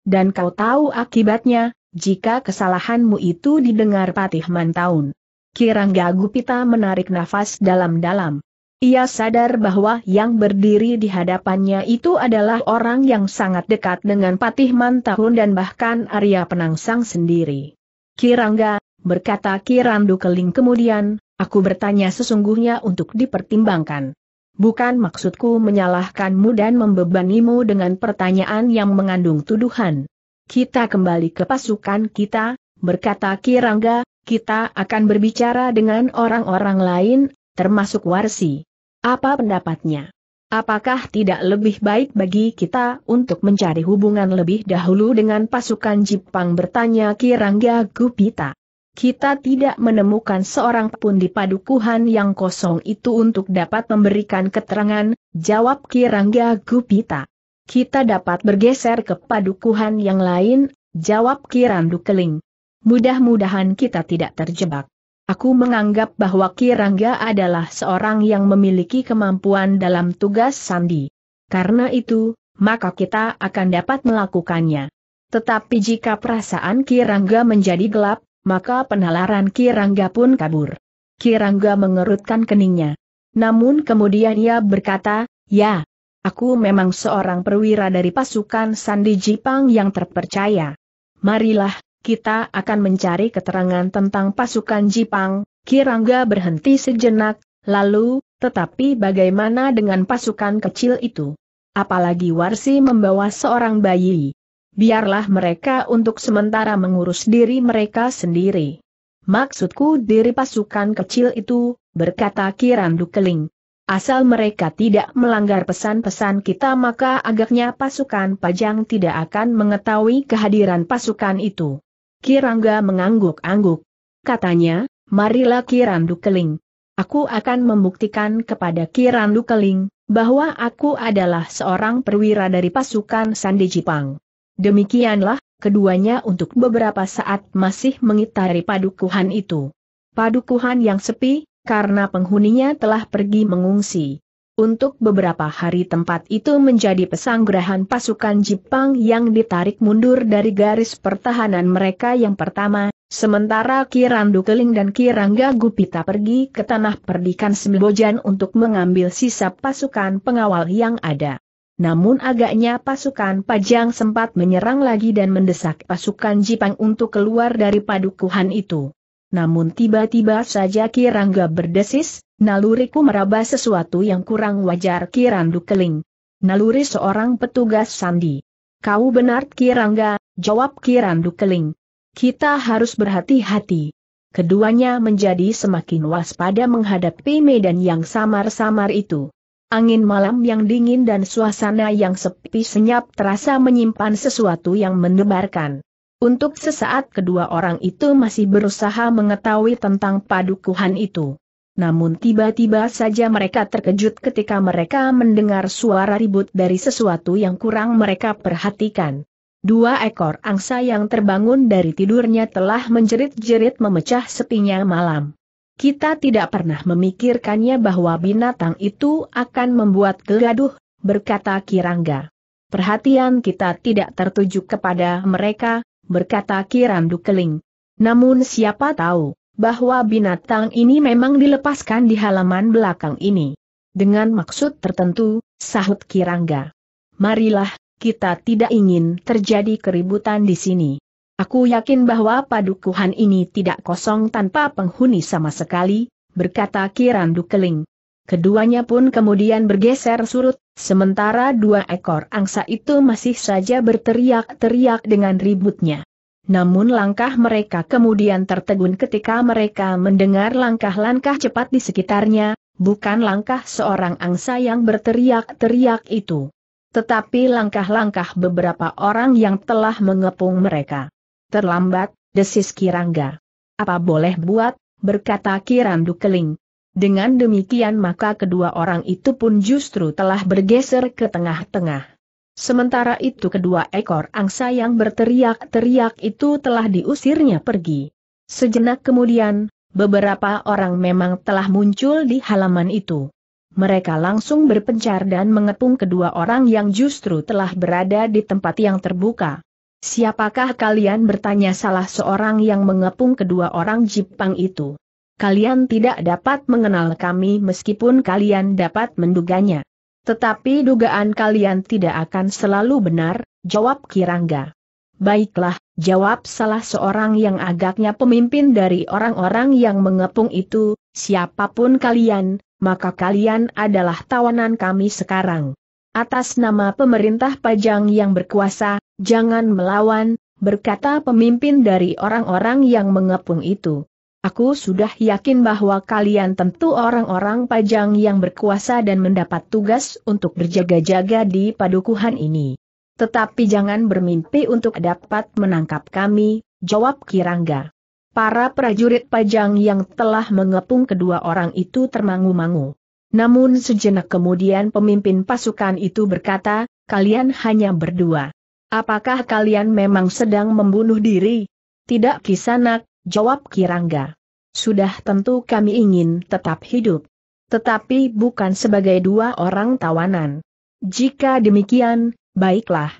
Dan kau tahu akibatnya, jika kesalahanmu itu didengar Patih Mantaun. Kirangga Gupita menarik nafas dalam-dalam. Ia sadar bahwa yang berdiri di hadapannya itu adalah orang yang sangat dekat dengan Patih Mantaun dan bahkan Arya Penangsang sendiri. Kirangga, berkata Kirandu Keling kemudian, Aku bertanya sesungguhnya untuk dipertimbangkan. Bukan maksudku menyalahkanmu dan membebanimu dengan pertanyaan yang mengandung tuduhan. Kita kembali ke pasukan kita, berkata Kirangga, kita akan berbicara dengan orang-orang lain, termasuk Warsi. Apa pendapatnya? Apakah tidak lebih baik bagi kita untuk mencari hubungan lebih dahulu dengan pasukan Jepang bertanya Kirangga Gupita? Kita tidak menemukan seorang pun di padukuhan yang kosong itu untuk dapat memberikan keterangan, jawab Kirangga Gupita. Kita dapat bergeser ke padukuhan yang lain, jawab Kirandu Keling. Mudah-mudahan kita tidak terjebak. Aku menganggap bahwa Kirangga adalah seorang yang memiliki kemampuan dalam tugas sandi. Karena itu, maka kita akan dapat melakukannya. Tetapi jika perasaan Kirangga menjadi gelap, maka penalaran Kirangga pun kabur. Kirangga mengerutkan keningnya. Namun kemudian ia berkata, ya, Aku memang seorang perwira dari pasukan Sandi Jipang yang terpercaya. Marilah, kita akan mencari keterangan tentang pasukan Jipang, Kirangga berhenti sejenak, lalu, tetapi bagaimana dengan pasukan kecil itu? Apalagi Warsi membawa seorang bayi. Biarlah mereka untuk sementara mengurus diri mereka sendiri. Maksudku diri pasukan kecil itu, berkata Kirandu Keling. Asal mereka tidak melanggar pesan-pesan kita maka agaknya pasukan Pajang tidak akan mengetahui kehadiran pasukan itu. Kirangga mengangguk-angguk. Katanya, marilah Kirandu Keling. Aku akan membuktikan kepada Kirandu Keling, bahwa aku adalah seorang perwira dari pasukan Sandi Jipang. Demikianlah, keduanya untuk beberapa saat masih mengitari padukuhan itu. Padukuhan yang sepi, karena penghuninya telah pergi mengungsi. Untuk beberapa hari tempat itu menjadi pesanggrahan pasukan Jepang yang ditarik mundur dari garis pertahanan mereka yang pertama, sementara Kirandu Keling dan Kirangga Gupita pergi ke tanah perdikan Sembojan untuk mengambil sisa pasukan pengawal yang ada. Namun agaknya pasukan Pajang sempat menyerang lagi dan mendesak pasukan Jepang untuk keluar dari padukuhan itu. Namun tiba-tiba saja Kirangga berdesis, naluriku meraba sesuatu yang kurang wajar Kirandu Keling. Naluri seorang petugas sandi. Kau benar Kirangga, jawab Kirandu Keling. Kita harus berhati-hati. Keduanya menjadi semakin waspada menghadapi medan yang samar-samar itu. Angin malam yang dingin dan suasana yang sepi senyap terasa menyimpan sesuatu yang mendebarkan. Untuk sesaat kedua orang itu masih berusaha mengetahui tentang padukuhan itu. Namun tiba-tiba saja mereka terkejut ketika mereka mendengar suara ribut dari sesuatu yang kurang mereka perhatikan. Dua ekor angsa yang terbangun dari tidurnya telah menjerit-jerit memecah sepinya malam. Kita tidak pernah memikirkannya bahwa binatang itu akan membuat kegaduh, berkata Kirangga. Perhatian kita tidak tertuju kepada mereka, berkata Kirandu Keling. Namun siapa tahu, bahwa binatang ini memang dilepaskan di halaman belakang ini. Dengan maksud tertentu, sahut Kirangga. Marilah, kita tidak ingin terjadi keributan di sini. Aku yakin bahwa padukuhan ini tidak kosong tanpa penghuni sama sekali, berkata Kirandu Keling. Keduanya pun kemudian bergeser surut, sementara dua ekor angsa itu masih saja berteriak-teriak dengan ributnya. Namun langkah mereka kemudian tertegun ketika mereka mendengar langkah-langkah cepat di sekitarnya, bukan langkah seorang angsa yang berteriak-teriak itu. Tetapi langkah-langkah beberapa orang yang telah mengepung mereka. Terlambat, desis Kirangga. Apa boleh buat, berkata Kirandu Keling. Dengan demikian maka kedua orang itu pun justru telah bergeser ke tengah-tengah. Sementara itu kedua ekor angsa yang berteriak-teriak itu telah diusirnya pergi. Sejenak kemudian, beberapa orang memang telah muncul di halaman itu. Mereka langsung berpencar dan mengepung kedua orang yang justru telah berada di tempat yang terbuka. Siapakah kalian bertanya salah seorang yang mengepung kedua orang Jepang itu? kalian tidak dapat mengenal kami meskipun kalian dapat menduganya. Tetapi dugaan kalian tidak akan selalu benar, jawab Kirangga. Baiklah, jawab salah seorang yang agaknya pemimpin dari orang-orang yang mengepung itu, siapa pun kalian, maka kalian adalah tawanan kami sekarang. Atas nama pemerintah Pajang yang berkuasa, jangan melawan, berkata pemimpin dari orang-orang yang mengepung itu. Aku sudah yakin bahwa kalian tentu orang-orang pajang yang berkuasa dan mendapat tugas untuk berjaga-jaga di padukuhan ini. Tetapi jangan bermimpi untuk dapat menangkap kami, jawab Kirangga. Para prajurit pajang yang telah mengepung kedua orang itu termangu-mangu. Namun sejenak kemudian pemimpin pasukan itu berkata, kalian hanya berdua. Apakah kalian memang sedang membunuh diri? Tidak kisanak, jawab Kirangga. Sudah tentu kami ingin tetap hidup. Tetapi bukan sebagai dua orang tawanan. Jika demikian, baiklah.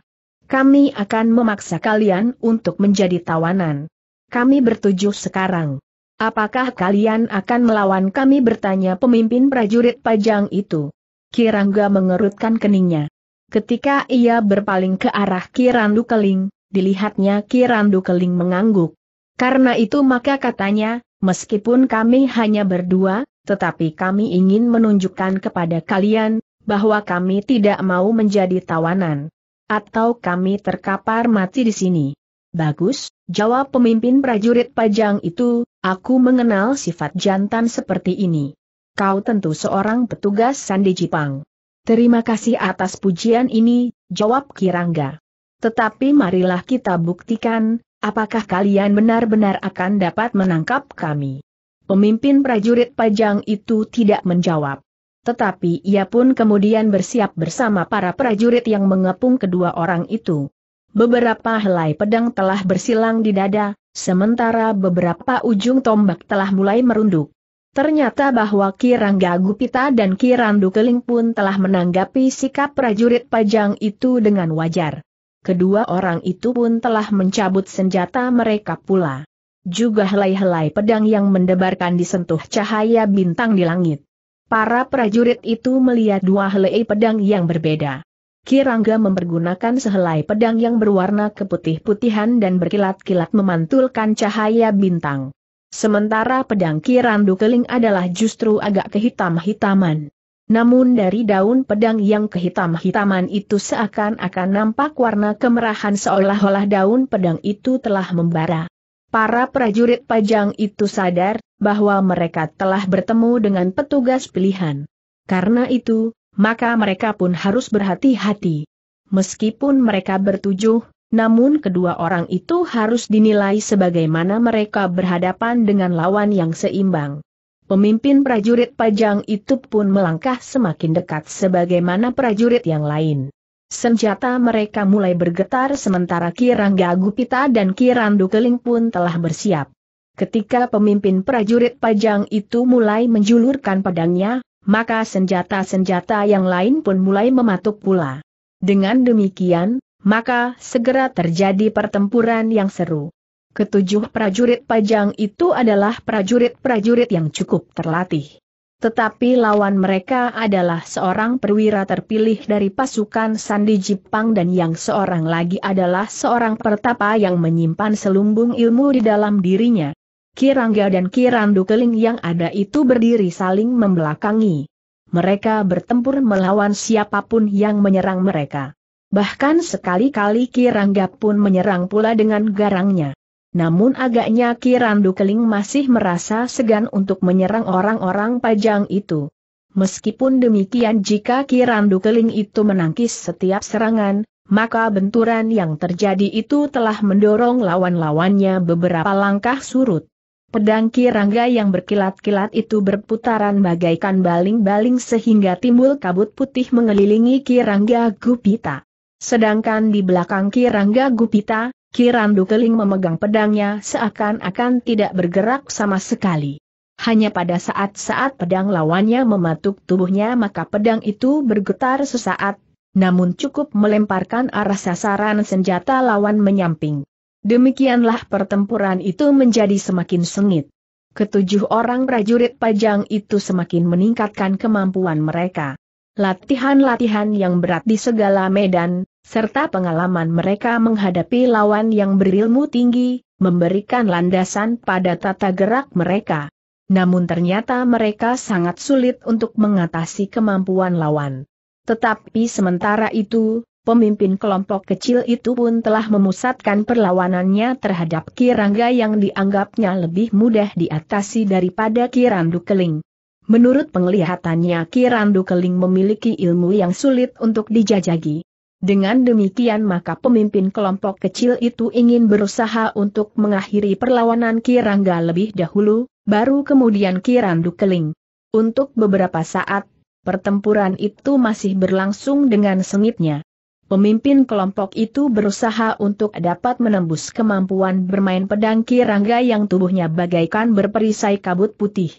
Kami akan memaksa kalian untuk menjadi tawanan. Kami bertujuh sekarang. Apakah kalian akan melawan kami bertanya pemimpin prajurit pajang itu? Kirangga mengerutkan keningnya. Ketika ia berpaling ke arah Kirandu Keling, dilihatnya Kirandu Keling mengangguk. Karena itu maka katanya, meskipun kami hanya berdua, tetapi kami ingin menunjukkan kepada kalian, bahwa kami tidak mau menjadi tawanan. Atau kami terkapar mati di sini. Bagus, jawab pemimpin prajurit pajang itu, aku mengenal sifat jantan seperti ini. Kau tentu seorang petugas Sandi Jipang. Terima kasih atas pujian ini, jawab Kirangga. Tetapi marilah kita buktikan, apakah kalian benar-benar akan dapat menangkap kami. Pemimpin prajurit pajang itu tidak menjawab. Tetapi ia pun kemudian bersiap bersama para prajurit yang mengepung kedua orang itu. Beberapa helai pedang telah bersilang di dada, sementara beberapa ujung tombak telah mulai merunduk. Ternyata bahwa Kirangga Gupita dan Kirandu Keling pun telah menanggapi sikap prajurit pajang itu dengan wajar. Kedua orang itu pun telah mencabut senjata mereka pula. Juga helai-helai pedang yang mendebarkan disentuh cahaya bintang di langit. Para prajurit itu melihat dua helai pedang yang berbeda. Kirangga mempergunakan sehelai pedang yang berwarna keputih-putihan dan berkilat-kilat memantulkan cahaya bintang. Sementara pedang Kirandu Keling adalah justru agak kehitam-hitaman. Namun dari daun pedang yang kehitam-hitaman itu seakan-akan nampak warna kemerahan seolah-olah daun pedang itu telah membara. Para prajurit pajang itu sadar, bahwa mereka telah bertemu dengan petugas pilihan. Karena itu, maka mereka pun harus berhati-hati. Meskipun mereka bertujuh, namun kedua orang itu harus dinilai sebagaimana mereka berhadapan dengan lawan yang seimbang. Pemimpin prajurit Pajang itu pun melangkah semakin dekat sebagaimana prajurit yang lain. Senjata mereka mulai bergetar sementara Kirangga Gupita dan Kirandu Keling pun telah bersiap. Ketika pemimpin prajurit Pajang itu mulai menjulurkan pedangnya, maka senjata-senjata yang lain pun mulai mematuk pula. Dengan demikian, maka segera terjadi pertempuran yang seru. Ketujuh prajurit pajang itu adalah prajurit-prajurit yang cukup terlatih. Tetapi lawan mereka adalah seorang perwira terpilih dari pasukan Sandi Jepang dan yang seorang lagi adalah seorang pertapa yang menyimpan selumbung ilmu di dalam dirinya. Kirangga dan Kirandu Keling yang ada itu berdiri saling membelakangi. Mereka bertempur melawan siapa pun yang menyerang mereka. Bahkan sekali-kali Kirangga pun menyerang pula dengan garangnya. Namun agaknya Kirandu Keling masih merasa segan untuk menyerang orang-orang pajang itu. Meskipun demikian jika Kirandu Keling itu menangkis setiap serangan, maka benturan yang terjadi itu telah mendorong lawan-lawannya beberapa langkah surut. Pedang Kirangga yang berkilat-kilat itu berputaran bagaikan baling-baling sehingga timbul kabut putih mengelilingi Kirangga Gupita. Sedangkan di belakang Kirangga Gupita, Kirandu Keling memegang pedangnya seakan-akan tidak bergerak sama sekali. Hanya pada saat-saat pedang lawannya mematuk tubuhnya maka pedang itu bergetar sesaat, namun cukup melemparkan arah sasaran senjata lawan menyamping. Demikianlah pertempuran itu menjadi semakin sengit. Ketujuh orang prajurit pajang itu semakin meningkatkan kemampuan mereka. Latihan-latihan yang berat di segala medan, serta pengalaman mereka menghadapi lawan yang berilmu tinggi, memberikan landasan pada tata gerak mereka. Namun ternyata mereka sangat sulit untuk mengatasi kemampuan lawan. Tetapi sementara itu, pemimpin kelompok kecil itu pun telah memusatkan perlawanannya terhadap Kirangga yang dianggapnya lebih mudah diatasi daripada Kirandu Keling. Menurut penglihatannya Kirandu Keling memiliki ilmu yang sulit untuk dijajagi. Dengan demikian maka pemimpin kelompok kecil itu ingin berusaha untuk mengakhiri perlawanan Kirangga lebih dahulu, baru kemudian Kirandu Keling. Untuk beberapa saat, pertempuran itu masih berlangsung dengan sengitnya. Pemimpin kelompok itu berusaha untuk dapat menembus kemampuan bermain pedang Kirangga yang tubuhnya bagaikan berperisai kabut putih.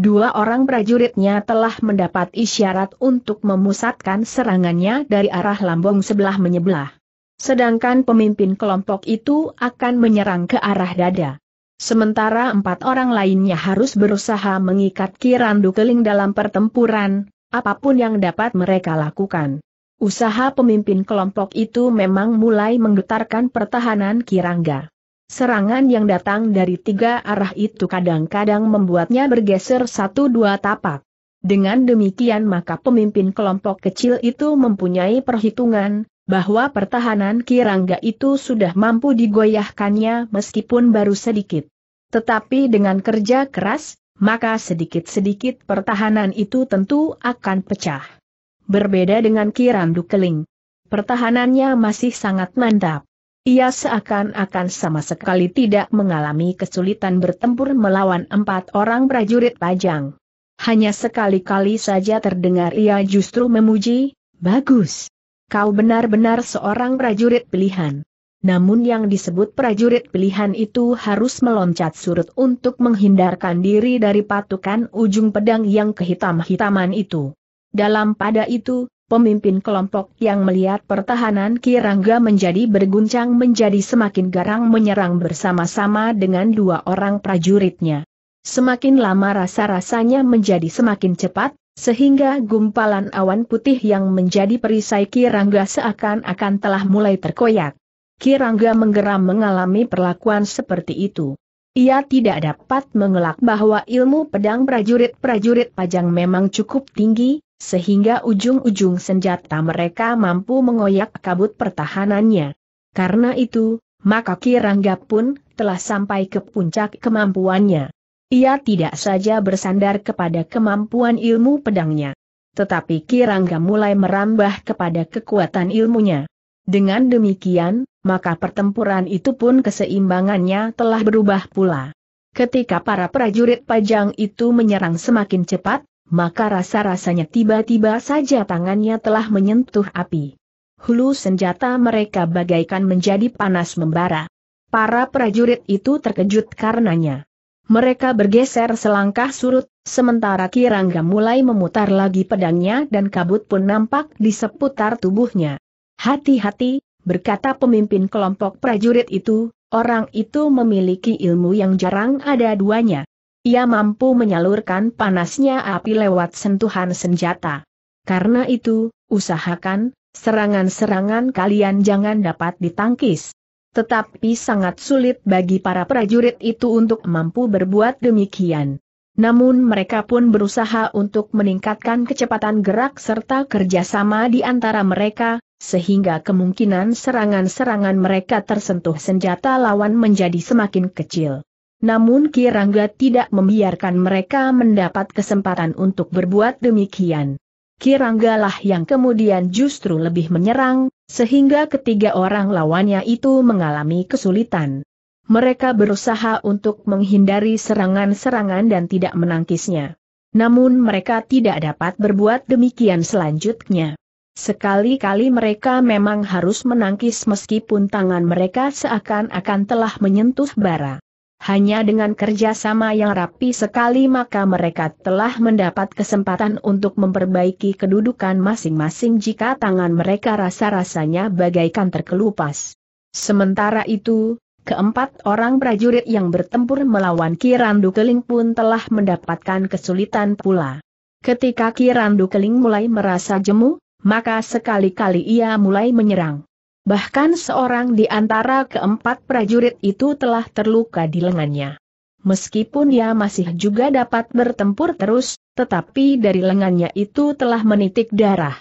Dua orang prajuritnya telah mendapat isyarat untuk memusatkan serangannya dari arah lambung sebelah menyebelah. Sedangkan pemimpin kelompok itu akan menyerang ke arah dada. Sementara empat orang lainnya harus berusaha mengikat Kirandu Keling dalam pertempuran, apa pun yang dapat mereka lakukan. Usaha pemimpin kelompok itu memang mulai menggetarkan pertahanan Kirangga. Serangan yang datang dari tiga arah itu kadang-kadang membuatnya bergeser satu dua tapak. Dengan demikian maka pemimpin kelompok kecil itu mempunyai perhitungan, bahwa pertahanan Kirangga itu sudah mampu digoyahkannya meskipun baru sedikit. Tetapi dengan kerja keras, maka sedikit-sedikit pertahanan itu tentu akan pecah. Berbeda dengan Kirandu Keling. Pertahanannya masih sangat mantap. Ia seakan-akan sama sekali tidak mengalami kesulitan bertempur melawan empat orang prajurit pajang. Hanya sekali-kali saja terdengar ia justru memuji, bagus. Kau benar-benar seorang prajurit pilihan. Namun yang disebut prajurit pilihan itu harus meloncat surut untuk menghindarkan diri dari patukan ujung pedang yang kehitam-hitaman itu. Dalam pada itu, pemimpin kelompok yang melihat pertahanan Kirangga menjadi berguncang menjadi semakin garang menyerang bersama-sama dengan dua orang prajuritnya. Semakin lama rasa-rasanya menjadi semakin cepat, sehingga gumpalan awan putih yang menjadi perisai Kirangga seakan-akan telah mulai terkoyak. Kirangga menggeram mengalami perlakuan seperti itu. Ia tidak dapat mengelak bahwa ilmu pedang prajurit-prajurit pajang memang cukup tinggi, sehingga ujung-ujung senjata mereka mampu mengoyak kabut pertahanannya. Karena itu, maka Kirangga pun telah sampai ke puncak kemampuannya. Ia tidak saja bersandar kepada kemampuan ilmu pedangnya. Tetapi Kirangga mulai merambah kepada kekuatan ilmunya. Dengan demikian, maka pertempuran itu pun keseimbangannya telah berubah pula. Ketika para prajurit pajang itu menyerang semakin cepat, maka rasa-rasanya tiba-tiba saja tangannya telah menyentuh api. Hulu senjata mereka bagaikan menjadi panas membara. Para prajurit itu terkejut karenanya. Mereka bergeser selangkah surut, sementara Kirangga mulai memutar lagi pedangnya dan kabut pun nampak di seputar tubuhnya. Hati-hati, berkata pemimpin kelompok prajurit itu, orang itu memiliki ilmu yang jarang ada duanya. Ia mampu menyalurkan panasnya api lewat sentuhan senjata. Karena itu, usahakan, serangan-serangan kalian jangan dapat ditangkis. Tetapi sangat sulit bagi para prajurit itu untuk mampu berbuat demikian. Namun mereka pun berusaha untuk meningkatkan kecepatan gerak serta kerjasama di antara mereka, sehingga kemungkinan serangan-serangan mereka tersentuh senjata lawan menjadi semakin kecil. Namun Kirangga tidak membiarkan mereka mendapat kesempatan untuk berbuat demikian. Kiranggalah yang kemudian justru lebih menyerang, sehingga ketiga orang lawannya itu mengalami kesulitan. Mereka berusaha untuk menghindari serangan-serangan dan tidak menangkisnya. Namun mereka tidak dapat berbuat demikian selanjutnya. Sekali-kali mereka memang harus menangkis meskipun tangan mereka seakan-akan telah menyentuh bara. Hanya dengan kerjasama yang rapi sekali maka mereka telah mendapat kesempatan untuk memperbaiki kedudukan masing-masing jika tangan mereka rasa-rasanya bagaikan terkelupas. Sementara itu, keempat orang prajurit yang bertempur melawan Kirandu Keling pun telah mendapatkan kesulitan pula. Ketika Kirandu Keling mulai merasa jemu, maka sekali-kali ia mulai menyerang. Bahkan seorang di antara keempat prajurit itu telah terluka di lengannya. Meskipun ia masih juga dapat bertempur terus, tetapi dari lengannya itu telah menitik darah.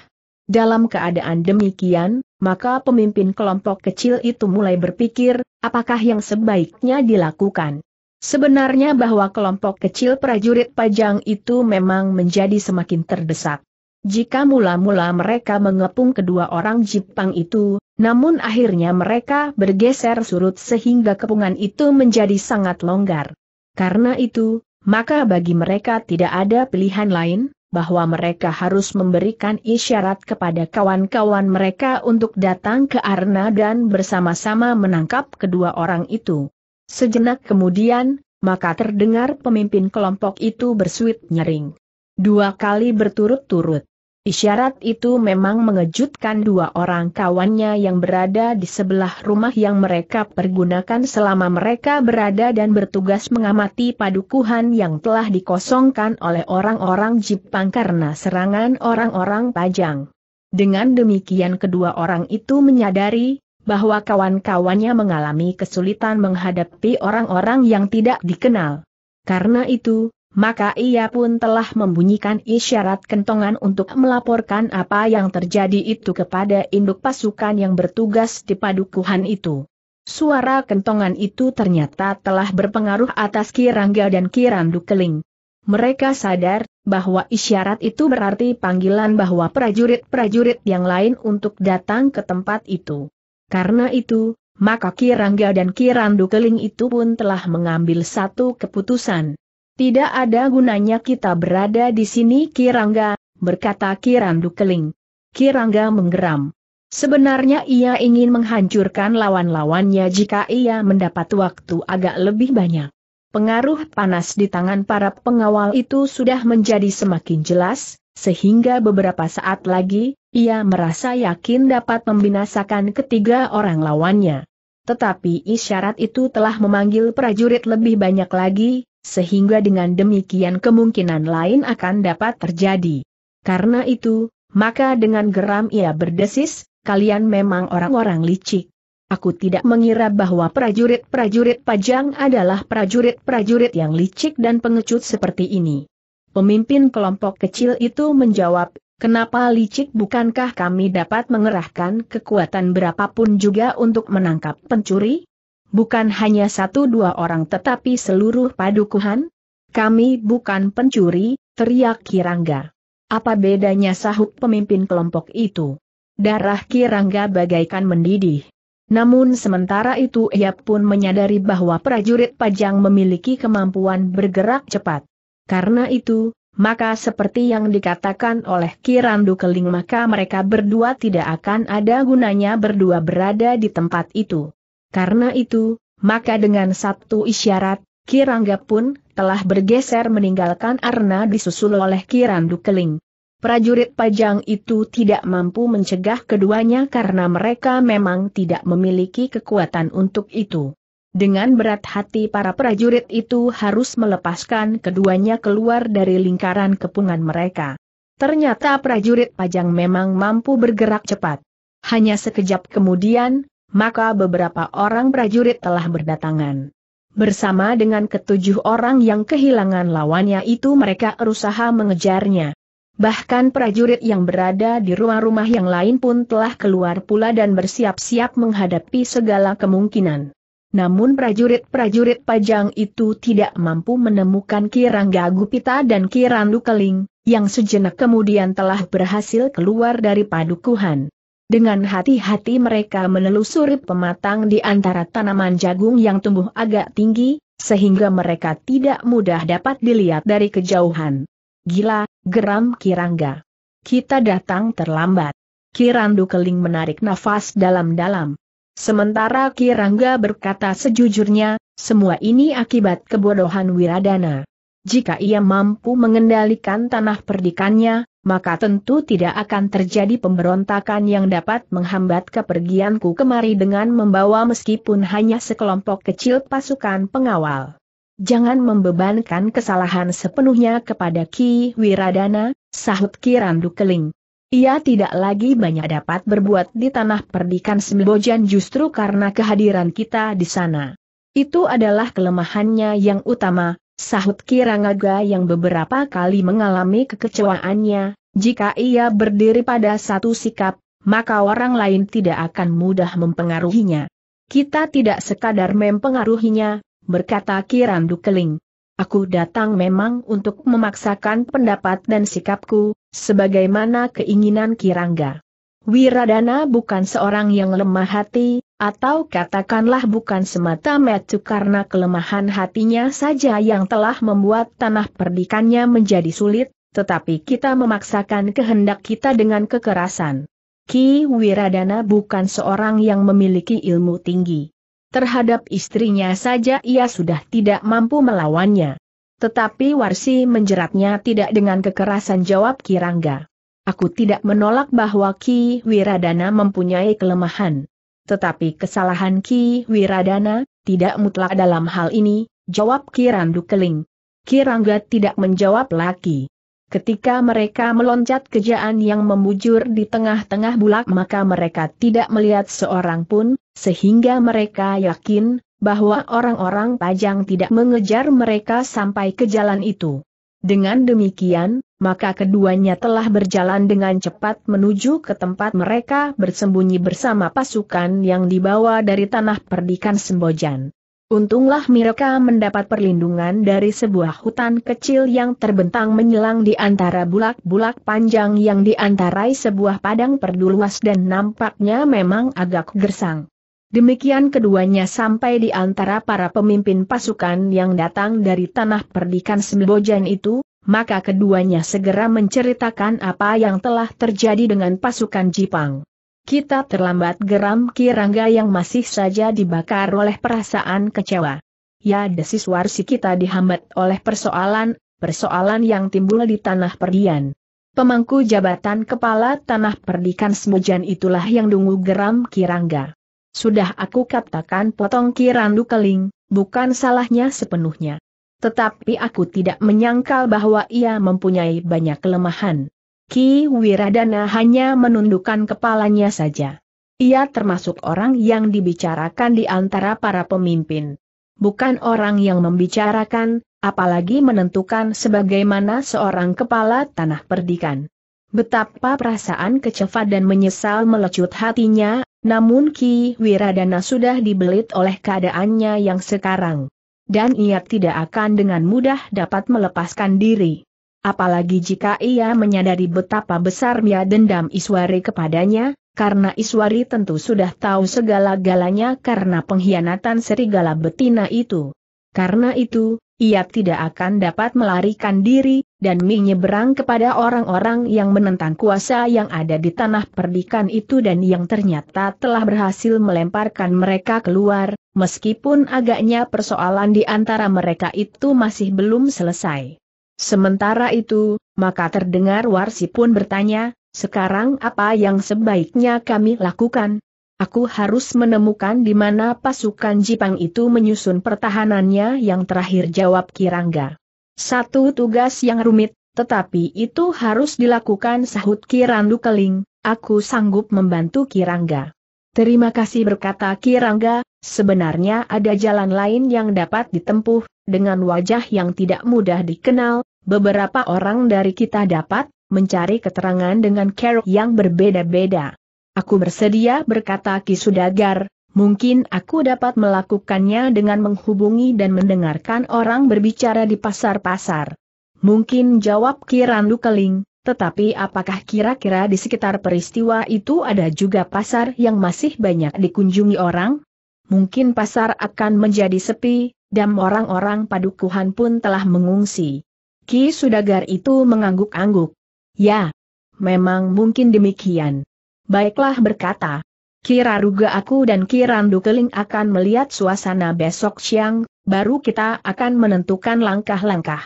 Dalam keadaan demikian, maka pemimpin kelompok kecil itu mulai berpikir, apakah yang sebaiknya dilakukan. Sebenarnya bahwa kelompok kecil prajurit pajang itu memang menjadi semakin terdesak. Jika mula-mula mereka mengepung kedua orang Jepang itu, namun akhirnya mereka bergeser surut sehingga kepungan itu menjadi sangat longgar. Karena itu, maka bagi mereka tidak ada pilihan lain, bahwa mereka harus memberikan isyarat kepada kawan-kawan mereka untuk datang ke Arna dan bersama-sama menangkap kedua orang itu. Sejenak kemudian, maka terdengar pemimpin kelompok itu bersuit nyering. Dua kali berturut-turut. Isyarat itu memang mengejutkan dua orang kawannya yang berada di sebelah rumah yang mereka pergunakan selama mereka berada dan bertugas mengamati padukuhan yang telah dikosongkan oleh orang-orang Jepang karena serangan orang-orang Pajang. Dengan demikian kedua orang itu menyadari bahwa kawan-kawannya mengalami kesulitan menghadapi orang-orang yang tidak dikenal. Karena itu, maka ia pun telah membunyikan isyarat kentongan untuk melaporkan apa yang terjadi itu kepada induk pasukan yang bertugas di padukuhan itu. Suara kentongan itu ternyata telah berpengaruh atas Kirangga dan Kirandu Keling. Mereka sadar bahwa isyarat itu berarti panggilan bahwa prajurit-prajurit yang lain untuk datang ke tempat itu. Karena itu, maka Kirangga dan Kirandu Keling itu pun telah mengambil satu keputusan. Tidak ada gunanya kita berada di sini Kirangga, berkata Kirandu Keling. Kirangga menggeram. Sebenarnya ia ingin menghancurkan lawan-lawannya jika ia mendapat waktu agak lebih banyak. Pengaruh panas di tangan para pengawal itu sudah menjadi semakin jelas, sehingga beberapa saat lagi, ia merasa yakin dapat membinasakan ketiga orang lawannya. Tetapi isyarat itu telah memanggil prajurit lebih banyak lagi, sehingga dengan demikian kemungkinan lain akan dapat terjadi. Karena itu, maka dengan geram ia berdesis, kalian memang orang-orang licik. Aku tidak mengira bahwa prajurit-prajurit pajang adalah prajurit-prajurit yang licik dan pengecut seperti ini. Pemimpin kelompok kecil itu menjawab, kenapa licik bukankah kami dapat mengerahkan kekuatan berapapun juga untuk menangkap pencuri? Bukan hanya satu dua orang tetapi seluruh padukuhan? Kami bukan pencuri, teriak Kirangga. Apa bedanya sahut pemimpin kelompok itu? Darah Kirangga bagaikan mendidih. Namun sementara itu ia pun menyadari bahwa prajurit Pajang memiliki kemampuan bergerak cepat. Karena itu, maka seperti yang dikatakan oleh Kirandu Keling maka mereka berdua tidak akan ada gunanya berdua berada di tempat itu. Karena itu, maka dengan satu isyarat, Kirangga pun telah bergeser meninggalkan Arna disusul oleh Kirandu Keling. Prajurit Pajang itu tidak mampu mencegah keduanya karena mereka memang tidak memiliki kekuatan untuk itu. Dengan berat hati para prajurit itu harus melepaskan keduanya keluar dari lingkaran kepungan mereka. Ternyata prajurit Pajang memang mampu bergerak cepat. Hanya sekejap kemudian, maka beberapa orang prajurit telah berdatangan. Bersama dengan ketujuh orang yang kehilangan lawannya itu mereka berusaha mengejarnya. Bahkan prajurit yang berada di rumah-rumah yang lain pun telah keluar pula dan bersiap-siap menghadapi segala kemungkinan. Namun prajurit-prajurit Pajang itu tidak mampu menemukan Kirangga Gupita dan Kirandu Keling, yang sejenak kemudian telah berhasil keluar dari padukuhan. Dengan hati-hati mereka menelusuri pematang di antara tanaman jagung yang tumbuh agak tinggi, sehingga mereka tidak mudah dapat dilihat dari kejauhan. Gila, geram Kirangga. Kita datang terlambat. Kirandu Keling menarik nafas dalam-dalam. Sementara Kirangga berkata sejujurnya, semua ini akibat kebodohan Wiradana. Jika ia mampu mengendalikan tanah perdikannya, maka tentu tidak akan terjadi pemberontakan yang dapat menghambat kepergianku kemari dengan membawa meskipun hanya sekelompok kecil pasukan pengawal. Jangan membebankan kesalahan sepenuhnya kepada Ki Wiradana, sahut Kirandu Keling. Ia tidak lagi banyak dapat berbuat di tanah perdikan Sembojan justru karena kehadiran kita di sana. Itu adalah kelemahannya yang utama, Sahut Kirangaga yang beberapa kali mengalami kekecewaannya, jika ia berdiri pada satu sikap, maka orang lain tidak akan mudah mempengaruhinya. Kita tidak sekadar mempengaruhinya, berkata Kirandu Keling. Aku datang memang untuk memaksakan pendapat dan sikapku, sebagaimana keinginan Kirangga. Wiradana bukan seorang yang lemah hati, atau katakanlah bukan semata-mata karena kelemahan hatinya saja yang telah membuat tanah perdikannya menjadi sulit, tetapi kita memaksakan kehendak kita dengan kekerasan. Ki Wiradana bukan seorang yang memiliki ilmu tinggi. Terhadap istrinya saja ia sudah tidak mampu melawannya. Tetapi Warsi menjeratnya tidak dengan kekerasan jawab Kirangga. Aku tidak menolak bahwa Ki Wiradana mempunyai kelemahan. Tetapi kesalahan Ki Wiradana, tidak mutlak dalam hal ini, jawab Ki Randu Keling. Ki Rangga tidak menjawab lagi. Ketika mereka meloncat ke jaan yang membujur di tengah-tengah bulak maka mereka tidak melihat seorang pun, sehingga mereka yakin, bahwa orang-orang pajang tidak mengejar mereka sampai ke jalan itu. Dengan demikian, maka keduanya telah berjalan dengan cepat menuju ke tempat mereka bersembunyi bersama pasukan yang dibawa dari tanah perdikan Sembojan. Untunglah mereka mendapat perlindungan dari sebuah hutan kecil yang terbentang menyelang di antara bulak-bulak panjang yang diantarai sebuah padang perduluas dan nampaknya memang agak gersang. Demikian keduanya sampai di antara para pemimpin pasukan yang datang dari tanah perdikan Sembojan itu, maka keduanya segera menceritakan apa yang telah terjadi dengan pasukan Jipang. Kita terlambat geram Kirangga yang masih saja dibakar oleh perasaan kecewa. Ya desis warsi kita dihambat oleh persoalan, persoalan yang timbul di tanah perdian. Pemangku jabatan kepala tanah perdikan Sembojan itulah yang dungu geram Kirangga. Sudah aku katakan potong kirandu keling, bukan salahnya sepenuhnya. Tetapi aku tidak menyangkal bahwa ia mempunyai banyak kelemahan. Ki Wiradana hanya menundukkan kepalanya saja. Ia termasuk orang yang dibicarakan di antara para pemimpin. Bukan orang yang membicarakan, apalagi menentukan sebagaimana seorang kepala tanah perdikan. Betapa perasaan kecewa dan menyesal melecut hatinya, namun Ki Wiradana sudah dibelit oleh keadaannya yang sekarang. Dan ia tidak akan dengan mudah dapat melepaskan diri. Apalagi jika ia menyadari betapa besarnya dendam Iswari kepadanya, karena Iswari tentu sudah tahu segala-galanya karena pengkhianatan serigala betina itu. Karena itu, ia tidak akan dapat melarikan diri, dan menyeberang kepada orang-orang yang menentang kuasa yang ada di tanah perdikan itu dan yang ternyata telah berhasil melemparkan mereka keluar, meskipun agaknya persoalan di antara mereka itu masih belum selesai. Sementara itu, maka terdengar Warsi pun bertanya, sekarang apa yang sebaiknya kami lakukan? Aku harus menemukan di mana pasukan Jepang itu menyusun pertahanannya yang terakhir jawab Kirangga. Satu tugas yang rumit, tetapi itu harus dilakukan sahut Kirandu Keling, aku sanggup membantu Kirangga. Terima kasih berkata Kirangga, sebenarnya ada jalan lain yang dapat ditempuh, dengan wajah yang tidak mudah dikenal, beberapa orang dari kita dapat mencari keterangan dengan cara yang berbeda-beda. Aku bersedia berkata Ki Sudagar, mungkin aku dapat melakukannya dengan menghubungi dan mendengarkan orang berbicara di pasar-pasar. Mungkin jawab Ki Randu Keling, tetapi apakah kira-kira di sekitar peristiwa itu ada juga pasar yang masih banyak dikunjungi orang? Mungkin pasar akan menjadi sepi, dan orang-orang padukuhan pun telah mengungsi. Ki Sudagar itu mengangguk-angguk. Ya, memang mungkin demikian. Baiklah berkata. Kira ruga aku dan Kirandu Keling akan melihat suasana besok siang, baru kita akan menentukan langkah-langkah.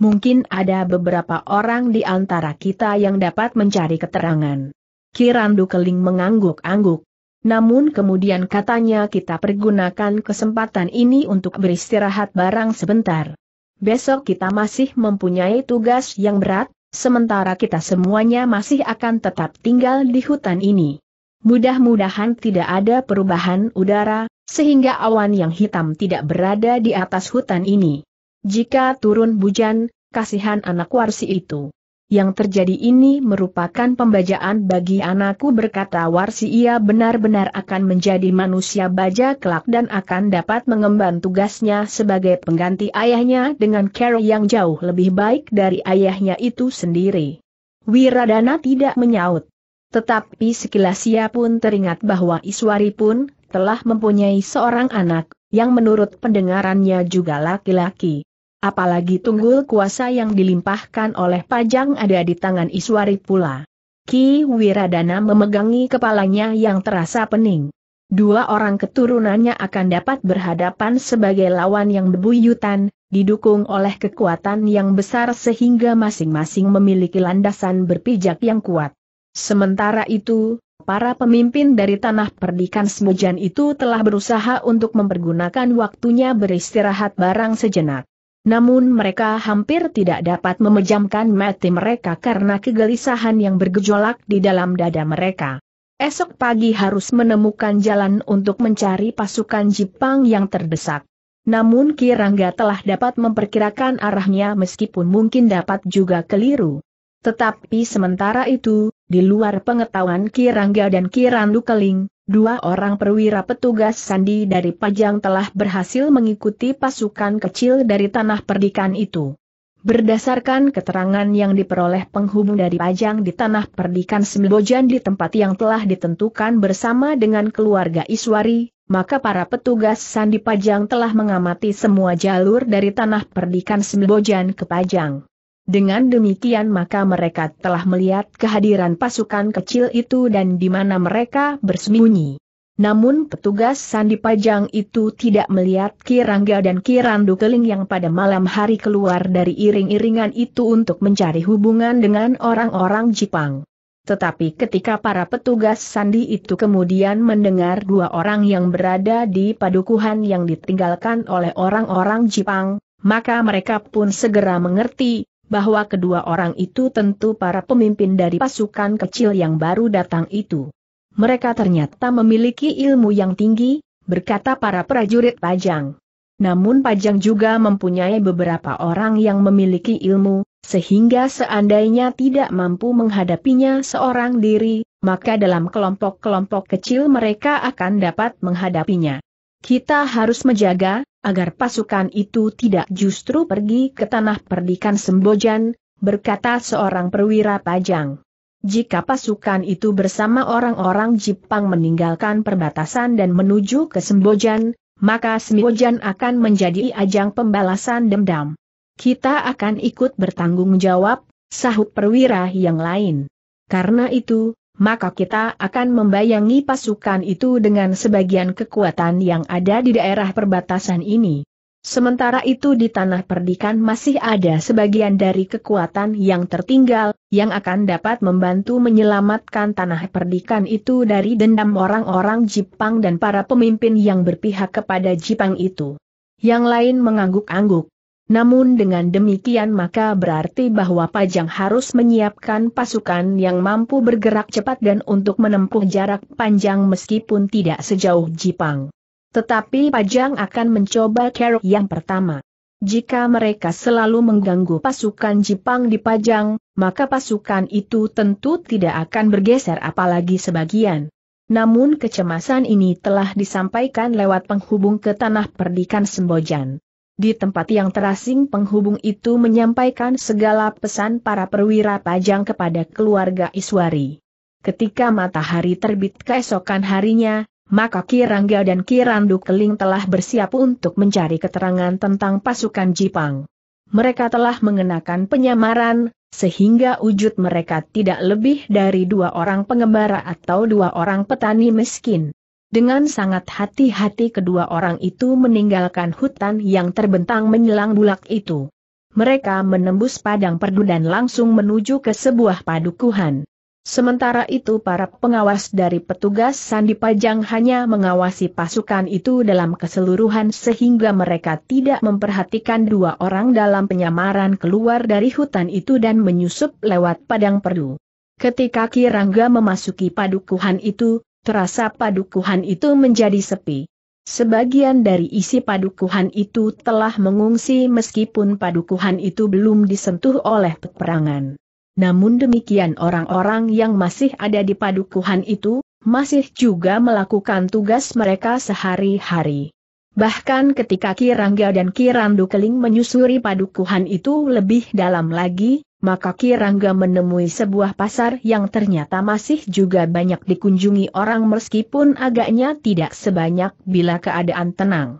Mungkin ada beberapa orang di antara kita yang dapat mencari keterangan. Kirandu Keling mengangguk-angguk. Namun kemudian katanya kita pergunakan kesempatan ini untuk beristirahat barang sebentar. Besok kita masih mempunyai tugas yang berat, sementara kita semuanya masih akan tetap tinggal di hutan ini. Mudah-mudahan tidak ada perubahan udara, sehingga awan yang hitam tidak berada di atas hutan ini. Jika turun hujan, kasihan anak warsi itu. Yang terjadi ini merupakan pembajaan bagi anakku berkata Warsi ia benar-benar akan menjadi manusia baja kelak dan akan dapat mengemban tugasnya sebagai pengganti ayahnya dengan cara yang jauh lebih baik dari ayahnya itu sendiri. Wiradana tidak menyaut. Tetapi sekilas ia pun teringat bahwa Iswari pun telah mempunyai seorang anak, yang menurut pendengarannya juga laki-laki. Apalagi tunggul kuasa yang dilimpahkan oleh Pajang ada di tangan Iswari pula. Ki Wiradana memegangi kepalanya yang terasa pening. Dua orang keturunannya akan dapat berhadapan sebagai lawan yang bebuyutan, didukung oleh kekuatan yang besar sehingga masing-masing memiliki landasan berpijak yang kuat. Sementara itu, para pemimpin dari tanah perdikan Semojan itu telah berusaha untuk mempergunakan waktunya beristirahat barang sejenak. Namun mereka hampir tidak dapat memejamkan mati mereka karena kegelisahan yang bergejolak di dalam dada mereka. Esok pagi harus menemukan jalan untuk mencari pasukan Jepang yang terdesak. Namun Kirangga telah dapat memperkirakan arahnya meskipun mungkin dapat juga keliru. Tetapi sementara itu, di luar pengetahuan Kirangga dan Kirandu Keling, dua orang perwira petugas sandi dari Pajang telah berhasil mengikuti pasukan kecil dari tanah perdikan itu. Berdasarkan keterangan yang diperoleh penghubung dari Pajang di tanah perdikan Sembojan di tempat yang telah ditentukan bersama dengan keluarga Iswari, maka para petugas sandi Pajang telah mengamati semua jalur dari tanah perdikan Sembojan ke Pajang. Dengan demikian maka mereka telah melihat kehadiran pasukan kecil itu dan di mana mereka bersembunyi. Namun petugas Sandi Pajang itu tidak melihat Kirangga dan Kirandu Keling yang pada malam hari keluar dari iring-iringan itu untuk mencari hubungan dengan orang-orang Jepang. Tetapi ketika para petugas Sandi itu kemudian mendengar dua orang yang berada di padukuhan yang ditinggalkan oleh orang-orang Jepang, maka mereka pun segera mengerti, bahwa kedua orang itu tentu para pemimpin dari pasukan kecil yang baru datang itu. Mereka ternyata memiliki ilmu yang tinggi, berkata para prajurit Pajang. Namun Pajang juga mempunyai beberapa orang yang memiliki ilmu, sehingga seandainya tidak mampu menghadapinya seorang diri, maka dalam kelompok-kelompok kecil mereka akan dapat menghadapinya. Kita harus menjaga, agar pasukan itu tidak justru pergi ke tanah perdikan Sembojan, berkata seorang perwira pajang. Jika pasukan itu bersama orang-orang Jepang meninggalkan perbatasan dan menuju ke Sembojan, maka Sembojan akan menjadi ajang pembalasan dendam. Kita akan ikut bertanggung jawab, sahut perwira yang lain. Karena itu, maka kita akan membayangi pasukan itu dengan sebagian kekuatan yang ada di daerah perbatasan ini. Sementara itu di tanah perdikan masih ada sebagian dari kekuatan yang tertinggal, yang akan dapat membantu menyelamatkan tanah perdikan itu dari dendam orang-orang Jepang dan para pemimpin yang berpihak kepada Jepang itu. Yang lain mengangguk-angguk. Namun dengan demikian maka berarti bahwa Pajang harus menyiapkan pasukan yang mampu bergerak cepat dan untuk menempuh jarak panjang meskipun tidak sejauh Jipang. Tetapi Pajang akan mencoba cara yang pertama. Jika mereka selalu mengganggu pasukan Jipang di Pajang, maka pasukan itu tentu tidak akan bergeser apalagi sebagian. Namun kecemasan ini telah disampaikan lewat penghubung ke tanah perdikan Sembojan. Di tempat yang terasing penghubung itu menyampaikan segala pesan para perwira pajang kepada keluarga Iswari. Ketika matahari terbit keesokan harinya, maka Kirangga dan Kirandu Keling telah bersiap untuk mencari keterangan tentang pasukan Jepang. Mereka telah mengenakan penyamaran, sehingga wujud mereka tidak lebih dari dua orang pengembara atau dua orang petani miskin. Dengan sangat hati-hati kedua orang itu meninggalkan hutan yang terbentang menyelang bulak itu. Mereka menembus padang perdu dan langsung menuju ke sebuah padukuhan. Sementara itu para pengawas dari petugas Sandi Pajang hanya mengawasi pasukan itu dalam keseluruhan sehingga mereka tidak memperhatikan dua orang dalam penyamaran keluar dari hutan itu dan menyusup lewat padang perdu. Ketika Kirangga memasuki padukuhan itu, terasa padukuhan itu menjadi sepi. Sebagian dari isi padukuhan itu telah mengungsi meskipun padukuhan itu belum disentuh oleh peperangan. Namun demikian orang-orang yang masih ada di padukuhan itu, masih juga melakukan tugas mereka sehari-hari. Bahkan ketika Kirangga dan Kirandu Keling menyusuri padukuhan itu lebih dalam lagi, maka Kirangga menemui sebuah pasar yang ternyata masih juga banyak dikunjungi orang meskipun agaknya tidak sebanyak bila keadaan tenang.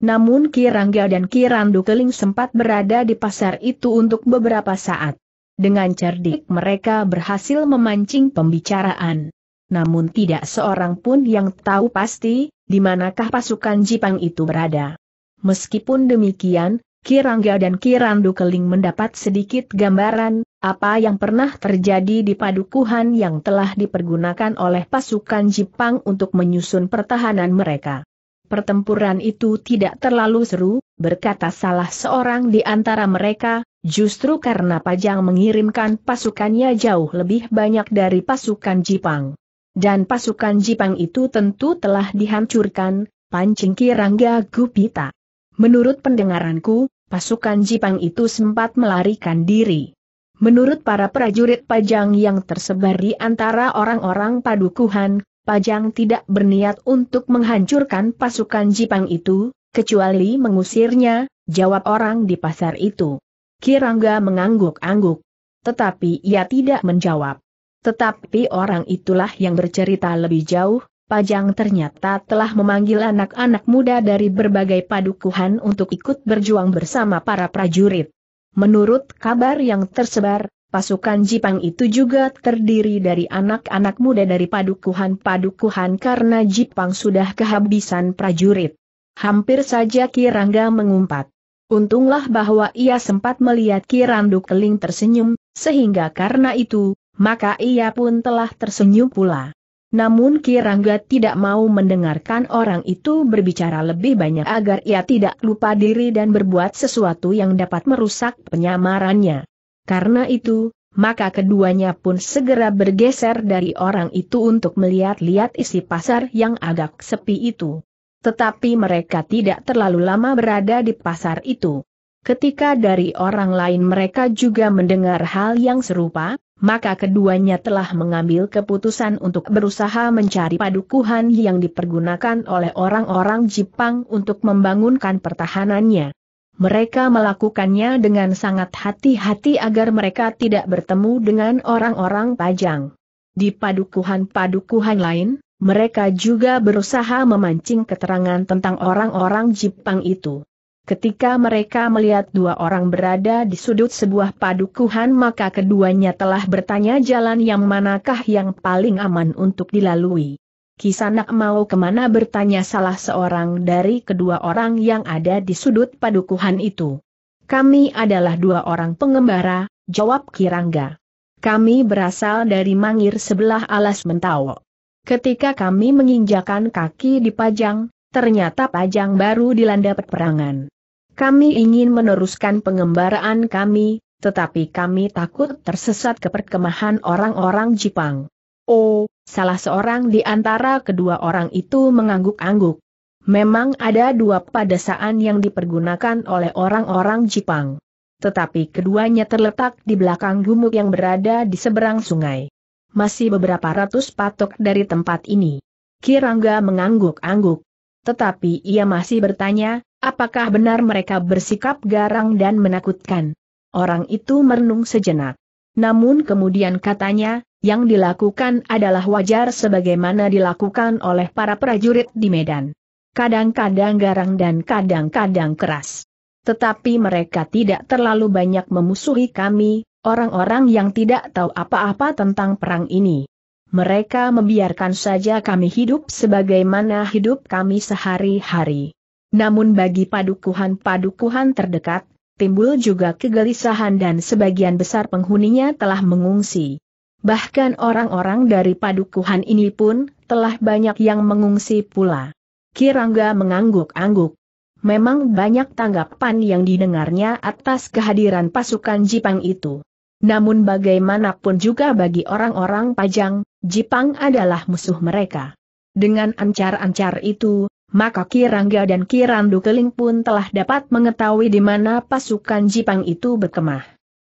Namun Kirangga dan Kirandu Keling sempat berada di pasar itu untuk beberapa saat. Dengan cerdik mereka berhasil memancing pembicaraan. Namun tidak seorang pun yang tahu pasti, di manakah pasukan Jepang itu berada. Meskipun demikian, Kirangga dan Kirandu Keling mendapat sedikit gambaran, apa yang pernah terjadi di padukuhan yang telah dipergunakan oleh pasukan Jepang untuk menyusun pertahanan mereka. Pertempuran itu tidak terlalu seru, berkata salah seorang di antara mereka, justru karena Pajang mengirimkan pasukannya jauh lebih banyak dari pasukan Jepang. Dan pasukan Jepang itu tentu telah dihancurkan, pancing Kirangga Gupita. Menurut pendengaranku, pasukan Jepang itu sempat melarikan diri. Menurut para prajurit Pajang yang tersebar di antara orang-orang padukuhan, Pajang tidak berniat untuk menghancurkan pasukan Jepang itu, kecuali mengusirnya, jawab orang di pasar itu. Kirangga mengangguk-angguk. Tetapi ia tidak menjawab. Tetapi orang itulah yang bercerita lebih jauh, Pajang ternyata telah memanggil anak-anak muda dari berbagai padukuhan untuk ikut berjuang bersama para prajurit. Menurut kabar yang tersebar, pasukan Jepang itu juga terdiri dari anak-anak muda dari padukuhan-padukuhan karena Jepang sudah kehabisan prajurit. Hampir saja Kirangga mengumpat. Untunglah bahwa ia sempat melihat Kirandu Keling tersenyum, sehingga karena itu, maka ia pun telah tersenyum pula. Namun Kirangga tidak mau mendengarkan orang itu berbicara lebih banyak agar ia tidak lupa diri dan berbuat sesuatu yang dapat merusak penyamarannya. Karena itu, maka keduanya pun segera bergeser dari orang itu untuk melihat-lihat isi pasar yang agak sepi itu. Tetapi mereka tidak terlalu lama berada di pasar itu. Ketika dari orang lain mereka juga mendengar hal yang serupa, maka keduanya telah mengambil keputusan untuk berusaha mencari padukuhan yang dipergunakan oleh orang-orang Jepang untuk membangunkan pertahanannya. Mereka melakukannya dengan sangat hati-hati agar mereka tidak bertemu dengan orang-orang Pajang. Di padukuhan-padukuhan lain, mereka juga berusaha memancing keterangan tentang orang-orang Jepang itu. Ketika mereka melihat dua orang berada di sudut sebuah padukuhan maka keduanya telah bertanya jalan yang manakah yang paling aman untuk dilalui. Kisanak mau ke mana bertanya salah seorang dari kedua orang yang ada di sudut padukuhan itu. Kami adalah dua orang pengembara, jawab Kirangga. Kami berasal dari Mangir sebelah alas Mentawo. Ketika kami menginjakan kaki di Pajang, ternyata Pajang baru dilanda peperangan. Kami ingin meneruskan pengembaraan kami, tetapi kami takut tersesat ke perkemahan orang-orang Jepang. Oh, salah seorang di antara kedua orang itu mengangguk-angguk. Memang ada dua padasaan yang dipergunakan oleh orang-orang Jepang. Tetapi keduanya terletak di belakang gumuk yang berada di seberang sungai. Masih beberapa ratus patok dari tempat ini. Kirangga mengangguk-angguk. Tetapi ia masih bertanya, Apakah benar mereka bersikap garang dan menakutkan? Orang itu merenung sejenak. Namun kemudian katanya, yang dilakukan adalah wajar sebagaimana dilakukan oleh para prajurit di medan. Kadang-kadang garang dan kadang-kadang keras. Tetapi mereka tidak terlalu banyak memusuhi kami, orang-orang yang tidak tahu apa-apa tentang perang ini. Mereka membiarkan saja kami hidup sebagaimana hidup kami sehari-hari. Namun bagi padukuhan-padukuhan terdekat, timbul juga kegelisahan dan sebagian besar penghuninya telah mengungsi. Bahkan orang-orang dari padukuhan ini pun, telah banyak yang mengungsi pula. Kirangga mengangguk-angguk. Memang banyak tanggapan yang didengarnya atas kehadiran pasukan Jepang itu. Namun bagaimanapun juga bagi orang-orang Pajang, Jepang adalah musuh mereka. Dengan ancar-ancar itu, maka Kirangga dan Kirandu Keling pun telah dapat mengetahui di mana pasukan Jepang itu berkemah.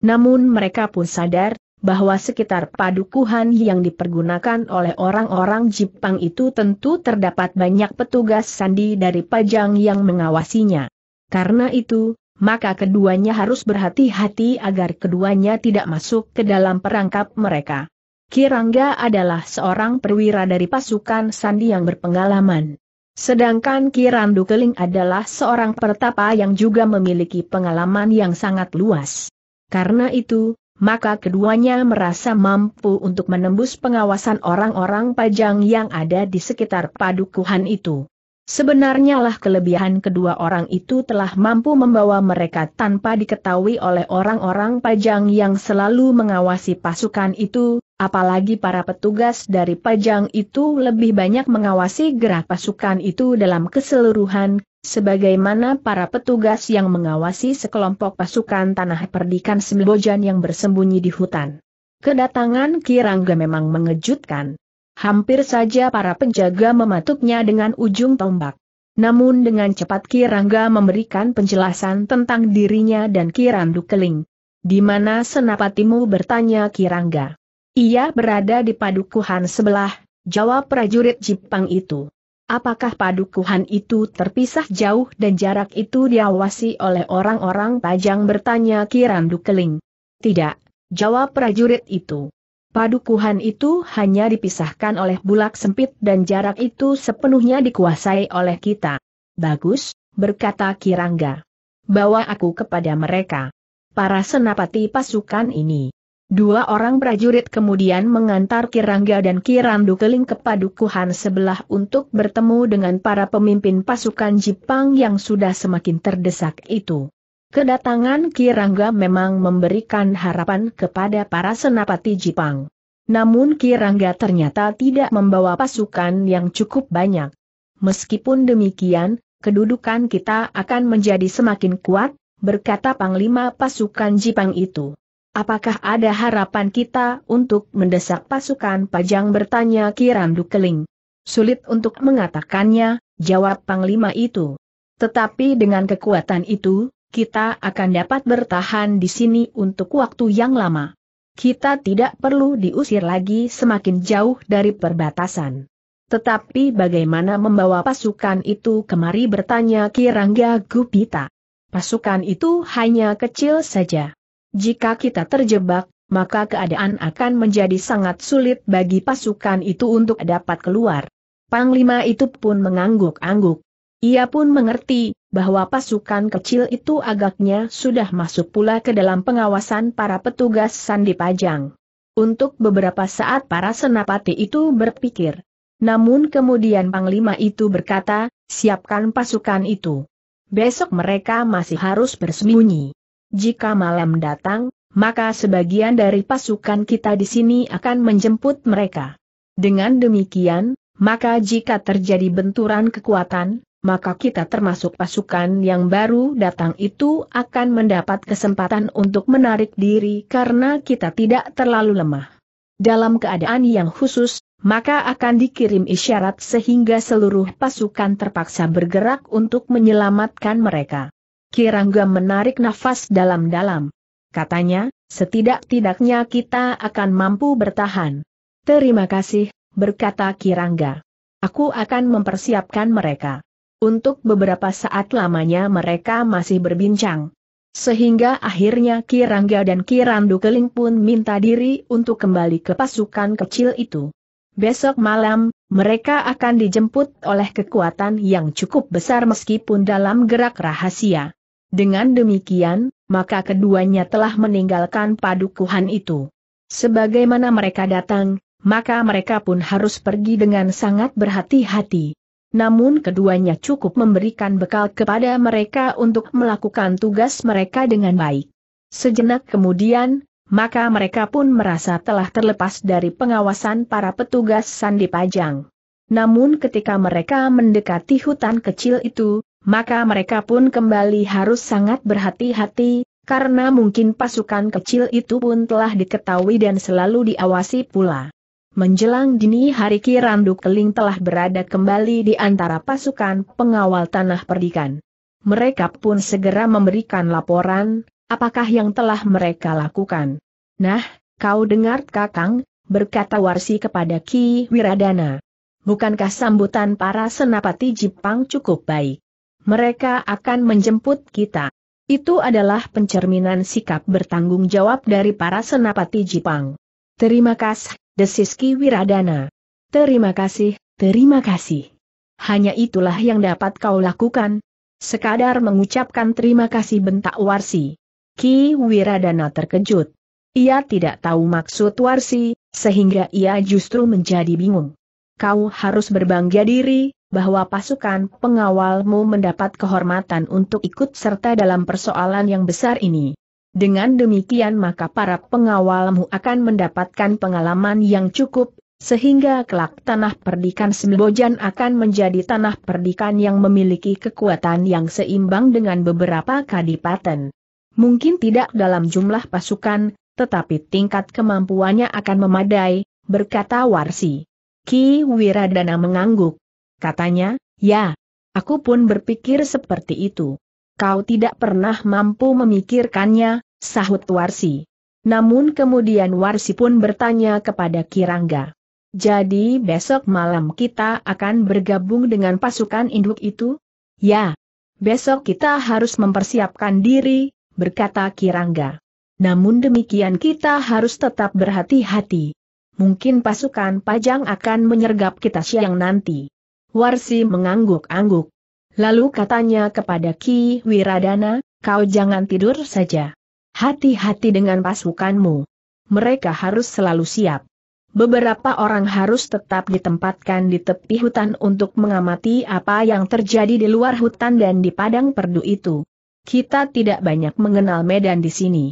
Namun mereka pun sadar, bahwa sekitar padukuhan yang dipergunakan oleh orang-orang Jepang itu tentu terdapat banyak petugas sandi dari Pajang yang mengawasinya. Karena itu, maka keduanya harus berhati-hati agar keduanya tidak masuk ke dalam perangkap mereka. Kirangga adalah seorang perwira dari pasukan sandi yang berpengalaman. Sedangkan Kirandu Keling adalah seorang pertapa yang juga memiliki pengalaman yang sangat luas. Karena itu, maka keduanya merasa mampu untuk menembus pengawasan orang-orang pajang yang ada di sekitar padukuhan itu. Sebenarnya lah kelebihan kedua orang itu telah mampu membawa mereka tanpa diketahui oleh orang-orang pajang yang selalu mengawasi pasukan itu, apalagi para petugas dari pajang itu lebih banyak mengawasi gerak pasukan itu dalam keseluruhan, sebagaimana para petugas yang mengawasi sekelompok pasukan tanah perdikan Sembojan yang bersembunyi di hutan. Kedatangan Kirangga memang mengejutkan. Hampir saja para penjaga mematuknya dengan ujung tombak. Namun dengan cepat Kirangga memberikan penjelasan tentang dirinya dan Kirandu Keling. Di mana Senapatimu bertanya Kirangga. Ia berada di padukuhan sebelah, jawab prajurit Jepang itu. Apakah padukuhan itu terpisah jauh dan jarak itu diawasi oleh orang-orang pajang bertanya Kirandu Keling? Tidak, jawab prajurit itu. Padukuhan itu hanya dipisahkan oleh bulak sempit dan jarak itu sepenuhnya dikuasai oleh kita. Bagus, berkata Kirangga. Bawa aku kepada mereka. Para senapati pasukan ini. Dua orang prajurit kemudian mengantar Kirangga dan Kirandu keling ke padukuhan sebelah untuk bertemu dengan para pemimpin pasukan Jepang yang sudah semakin terdesak itu. Kedatangan Kirangga memang memberikan harapan kepada para senapati Jepang. Namun Kirangga ternyata tidak membawa pasukan yang cukup banyak. Meskipun demikian, kedudukan kita akan menjadi semakin kuat, berkata Panglima pasukan Jepang itu. Apakah ada harapan kita untuk mendesak pasukan Pajang bertanya Kirandu Keling. Sulit untuk mengatakannya, jawab Panglima itu. Tetapi dengan kekuatan itu, kita akan dapat bertahan di sini untuk waktu yang lama. Kita tidak perlu diusir lagi semakin jauh dari perbatasan. Tetapi bagaimana membawa pasukan itu kemari bertanya Kirangga Gupita. Pasukan itu hanya kecil saja. Jika kita terjebak, maka keadaan akan menjadi sangat sulit bagi pasukan itu untuk dapat keluar. Panglima itu pun mengangguk-angguk. Ia pun mengerti, bahwa pasukan kecil itu agaknya sudah masuk pula ke dalam pengawasan para petugas Sandi Pajang. Untuk beberapa saat para senapati itu berpikir. Namun kemudian Panglima itu berkata, siapkan pasukan itu. Besok mereka masih harus bersembunyi. Jika malam datang, maka sebagian dari pasukan kita di sini akan menjemput mereka. Dengan demikian, maka jika terjadi benturan kekuatan, maka kita termasuk pasukan yang baru datang itu akan mendapat kesempatan untuk menarik diri karena kita tidak terlalu lemah. Dalam keadaan yang khusus, maka akan dikirim isyarat sehingga seluruh pasukan terpaksa bergerak untuk menyelamatkan mereka. Kirangga menarik nafas dalam-dalam. Katanya, setidak-tidaknya kita akan mampu bertahan. Terima kasih, berkata Kirangga. Aku akan mempersiapkan mereka. Untuk beberapa saat lamanya mereka masih berbincang. Sehingga akhirnya Kirangga dan Kirandu Keling pun minta diri untuk kembali ke pasukan kecil itu. Besok malam, mereka akan dijemput oleh kekuatan yang cukup besar meskipun dalam gerak rahasia. Dengan demikian, maka keduanya telah meninggalkan padukuhan itu. Sebagaimana mereka datang, maka mereka pun harus pergi dengan sangat berhati-hati. Namun keduanya cukup memberikan bekal kepada mereka untuk melakukan tugas mereka dengan baik. Sejenak kemudian, maka mereka pun merasa telah terlepas dari pengawasan para petugas Sandi Pajang. Namun ketika mereka mendekati hutan kecil itu, maka mereka pun kembali harus sangat berhati-hati, karena mungkin pasukan kecil itu pun telah diketahui dan selalu diawasi pula. Menjelang dini hari Kirandu Keling telah berada kembali di antara pasukan pengawal tanah perdikan. Mereka pun segera memberikan laporan, apakah yang telah mereka lakukan. Nah, kau dengar kakang, berkata Warsi kepada Ki Wiradana. Bukankah sambutan para senapati Jepang cukup baik? Mereka akan menjemput kita. Itu adalah pencerminan sikap bertanggung jawab dari para senapati Jepang. Terima kasih, desis Ki Wiradana. Terima kasih, terima kasih. Hanya itulah yang dapat kau lakukan. Sekadar mengucapkan terima kasih bentak Warsi. Ki Wiradana terkejut. Ia tidak tahu maksud Warsi, sehingga ia justru menjadi bingung. Kau harus berbangga diri, bahwa pasukan pengawalmu mendapat kehormatan untuk ikut serta dalam persoalan yang besar ini. Dengan demikian maka para pengawalmu akan mendapatkan pengalaman yang cukup, sehingga kelak tanah perdikan Sembojan akan menjadi tanah perdikan yang memiliki kekuatan yang seimbang dengan beberapa kadipaten. Mungkin tidak dalam jumlah pasukan, tetapi tingkat kemampuannya akan memadai, berkata Warsi. Ki Wiradana mengangguk. Katanya, ya, aku pun berpikir seperti itu. Kau tidak pernah mampu memikirkannya, sahut Warsi. Namun kemudian Warsi pun bertanya kepada Kirangga. Jadi besok malam kita akan bergabung dengan pasukan induk itu? Ya. Besok kita harus mempersiapkan diri, berkata Kirangga. Namun demikian kita harus tetap berhati-hati. Mungkin pasukan Pajang akan menyergap kita siang nanti. Warsi mengangguk-angguk. Lalu katanya kepada Ki Wiradana, kau jangan tidur saja. Hati-hati dengan pasukanmu. Mereka harus selalu siap. Beberapa orang harus tetap ditempatkan di tepi hutan untuk mengamati apa yang terjadi di luar hutan dan di padang perdu itu. Kita tidak banyak mengenal medan di sini.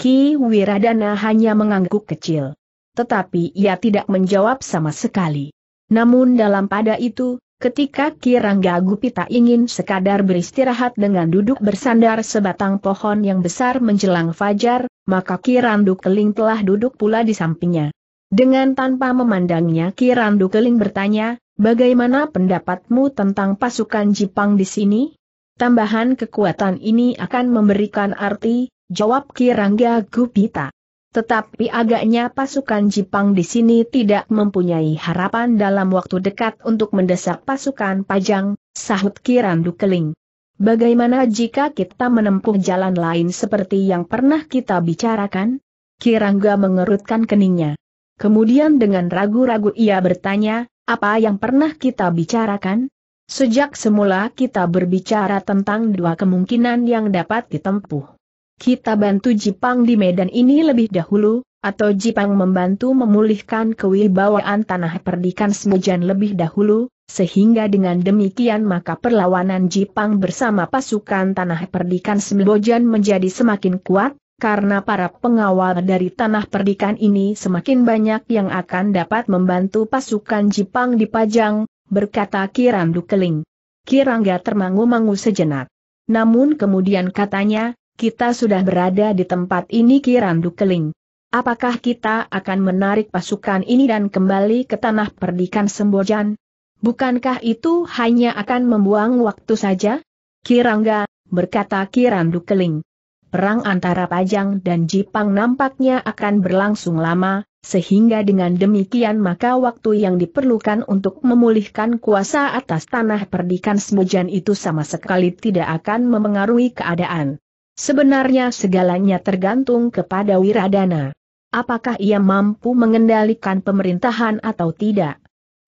Ki Wiradana hanya mengangguk kecil. Tetapi ia tidak menjawab sama sekali. Namun dalam pada itu, Ketika Kirangga Gupita ingin sekadar beristirahat dengan duduk bersandar sebatang pohon yang besar menjelang fajar, maka Kirandu Keling telah duduk pula di sampingnya. Dengan tanpa memandangnya Kirandu Keling bertanya, bagaimana pendapatmu tentang pasukan Jepang di sini? Tambahan kekuatan ini akan memberikan arti, jawab Kirangga Gupita. Tetapi agaknya pasukan Jepang di sini tidak mempunyai harapan dalam waktu dekat untuk mendesak pasukan Pajang, sahut Kirandu Keling. Bagaimana jika kita menempuh jalan lain seperti yang pernah kita bicarakan? Kirangga mengerutkan keningnya. Kemudian dengan ragu-ragu ia bertanya, apa yang pernah kita bicarakan? Sejak semula kita berbicara tentang dua kemungkinan yang dapat ditempuh kita bantu Jepang di medan ini lebih dahulu, atau Jepang membantu memulihkan kewibawaan tanah perdikan Semujan lebih dahulu, sehingga dengan demikian maka perlawanan Jepang bersama pasukan tanah perdikan Sembojan menjadi semakin kuat, karena para pengawal dari tanah perdikan ini semakin banyak yang akan dapat membantu pasukan Jepang di Pajang, berkata Kirandu Keling. Kirangga termangu-mangu sejenak. Namun kemudian katanya, kita sudah berada di tempat ini Kirandu Keling. Apakah kita akan menarik pasukan ini dan kembali ke tanah perdikan Sembojan? Bukankah itu hanya akan membuang waktu saja? Kirangga, berkata Kirandu Keling. Perang antara Pajang dan Jipang nampaknya akan berlangsung lama, sehingga dengan demikian maka waktu yang diperlukan untuk memulihkan kuasa atas tanah perdikan Sembojan itu sama sekali tidak akan memengaruhi keadaan. Sebenarnya segalanya tergantung kepada Wiradana. Apakah ia mampu mengendalikan pemerintahan atau tidak?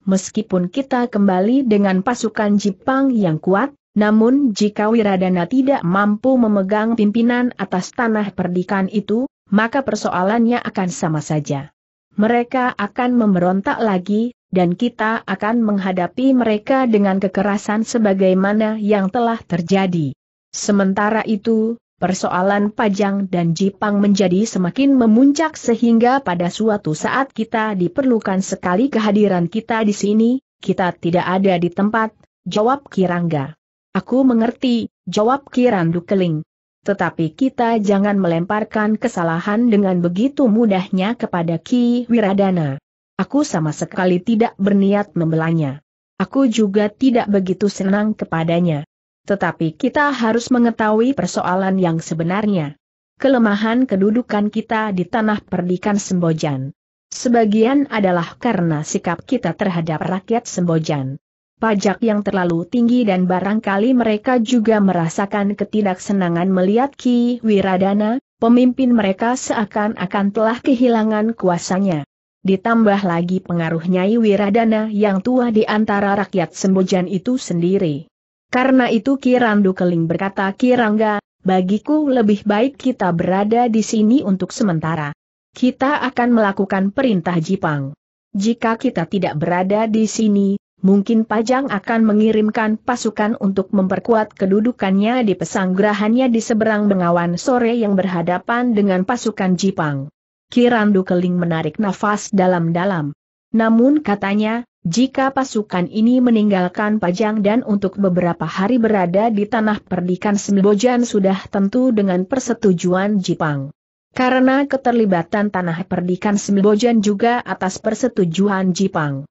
Meskipun kita kembali dengan pasukan Jepang yang kuat, namun jika Wiradana tidak mampu memegang pimpinan atas tanah perdikan itu, maka persoalannya akan sama saja. Mereka akan memberontak lagi, dan kita akan menghadapi mereka dengan kekerasan sebagaimana yang telah terjadi. Sementara itu, persoalan Pajang dan Jipang menjadi semakin memuncak sehingga pada suatu saat kita diperlukan sekali kehadiran kita di sini, kita tidak ada di tempat, jawab Kirangga. Aku mengerti, jawab Kirandu Keling. Tetapi kita jangan melemparkan kesalahan dengan begitu mudahnya kepada Ki Wiradana. Aku sama sekali tidak berniat membelanya. Aku juga tidak begitu senang kepadanya. Tetapi kita harus mengetahui persoalan yang sebenarnya. Kelemahan kedudukan kita di tanah perdikan Sembojan. Sebagian adalah karena sikap kita terhadap rakyat Sembojan. Pajak yang terlalu tinggi dan barangkali mereka juga merasakan ketidaksenangan melihat Ki Wiradana, pemimpin mereka seakan-akan telah kehilangan kuasanya. Ditambah lagi pengaruh Nyai Wiradana yang tua di antara rakyat Sembojan itu sendiri. Karena itu Kirandu Keling berkata Kirangga, bagiku lebih baik kita berada di sini untuk sementara. Kita akan melakukan perintah Jipang. Jika kita tidak berada di sini, mungkin Pajang akan mengirimkan pasukan untuk memperkuat kedudukannya di pesanggerahannya di seberang Bengawan sore yang berhadapan dengan pasukan Jipang. Kirandu Keling menarik nafas dalam-dalam. Namun katanya, jika pasukan ini meninggalkan Pajang dan untuk beberapa hari berada di tanah perdikan Sembojan sudah tentu dengan persetujuan Jipang. Karena keterlibatan tanah perdikan Sembojan juga atas persetujuan Jipang.